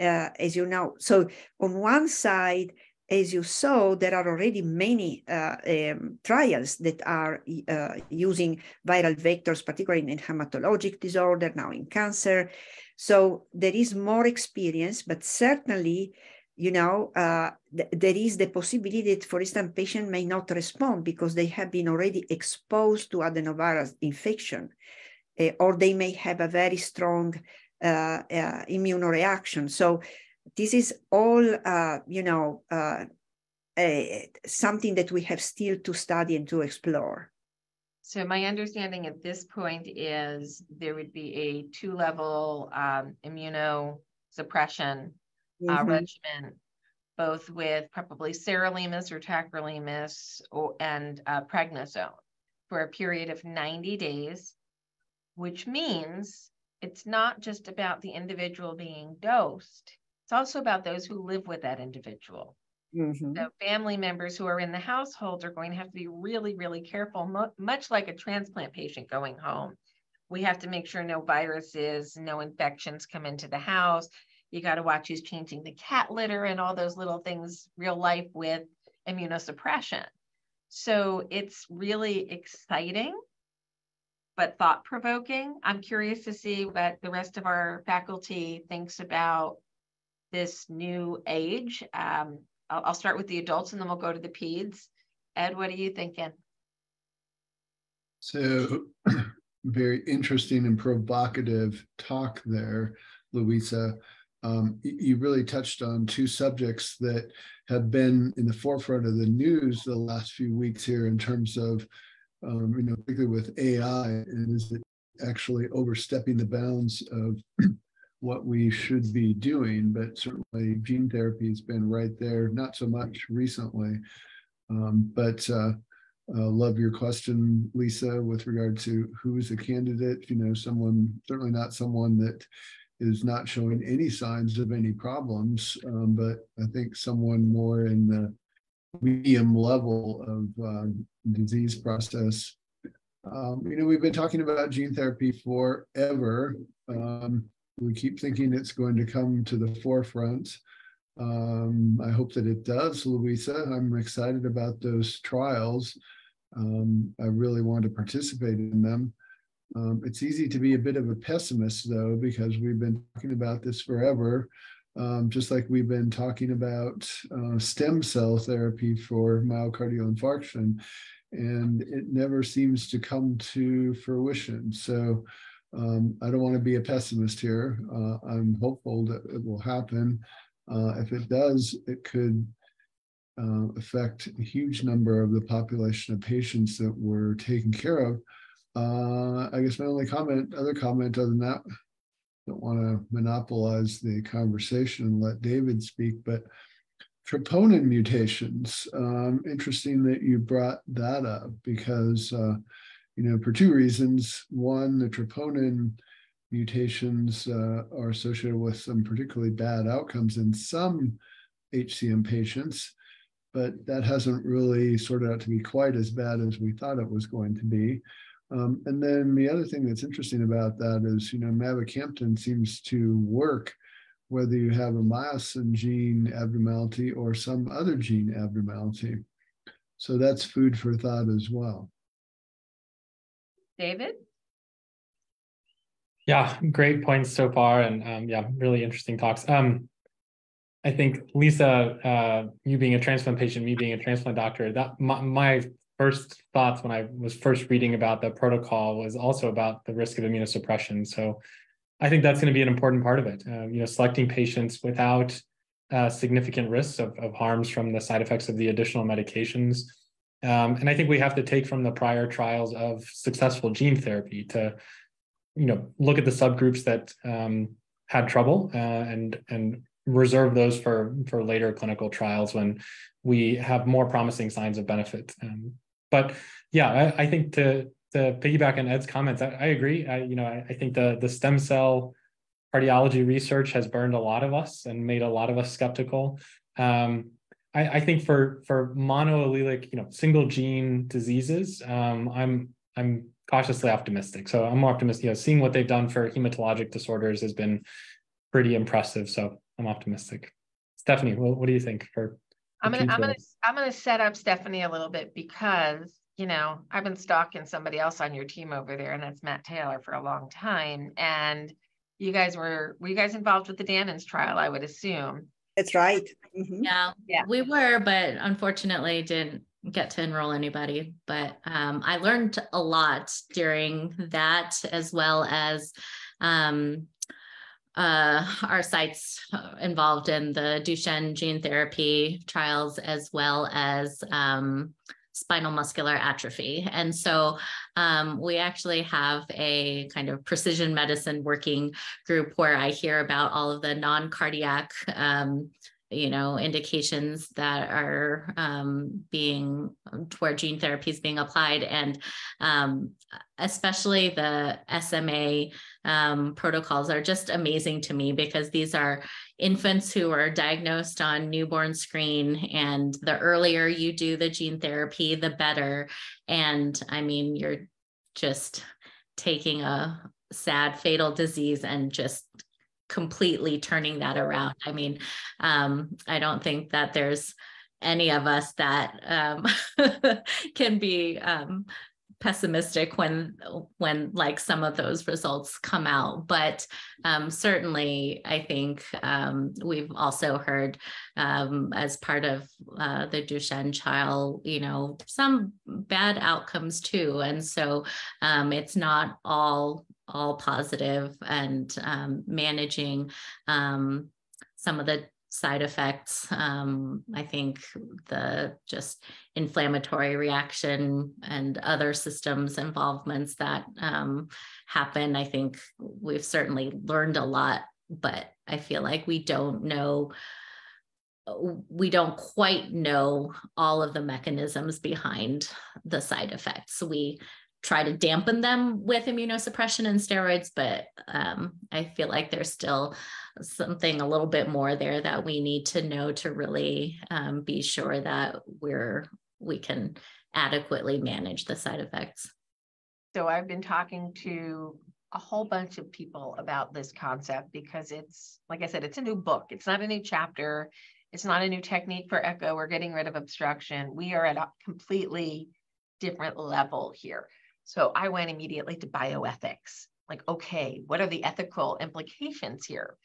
uh, as you know. So on one side, as you saw, there are already many uh, um, trials that are uh, using viral vectors, particularly in hematologic disorder, now in cancer. So there is more experience, but certainly, you know, uh, th there is the possibility that, for instance, patient may not respond because they have been already exposed to adenovirus infection, uh, or they may have a very strong uh, uh, immunoreaction. So this is all, uh, you know, uh, something that we have still to study and to explore. So my understanding at this point is there would be a two-level um, immunosuppression uh, mm-hmm. regimen, both with probably sirolimus or tacrolimus or, and uh, prednisone for a period of 90 days, which means it's not just about the individual being dosed, it's also about those who live with that individual. Mm-hmm. So family members who are in the household are going to have to be really, really careful, mo- much like a transplant patient going home. We have to make sure no viruses, no infections come into the house. You got to watch who's changing the cat litter and all those little things, real life with immunosuppression. So it's really exciting, but thought provoking. I'm curious to see what the rest of our faculty thinks about this new age. Um, I'll, I'll start with the adults and then we'll go to the peds. Ed, what are you thinking? So, very interesting and provocative talk there, Luisa. Um, you really touched on two subjects that have been in the forefront of the news the last few weeks here in terms of, um, you know, particularly with AI, and is it actually overstepping the bounds of what we should be doing, but certainly gene therapy has been right there, not so much recently. Um, but uh, uh, love your question, Lisa, with regard to who's a candidate. You know, someone, certainly not someone that is not showing any signs of any problems, um, but I think someone more in the medium level of uh, disease process. Um, you know, we've been talking about gene therapy forever. Um, we keep thinking it's going to come to the forefront. Um, I hope that it does, Luisa. I'm excited about those trials. Um, I really want to participate in them. Um, it's easy to be a bit of a pessimist, though, because we've been talking about this forever, um, just like we've been talking about uh, stem cell therapy for myocardial infarction, and it never seems to come to fruition. So um, I don't want to be a pessimist here. Uh, I'm hopeful that it will happen. Uh, if it does, it could uh, affect a huge number of the population of patients that we're taking care of. Uh, I guess my only comment, other comment other than that, don't want to monopolize the conversation and let David speak, but troponin mutations. Um, interesting that you brought that up because uh, you know, for two reasons. One, the troponin mutations uh, are associated with some particularly bad outcomes in some HCM patients, but that hasn't really sorted out to be quite as bad as we thought it was going to be. Um, and then the other thing that's interesting about that is, you know, mavacamten seems to work whether you have a myosin gene abnormality or some other gene abnormality. So that's food for thought as well. David? Yeah, great points so far, and um, yeah, really interesting talks. Um, I think Lisa, uh, you being a transplant patient, me being a transplant doctor, that my, my first thoughts when I was first reading about the protocol was also about the risk of immunosuppression. So I think that's going to be an important part of it. Uh, you know, selecting patients without uh, significant risks of, of harms from the side effects of the additional medications um, and I think we have to take from the prior trials of successful gene therapy to, you know, look at the subgroups that um, had trouble uh, and and reserve those for for later clinical trials when we have more promising signs of benefit. Um, but yeah, I, I, think to to piggyback on Ed's comments, I, I agree. I, you know, I, I, think the the stem cell cardiology research has burned a lot of us and made a lot of us skeptical. Um, I, I think for for monoallelic, you know, single gene diseases, um, I'm I'm cautiously optimistic. So I'm optimistic. You know, seeing what they've done for hematologic disorders has been pretty impressive. So I'm optimistic. Stephanie, what, what do you think for? I'm gonna I'm gonna I'm gonna set up Stephanie a little bit because you know I've been stalking somebody else on your team over there, and that's Matt Taylor for a long time. And you guys were were you guys involved with the Danon's trial? I would assume. That's right. Mm-hmm. Yeah, yeah, we were, but unfortunately didn't get to enroll anybody. But um, I learned a lot during that, as well as um, uh, our sites involved in the Duchenne gene therapy trials, as well as um, spinal muscular atrophy. And so um, we actually have a kind of precision medicine working group where I hear about all of the non cardiac. Um, you know indications that are um, being where gene therapy is being applied and um, especially the sma um, protocols are just amazing to me because these are infants who are diagnosed on newborn screen and the earlier you do the gene therapy the better. And i mean you're just taking a sad fatal disease and just completely turning that around. I mean um, i don't think that there's any of us that um, can be um, pessimistic when when like some of those results come out. But um, certainly i think um, we've also heard um, as part of uh, the duchenne trial you know some bad outcomes too. And so um, it's not all all positive and um, managing um, some of the side effects. Um, I think the just inflammatory reaction and other systems involvements that um, happen. I think we've certainly learned a lot, but I feel like we don't know. We don't quite know all of the mechanisms behind the side effects. We try to dampen them with immunosuppression and steroids, but um, I feel like there's still something a little bit more there that we need to know to really um, be sure that we're we can adequately manage the side effects. So I've been talking to a whole bunch of people about this concept because it's like I said, it's a new book. It's not a new chapter. It's not a new technique for echo We're getting rid of obstruction. We are at a completely different level here. So I went immediately to bioethics. Like, okay, what are the ethical implications here?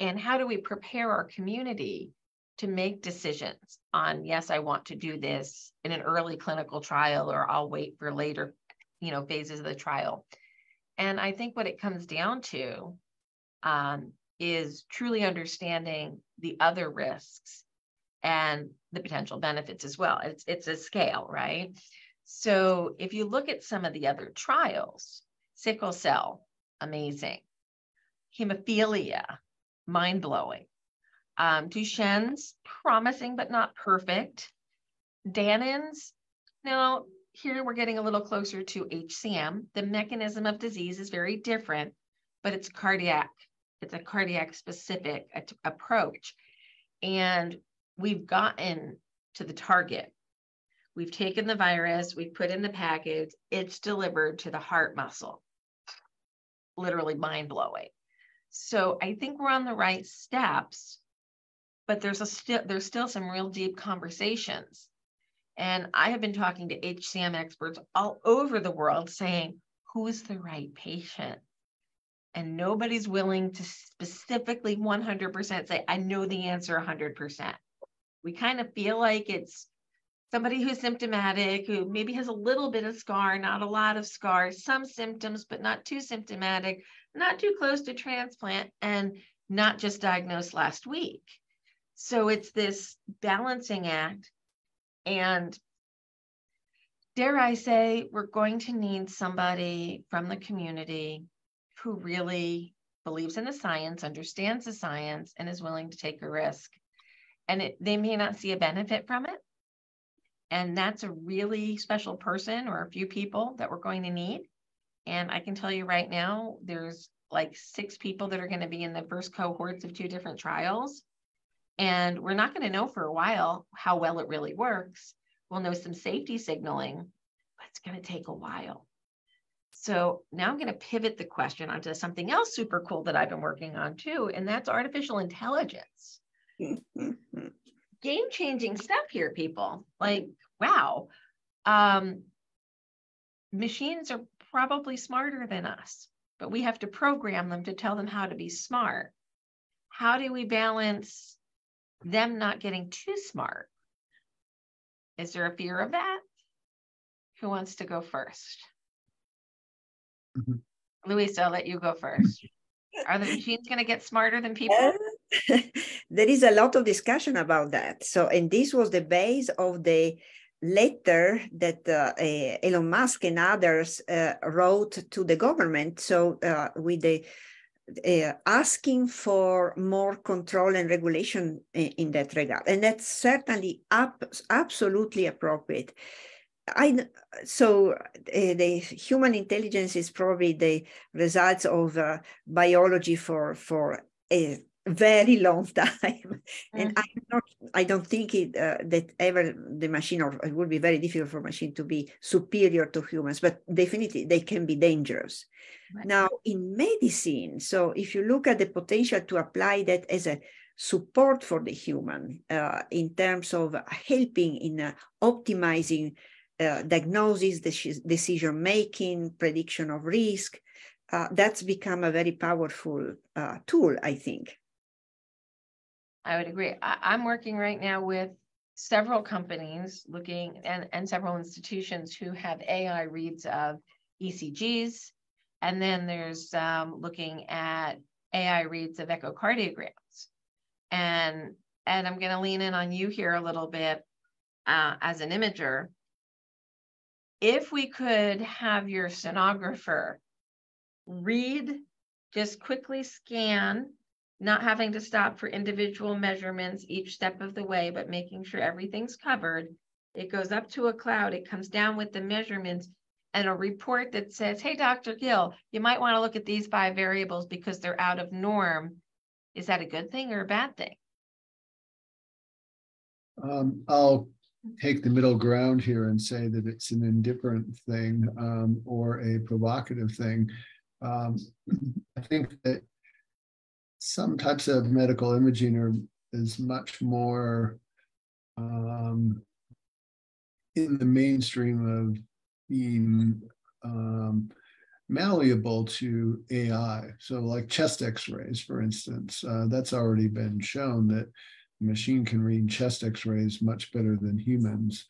And how do we prepare our community to make decisions on, yes, I want to do this in an early clinical trial, or I'll wait for later, you know, phases of the trial. And I think what it comes down to um, is truly understanding the other risks and the potential benefits as well. It's it's a scale, right? So if you look at some of the other trials, sickle cell, amazing. Hemophilia, mind blowing. Um, Duchenne's, promising but not perfect. Danon, now here we're getting a little closer to HCM. The mechanism of disease is very different, but it's cardiac. It's a cardiac specific approach. And we've gotten to the target We've taken the virus, we've put in the package, it's delivered to the heart muscle. Literally mind blowing. So I think we're on the right steps, but there's a still there's still some real deep conversations. And I have been talking to HCM experts all over the world saying, who's the right patient? And nobody's willing to specifically 100% say, I know the answer 100%. We kind of feel like it's somebody who's symptomatic, who maybe has a little bit of scar, not a lot of scar, some symptoms, but not too symptomatic, not too close to transplant, and not just diagnosed last week. So it's this balancing act. And dare I say, we're going to need somebody from the community who really believes in the science, understands the science, and is willing to take a risk. And it, they may not see a benefit from it, and that's a really special person or a few people that we're going to need. And I can tell you right now, there's like six people that are going to be in the first cohorts of two different trials. And we're not going to know for a while how well it really works. We'll know some safety signaling, but it's going to take a while. So now I'm going to pivot the question onto something else super cool that I've been working on too, and that's artificial intelligence. Mm-hmm. Game changing stuff here, people. Like, wow. Um, machines are probably smarter than us, but we have to program them to tell them how to be smart. How do we balance them not getting too smart? Is there a fear of that? Who wants to go 1st mm-hmm. Luisa, I'll let you go first. Are the machines going to get smarter than people? There is a lot of discussion about that. So, and this was the base of the letter that uh, uh, Elon Musk and others uh, wrote to the government. So, uh, with the uh, asking for more control and regulation in, in, that regard, and that's certainly up, absolutely appropriate. I so uh, the human intelligence is probably the results of uh, biology for for very long time, and mm. I'm not. I don't think it uh, that ever the machine or it would be very difficult for machine to be superior to humans, but definitely they can be dangerous. Right. Now in medicine, so if you look at the potential to apply that as a support for the human uh, in terms of helping in uh, optimizing uh, diagnosis, decision making, prediction of risk. Uh, that's become a very powerful uh, tool, I think. I would agree. I, am working right now with several companies looking and, and several institutions who have AI reads of ECGs. And then there's um, looking at AI reads of echocardiograms. And, and I'm going to lean in on you here a little bit uh, as an imager if we could have your sonographer read, just quickly scan, not having to stop for individual measurements each step of the way, but making sure everything's covered. It goes up to a cloud, it comes down with the measurements and a report that says, hey, Dr. Gill, you might want to look at these five variables because they're out of norm. Is that a good thing or a bad thing? Um, I'll take the middle ground here and say that it's an indifferent thing um, or a provocative thing. Um, I think that some types of medical imaging are is much more um, in the mainstream of being um, malleable to AI. So, like chest X-rays, for instance, uh, that's already been shown that machine can read chest x-rays much better than humans.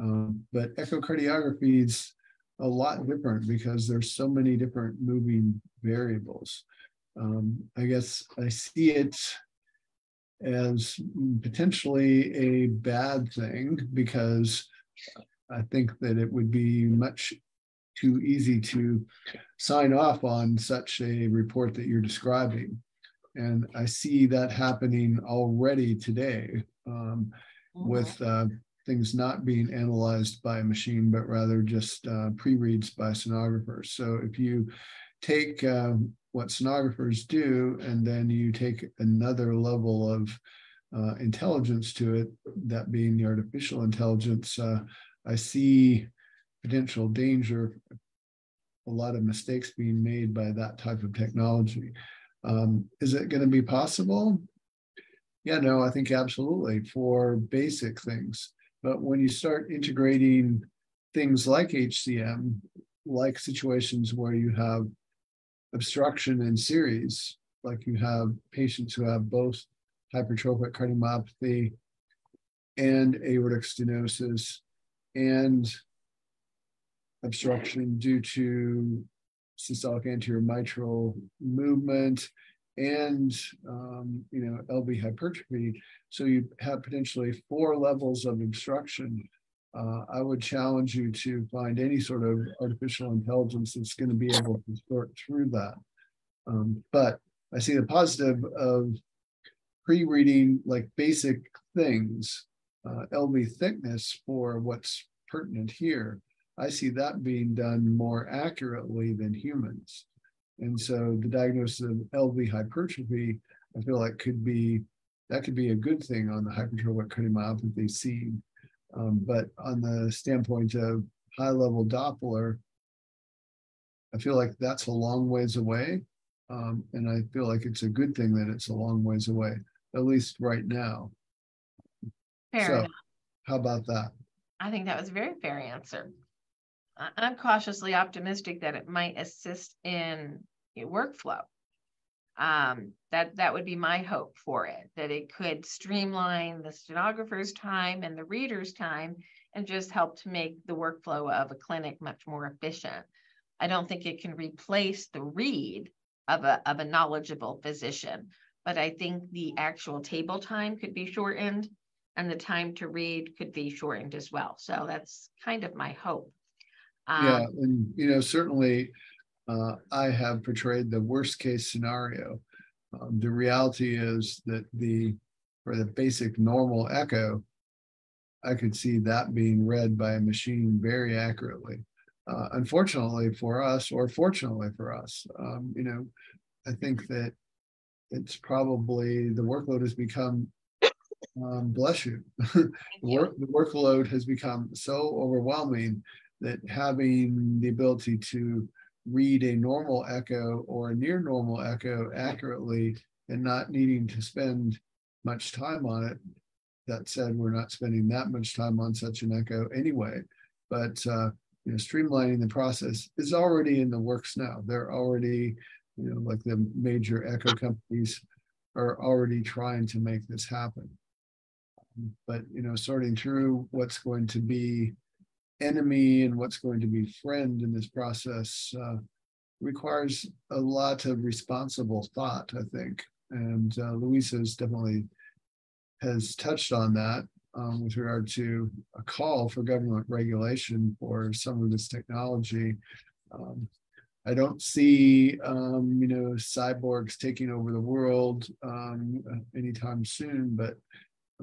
Um, but echocardiography is a lot different because there's so many different moving variables. Um, I guess I see it as potentially a bad thing because I think that it would be much too easy to sign off on such a report that you're describing. And I see that happening already today um, mm-hmm. with uh, things not being analyzed by a machine, but rather just uh, pre-reads by sonographers. So if you take uh, what sonographers do and then you take another level of uh, intelligence to it, that being the artificial intelligence, uh, I see potential danger, a lot of mistakes being made by that type of technology. Um, is it going to be possible? Yeah, no, I think absolutely for basic things. But when you start integrating things like HCM, like situations where you have obstruction in series, like you have patients who have both hypertrophic cardiomyopathy and aortic stenosis and obstruction due to systolic anterior mitral movement and um, you know LV hypertrophy. So you have potentially four levels of obstruction. Uh, I would challenge you to find any sort of artificial intelligence that's going to be able to sort through that. Um, but I see the positive of pre-reading like basic things, uh, LV thickness for what's pertinent here. I see that being done more accurately than humans. And so the diagnosis of LV hypertrophy, I feel like could be that could be a good thing on the hypertrophic cardiomyopathy scene. Um, but on the standpoint of high level Doppler, I feel like that's a long ways away. Um, and I feel like it's a good thing that it's a long ways away, at least right now. Fair so, enough. how about that? I think that was a very fair answer. I'm cautiously optimistic that it might assist in your workflow. Um, that that would be my hope for it. That it could streamline the sonographer's time and the reader's time, and just help to make the workflow of a clinic much more efficient. I don't think it can replace the read, of a, of a knowledgeable physician. But I think the actual table time could be shortened and the time to read could be shortened as well. So that's kind of my hope. Yeah, Um, and you know, certainly uh, I have portrayed the worst case scenario. Um, the reality is that the for the basic normal echo, I could see that being read by a machine very accurately. Uh, unfortunately for us, or fortunately for us, um, you know, I think that it's probably the workload has become um, bless you. the, work, the workload has become so overwhelming that having the ability to read a normal echo or a near normal echo accurately and not needing to spend much time on it. That said, we're not spending that much time on such an echo anyway. But uh, you know, streamlining the process is already in the works now. They're already, you know, like the major echo companies are already trying to make this happen. But you know, sorting through what's going to be enemy and what's going to be friend in this process uh, requires a lot of responsible thought, I think. And uh, Luisa's definitely has touched on that um, with regard to a call for government regulation for some of this technology. Um, I don't see, um, you know, cyborgs taking over the world um, anytime soon, but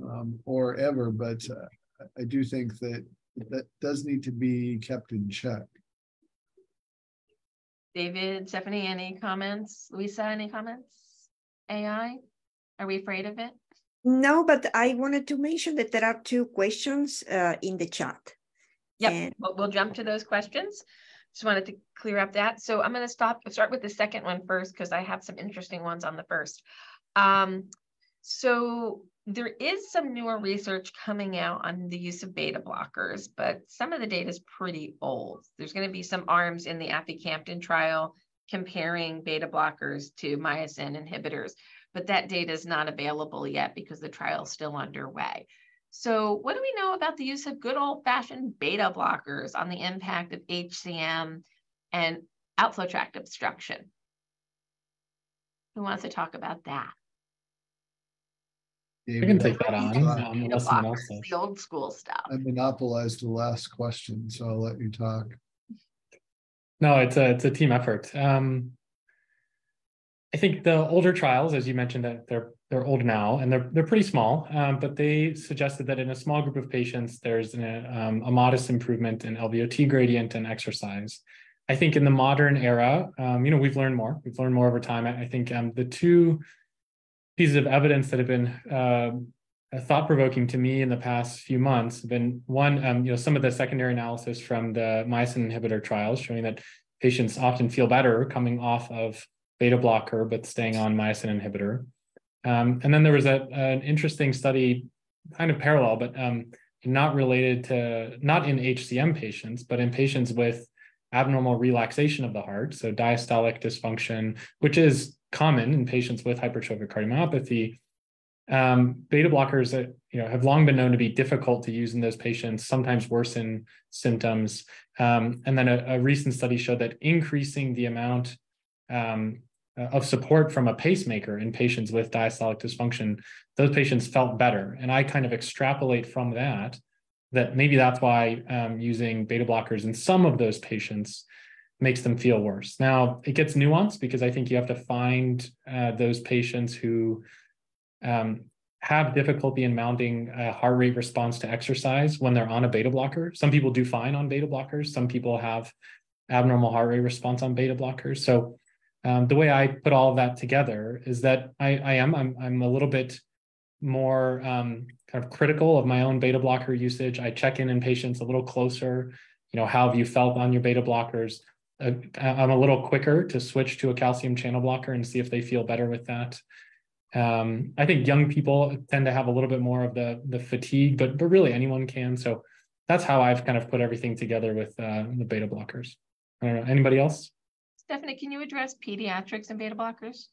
um, or ever. But uh, I do think that that does need to be kept in check. David, Stephanie, any comments? Lisa, any comments? AI? Are we afraid of it? No, but I wanted to mention that there are two questions uh, in the chat. Yep, And- we'll, we'll jump to those questions. Just wanted to clear up that. So I'm gonna stop, start with the second one first, because I have some interesting ones on the first. Um, so there is some newer research coming out on the use of beta blockers, but some of the data is pretty old. There's gonna be some arms in the aficamten trial comparing beta blockers to myosin inhibitors, but that data is not available yet because the trial is still underway. So what do we know about the use of good old fashioned beta blockers on the impact of HCM and outflow tract obstruction? Who wants to talk about that? I can take that on. Beta um, unless someone else does. the old school stuff. I monopolized the last question, so I'll let you talk. No, it's a it's a team effort. Um, I think the older trials, as you mentioned, that they're they're old now and they're they're pretty small, um, but they suggested that in a small group of patients, there's an, um, a modest improvement in LVOT gradient and exercise. I think in the modern era, um, you know, we've learned more. We've learned more over time. I, I think um, the two pieces of evidence that have been uh, thought provoking to me in the past few months have been one, um, you know, some of the secondary analysis from the myosin inhibitor trials showing that patients often feel better coming off of beta blocker but staying on myosin inhibitor. Um, and then there was a, an interesting study, kind of parallel, but um, not related to, not in HCM patients, but in patients with abnormal relaxation of the heart, so diastolic dysfunction, which is common in patients with hypertrophic cardiomyopathy. Um, beta blockers that you know have long been known to be difficult to use in those patients, sometimes worsen symptoms. Um, and then a, a, recent study showed that increasing the amount um, of support from a pacemaker in patients with diastolic dysfunction, those patients felt better. And I kind of extrapolate from that that maybe that's why um, using beta blockers in some of those patients makes them feel worse. Now, it gets nuanced because I think you have to find uh, those patients who um, have difficulty in mounting a heart rate response to exercise when they're on a beta blocker. Some people do fine on beta blockers. Some people have abnormal heart rate response on beta blockers. So um, the way I put all of that together is that I, I am I'm, I'm a little bit more um, kind of critical of my own beta blocker usage. I check in in patients a little closer. You know, how have you felt on your beta blockers? I'm a little quicker to switch to a calcium channel blocker and see if they feel better with that. Um, I think young people tend to have a little bit more of the the fatigue, but but really anyone can. So that's how I've kind of put everything together with uh, the beta blockers. I don't know. Anybody else? Stephanie, can you address pediatrics and beta blockers?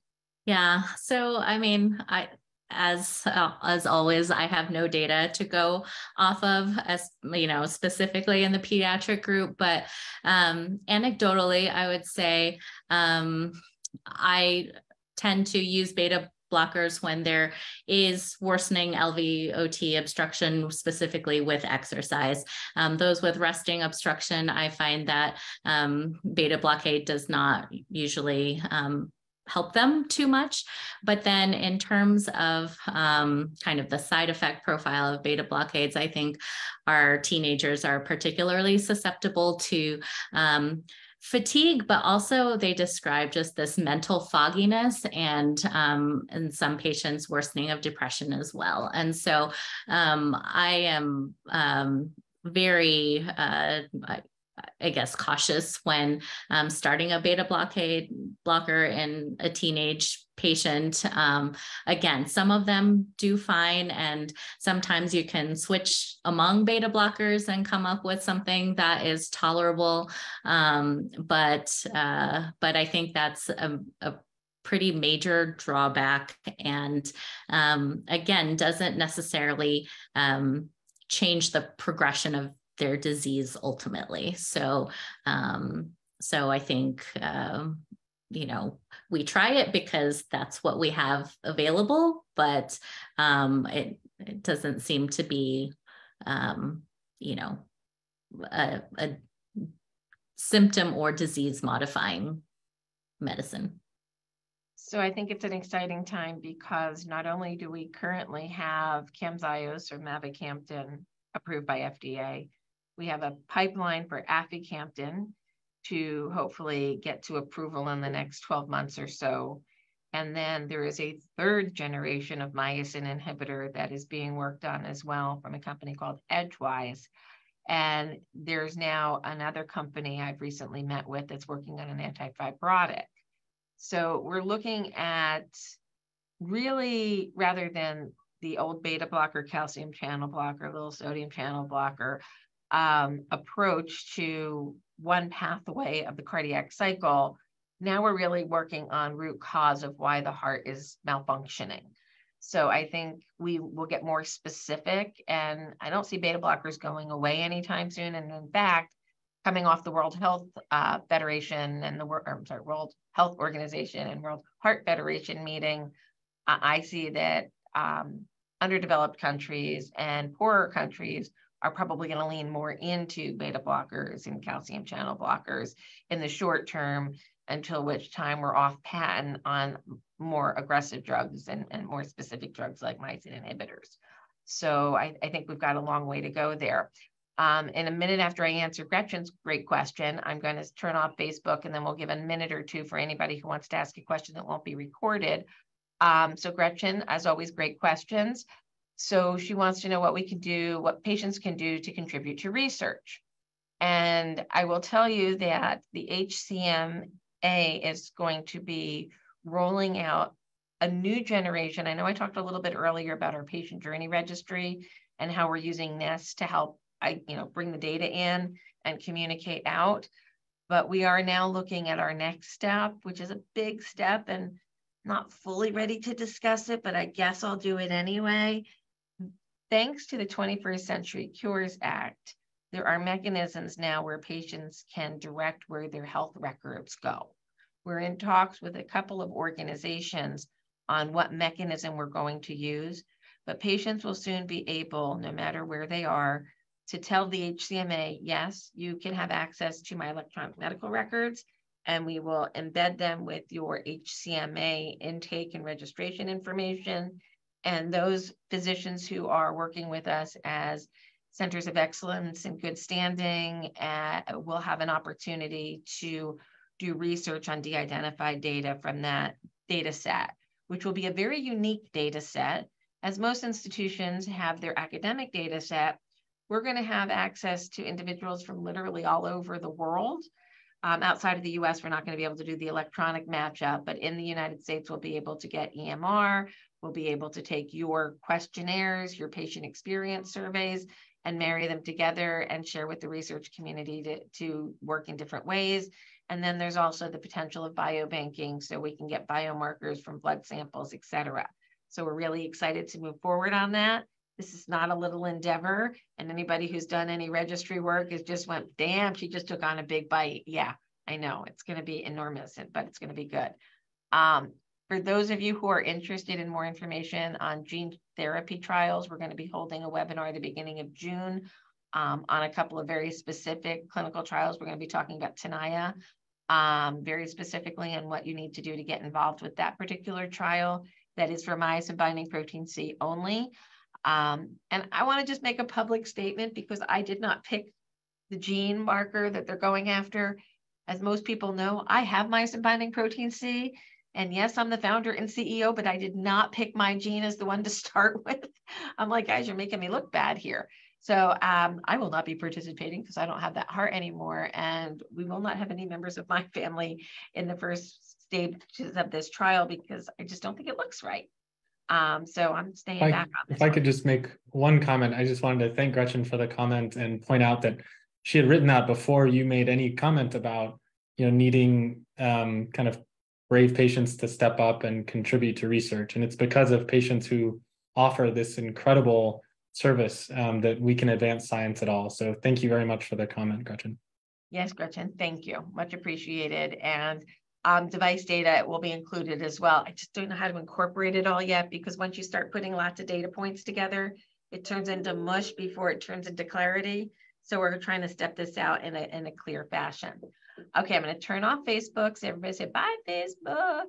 Yeah. So I mean, I as uh, as always i have no data to go off of as you know specifically in the pediatric group but um anecdotally i would say um I tend to use beta blockers when there is worsening LVOT obstruction, specifically with exercise. Um, those with resting obstruction, I find that um, beta blockade does not usually um, help them too much. But then, in terms of um, kind of the side effect profile of beta blockades, I think our teenagers are particularly susceptible to um, fatigue, but also they describe just this mental fogginess and um, in some patients worsening of depression as well. And so um, I am um, very uh, I guess cautious when um, starting a beta blockade blocker in a teenage patient. Um, again, some of them do fine, and sometimes you can switch among beta blockers and come up with something that is tolerable. Um, but uh, but I think that's a, a pretty major drawback, and um, again, doesn't necessarily um, change the progression of their disease ultimately. So, um, so I think, um, you know, we try it because that's what we have available, but um, it, it doesn't seem to be, um, you know, a, a symptom or disease modifying medicine. So I think it's an exciting time because not only do we currently have Camzyos or mavacamten approved by FDA, we have a pipeline for aficamten to hopefully get to approval in the next 12 months or so. And then there is a third generation of myosin inhibitor that is being worked on as well from a company called Edgewise. And there's now another company I've recently met with that's working on an antifibrotic. So we're looking at really rather than the old beta blocker, calcium channel blocker, little sodium channel blocker, um, approach to one pathway of the cardiac cycle, now we're really working on root cause of why the heart is malfunctioning. So I think we will get more specific, and I don't see beta blockers going away anytime soon. And in fact, coming off the World Health uh, Federation and the I'm sorry, World Health Organization and World Heart Federation meeting, I see that um, underdeveloped countries and poorer countries are probably going to lean more into beta blockers and calcium channel blockers in the short term until which time we're off patent on more aggressive drugs and, and more specific drugs like myosin inhibitors. So I, I think we've got a long way to go there. Um, in a minute after I answer Gretchen's great question, I'm going to turn off Facebook and then we'll give a minute or two for anybody who wants to ask a question that won't be recorded. Um, so Gretchen, as always, great questions. So she wants to know what we can do, what patients can do to contribute to research. And I will tell you that the HCMA is going to be rolling out a new generation. I know I talked a little bit earlier about our patient journey registry and how we're using this to help I, you know, bring the data in and communicate out. But we are now looking at our next step, which is a big step and not fully ready to discuss it, but I guess I'll do it anyway. Thanks to the 21st Century Cures Act, there are mechanisms now where patients can direct where their health records go. We're in talks with a couple of organizations on what mechanism we're going to use, but patients will soon be able, no matter where they are, to tell the HCMA, yes, you can have access to my electronic medical records, and we will embed them with your HCMA intake and registration information and those physicians who are working with us as centers of excellence and good standing uh, will have an opportunity to do research on de-identified data from that data set, which will be a very unique data set. As most institutions have their academic data set, we're going to have access to individuals from literally all over the world. Um, outside of the US, we're not going to be able to do the electronic matchup, but in the United States, we'll be able to get EMR, We'll be able to take your questionnaires, your patient experience surveys, and marry them together and share with the research community to, to work in different ways. And then there's also the potential of biobanking, so we can get biomarkers from blood samples, et cetera. So we're really excited to move forward on that. This is not a little endeavor. And anybody who's done any registry work is just went, damn, she just took on a big bite. Yeah, I know it's going to be enormous, but it's going to be good. Um, for those of you who are interested in more information on gene therapy trials, we're going to be holding a webinar at the beginning of June um, on a couple of very specific clinical trials. We're going to be talking about Tenaya um, very specifically and what you need to do to get involved with that particular trial that is for myosin binding protein C only. Um, and I want to just make a public statement because I did not pick the gene marker that they're going after. As most people know, I have myosin binding protein C. And yes, I'm the founder and CEO, but I did not pick my gene as the one to start with. I'm like, guys, you're making me look bad here. So um, I will not be participating because I don't have that heart anymore. And we will not have any members of my family in the first stages of this trial because I just don't think it looks right. Um, so I'm staying I, back on this. If I could just make one comment, I just wanted to thank Gretchen for the comment and point out that she had written that before you made any comment about, you know, needing um, kind of brave patients to step up and contribute to research. And it's because of patients who offer this incredible service um, that we can advance science at all. So thank you very much for the comment, Gretchen. Yes, Gretchen, thank you. Much appreciated. And um, device data will be included as well. I just don't know how to incorporate it all yet because once you start putting lots of data points together, it turns into mush before it turns into clarity. So we're trying to step this out in a, in a clear fashion. Okay, I'm going to turn off Facebook. So everybody say bye, Facebook.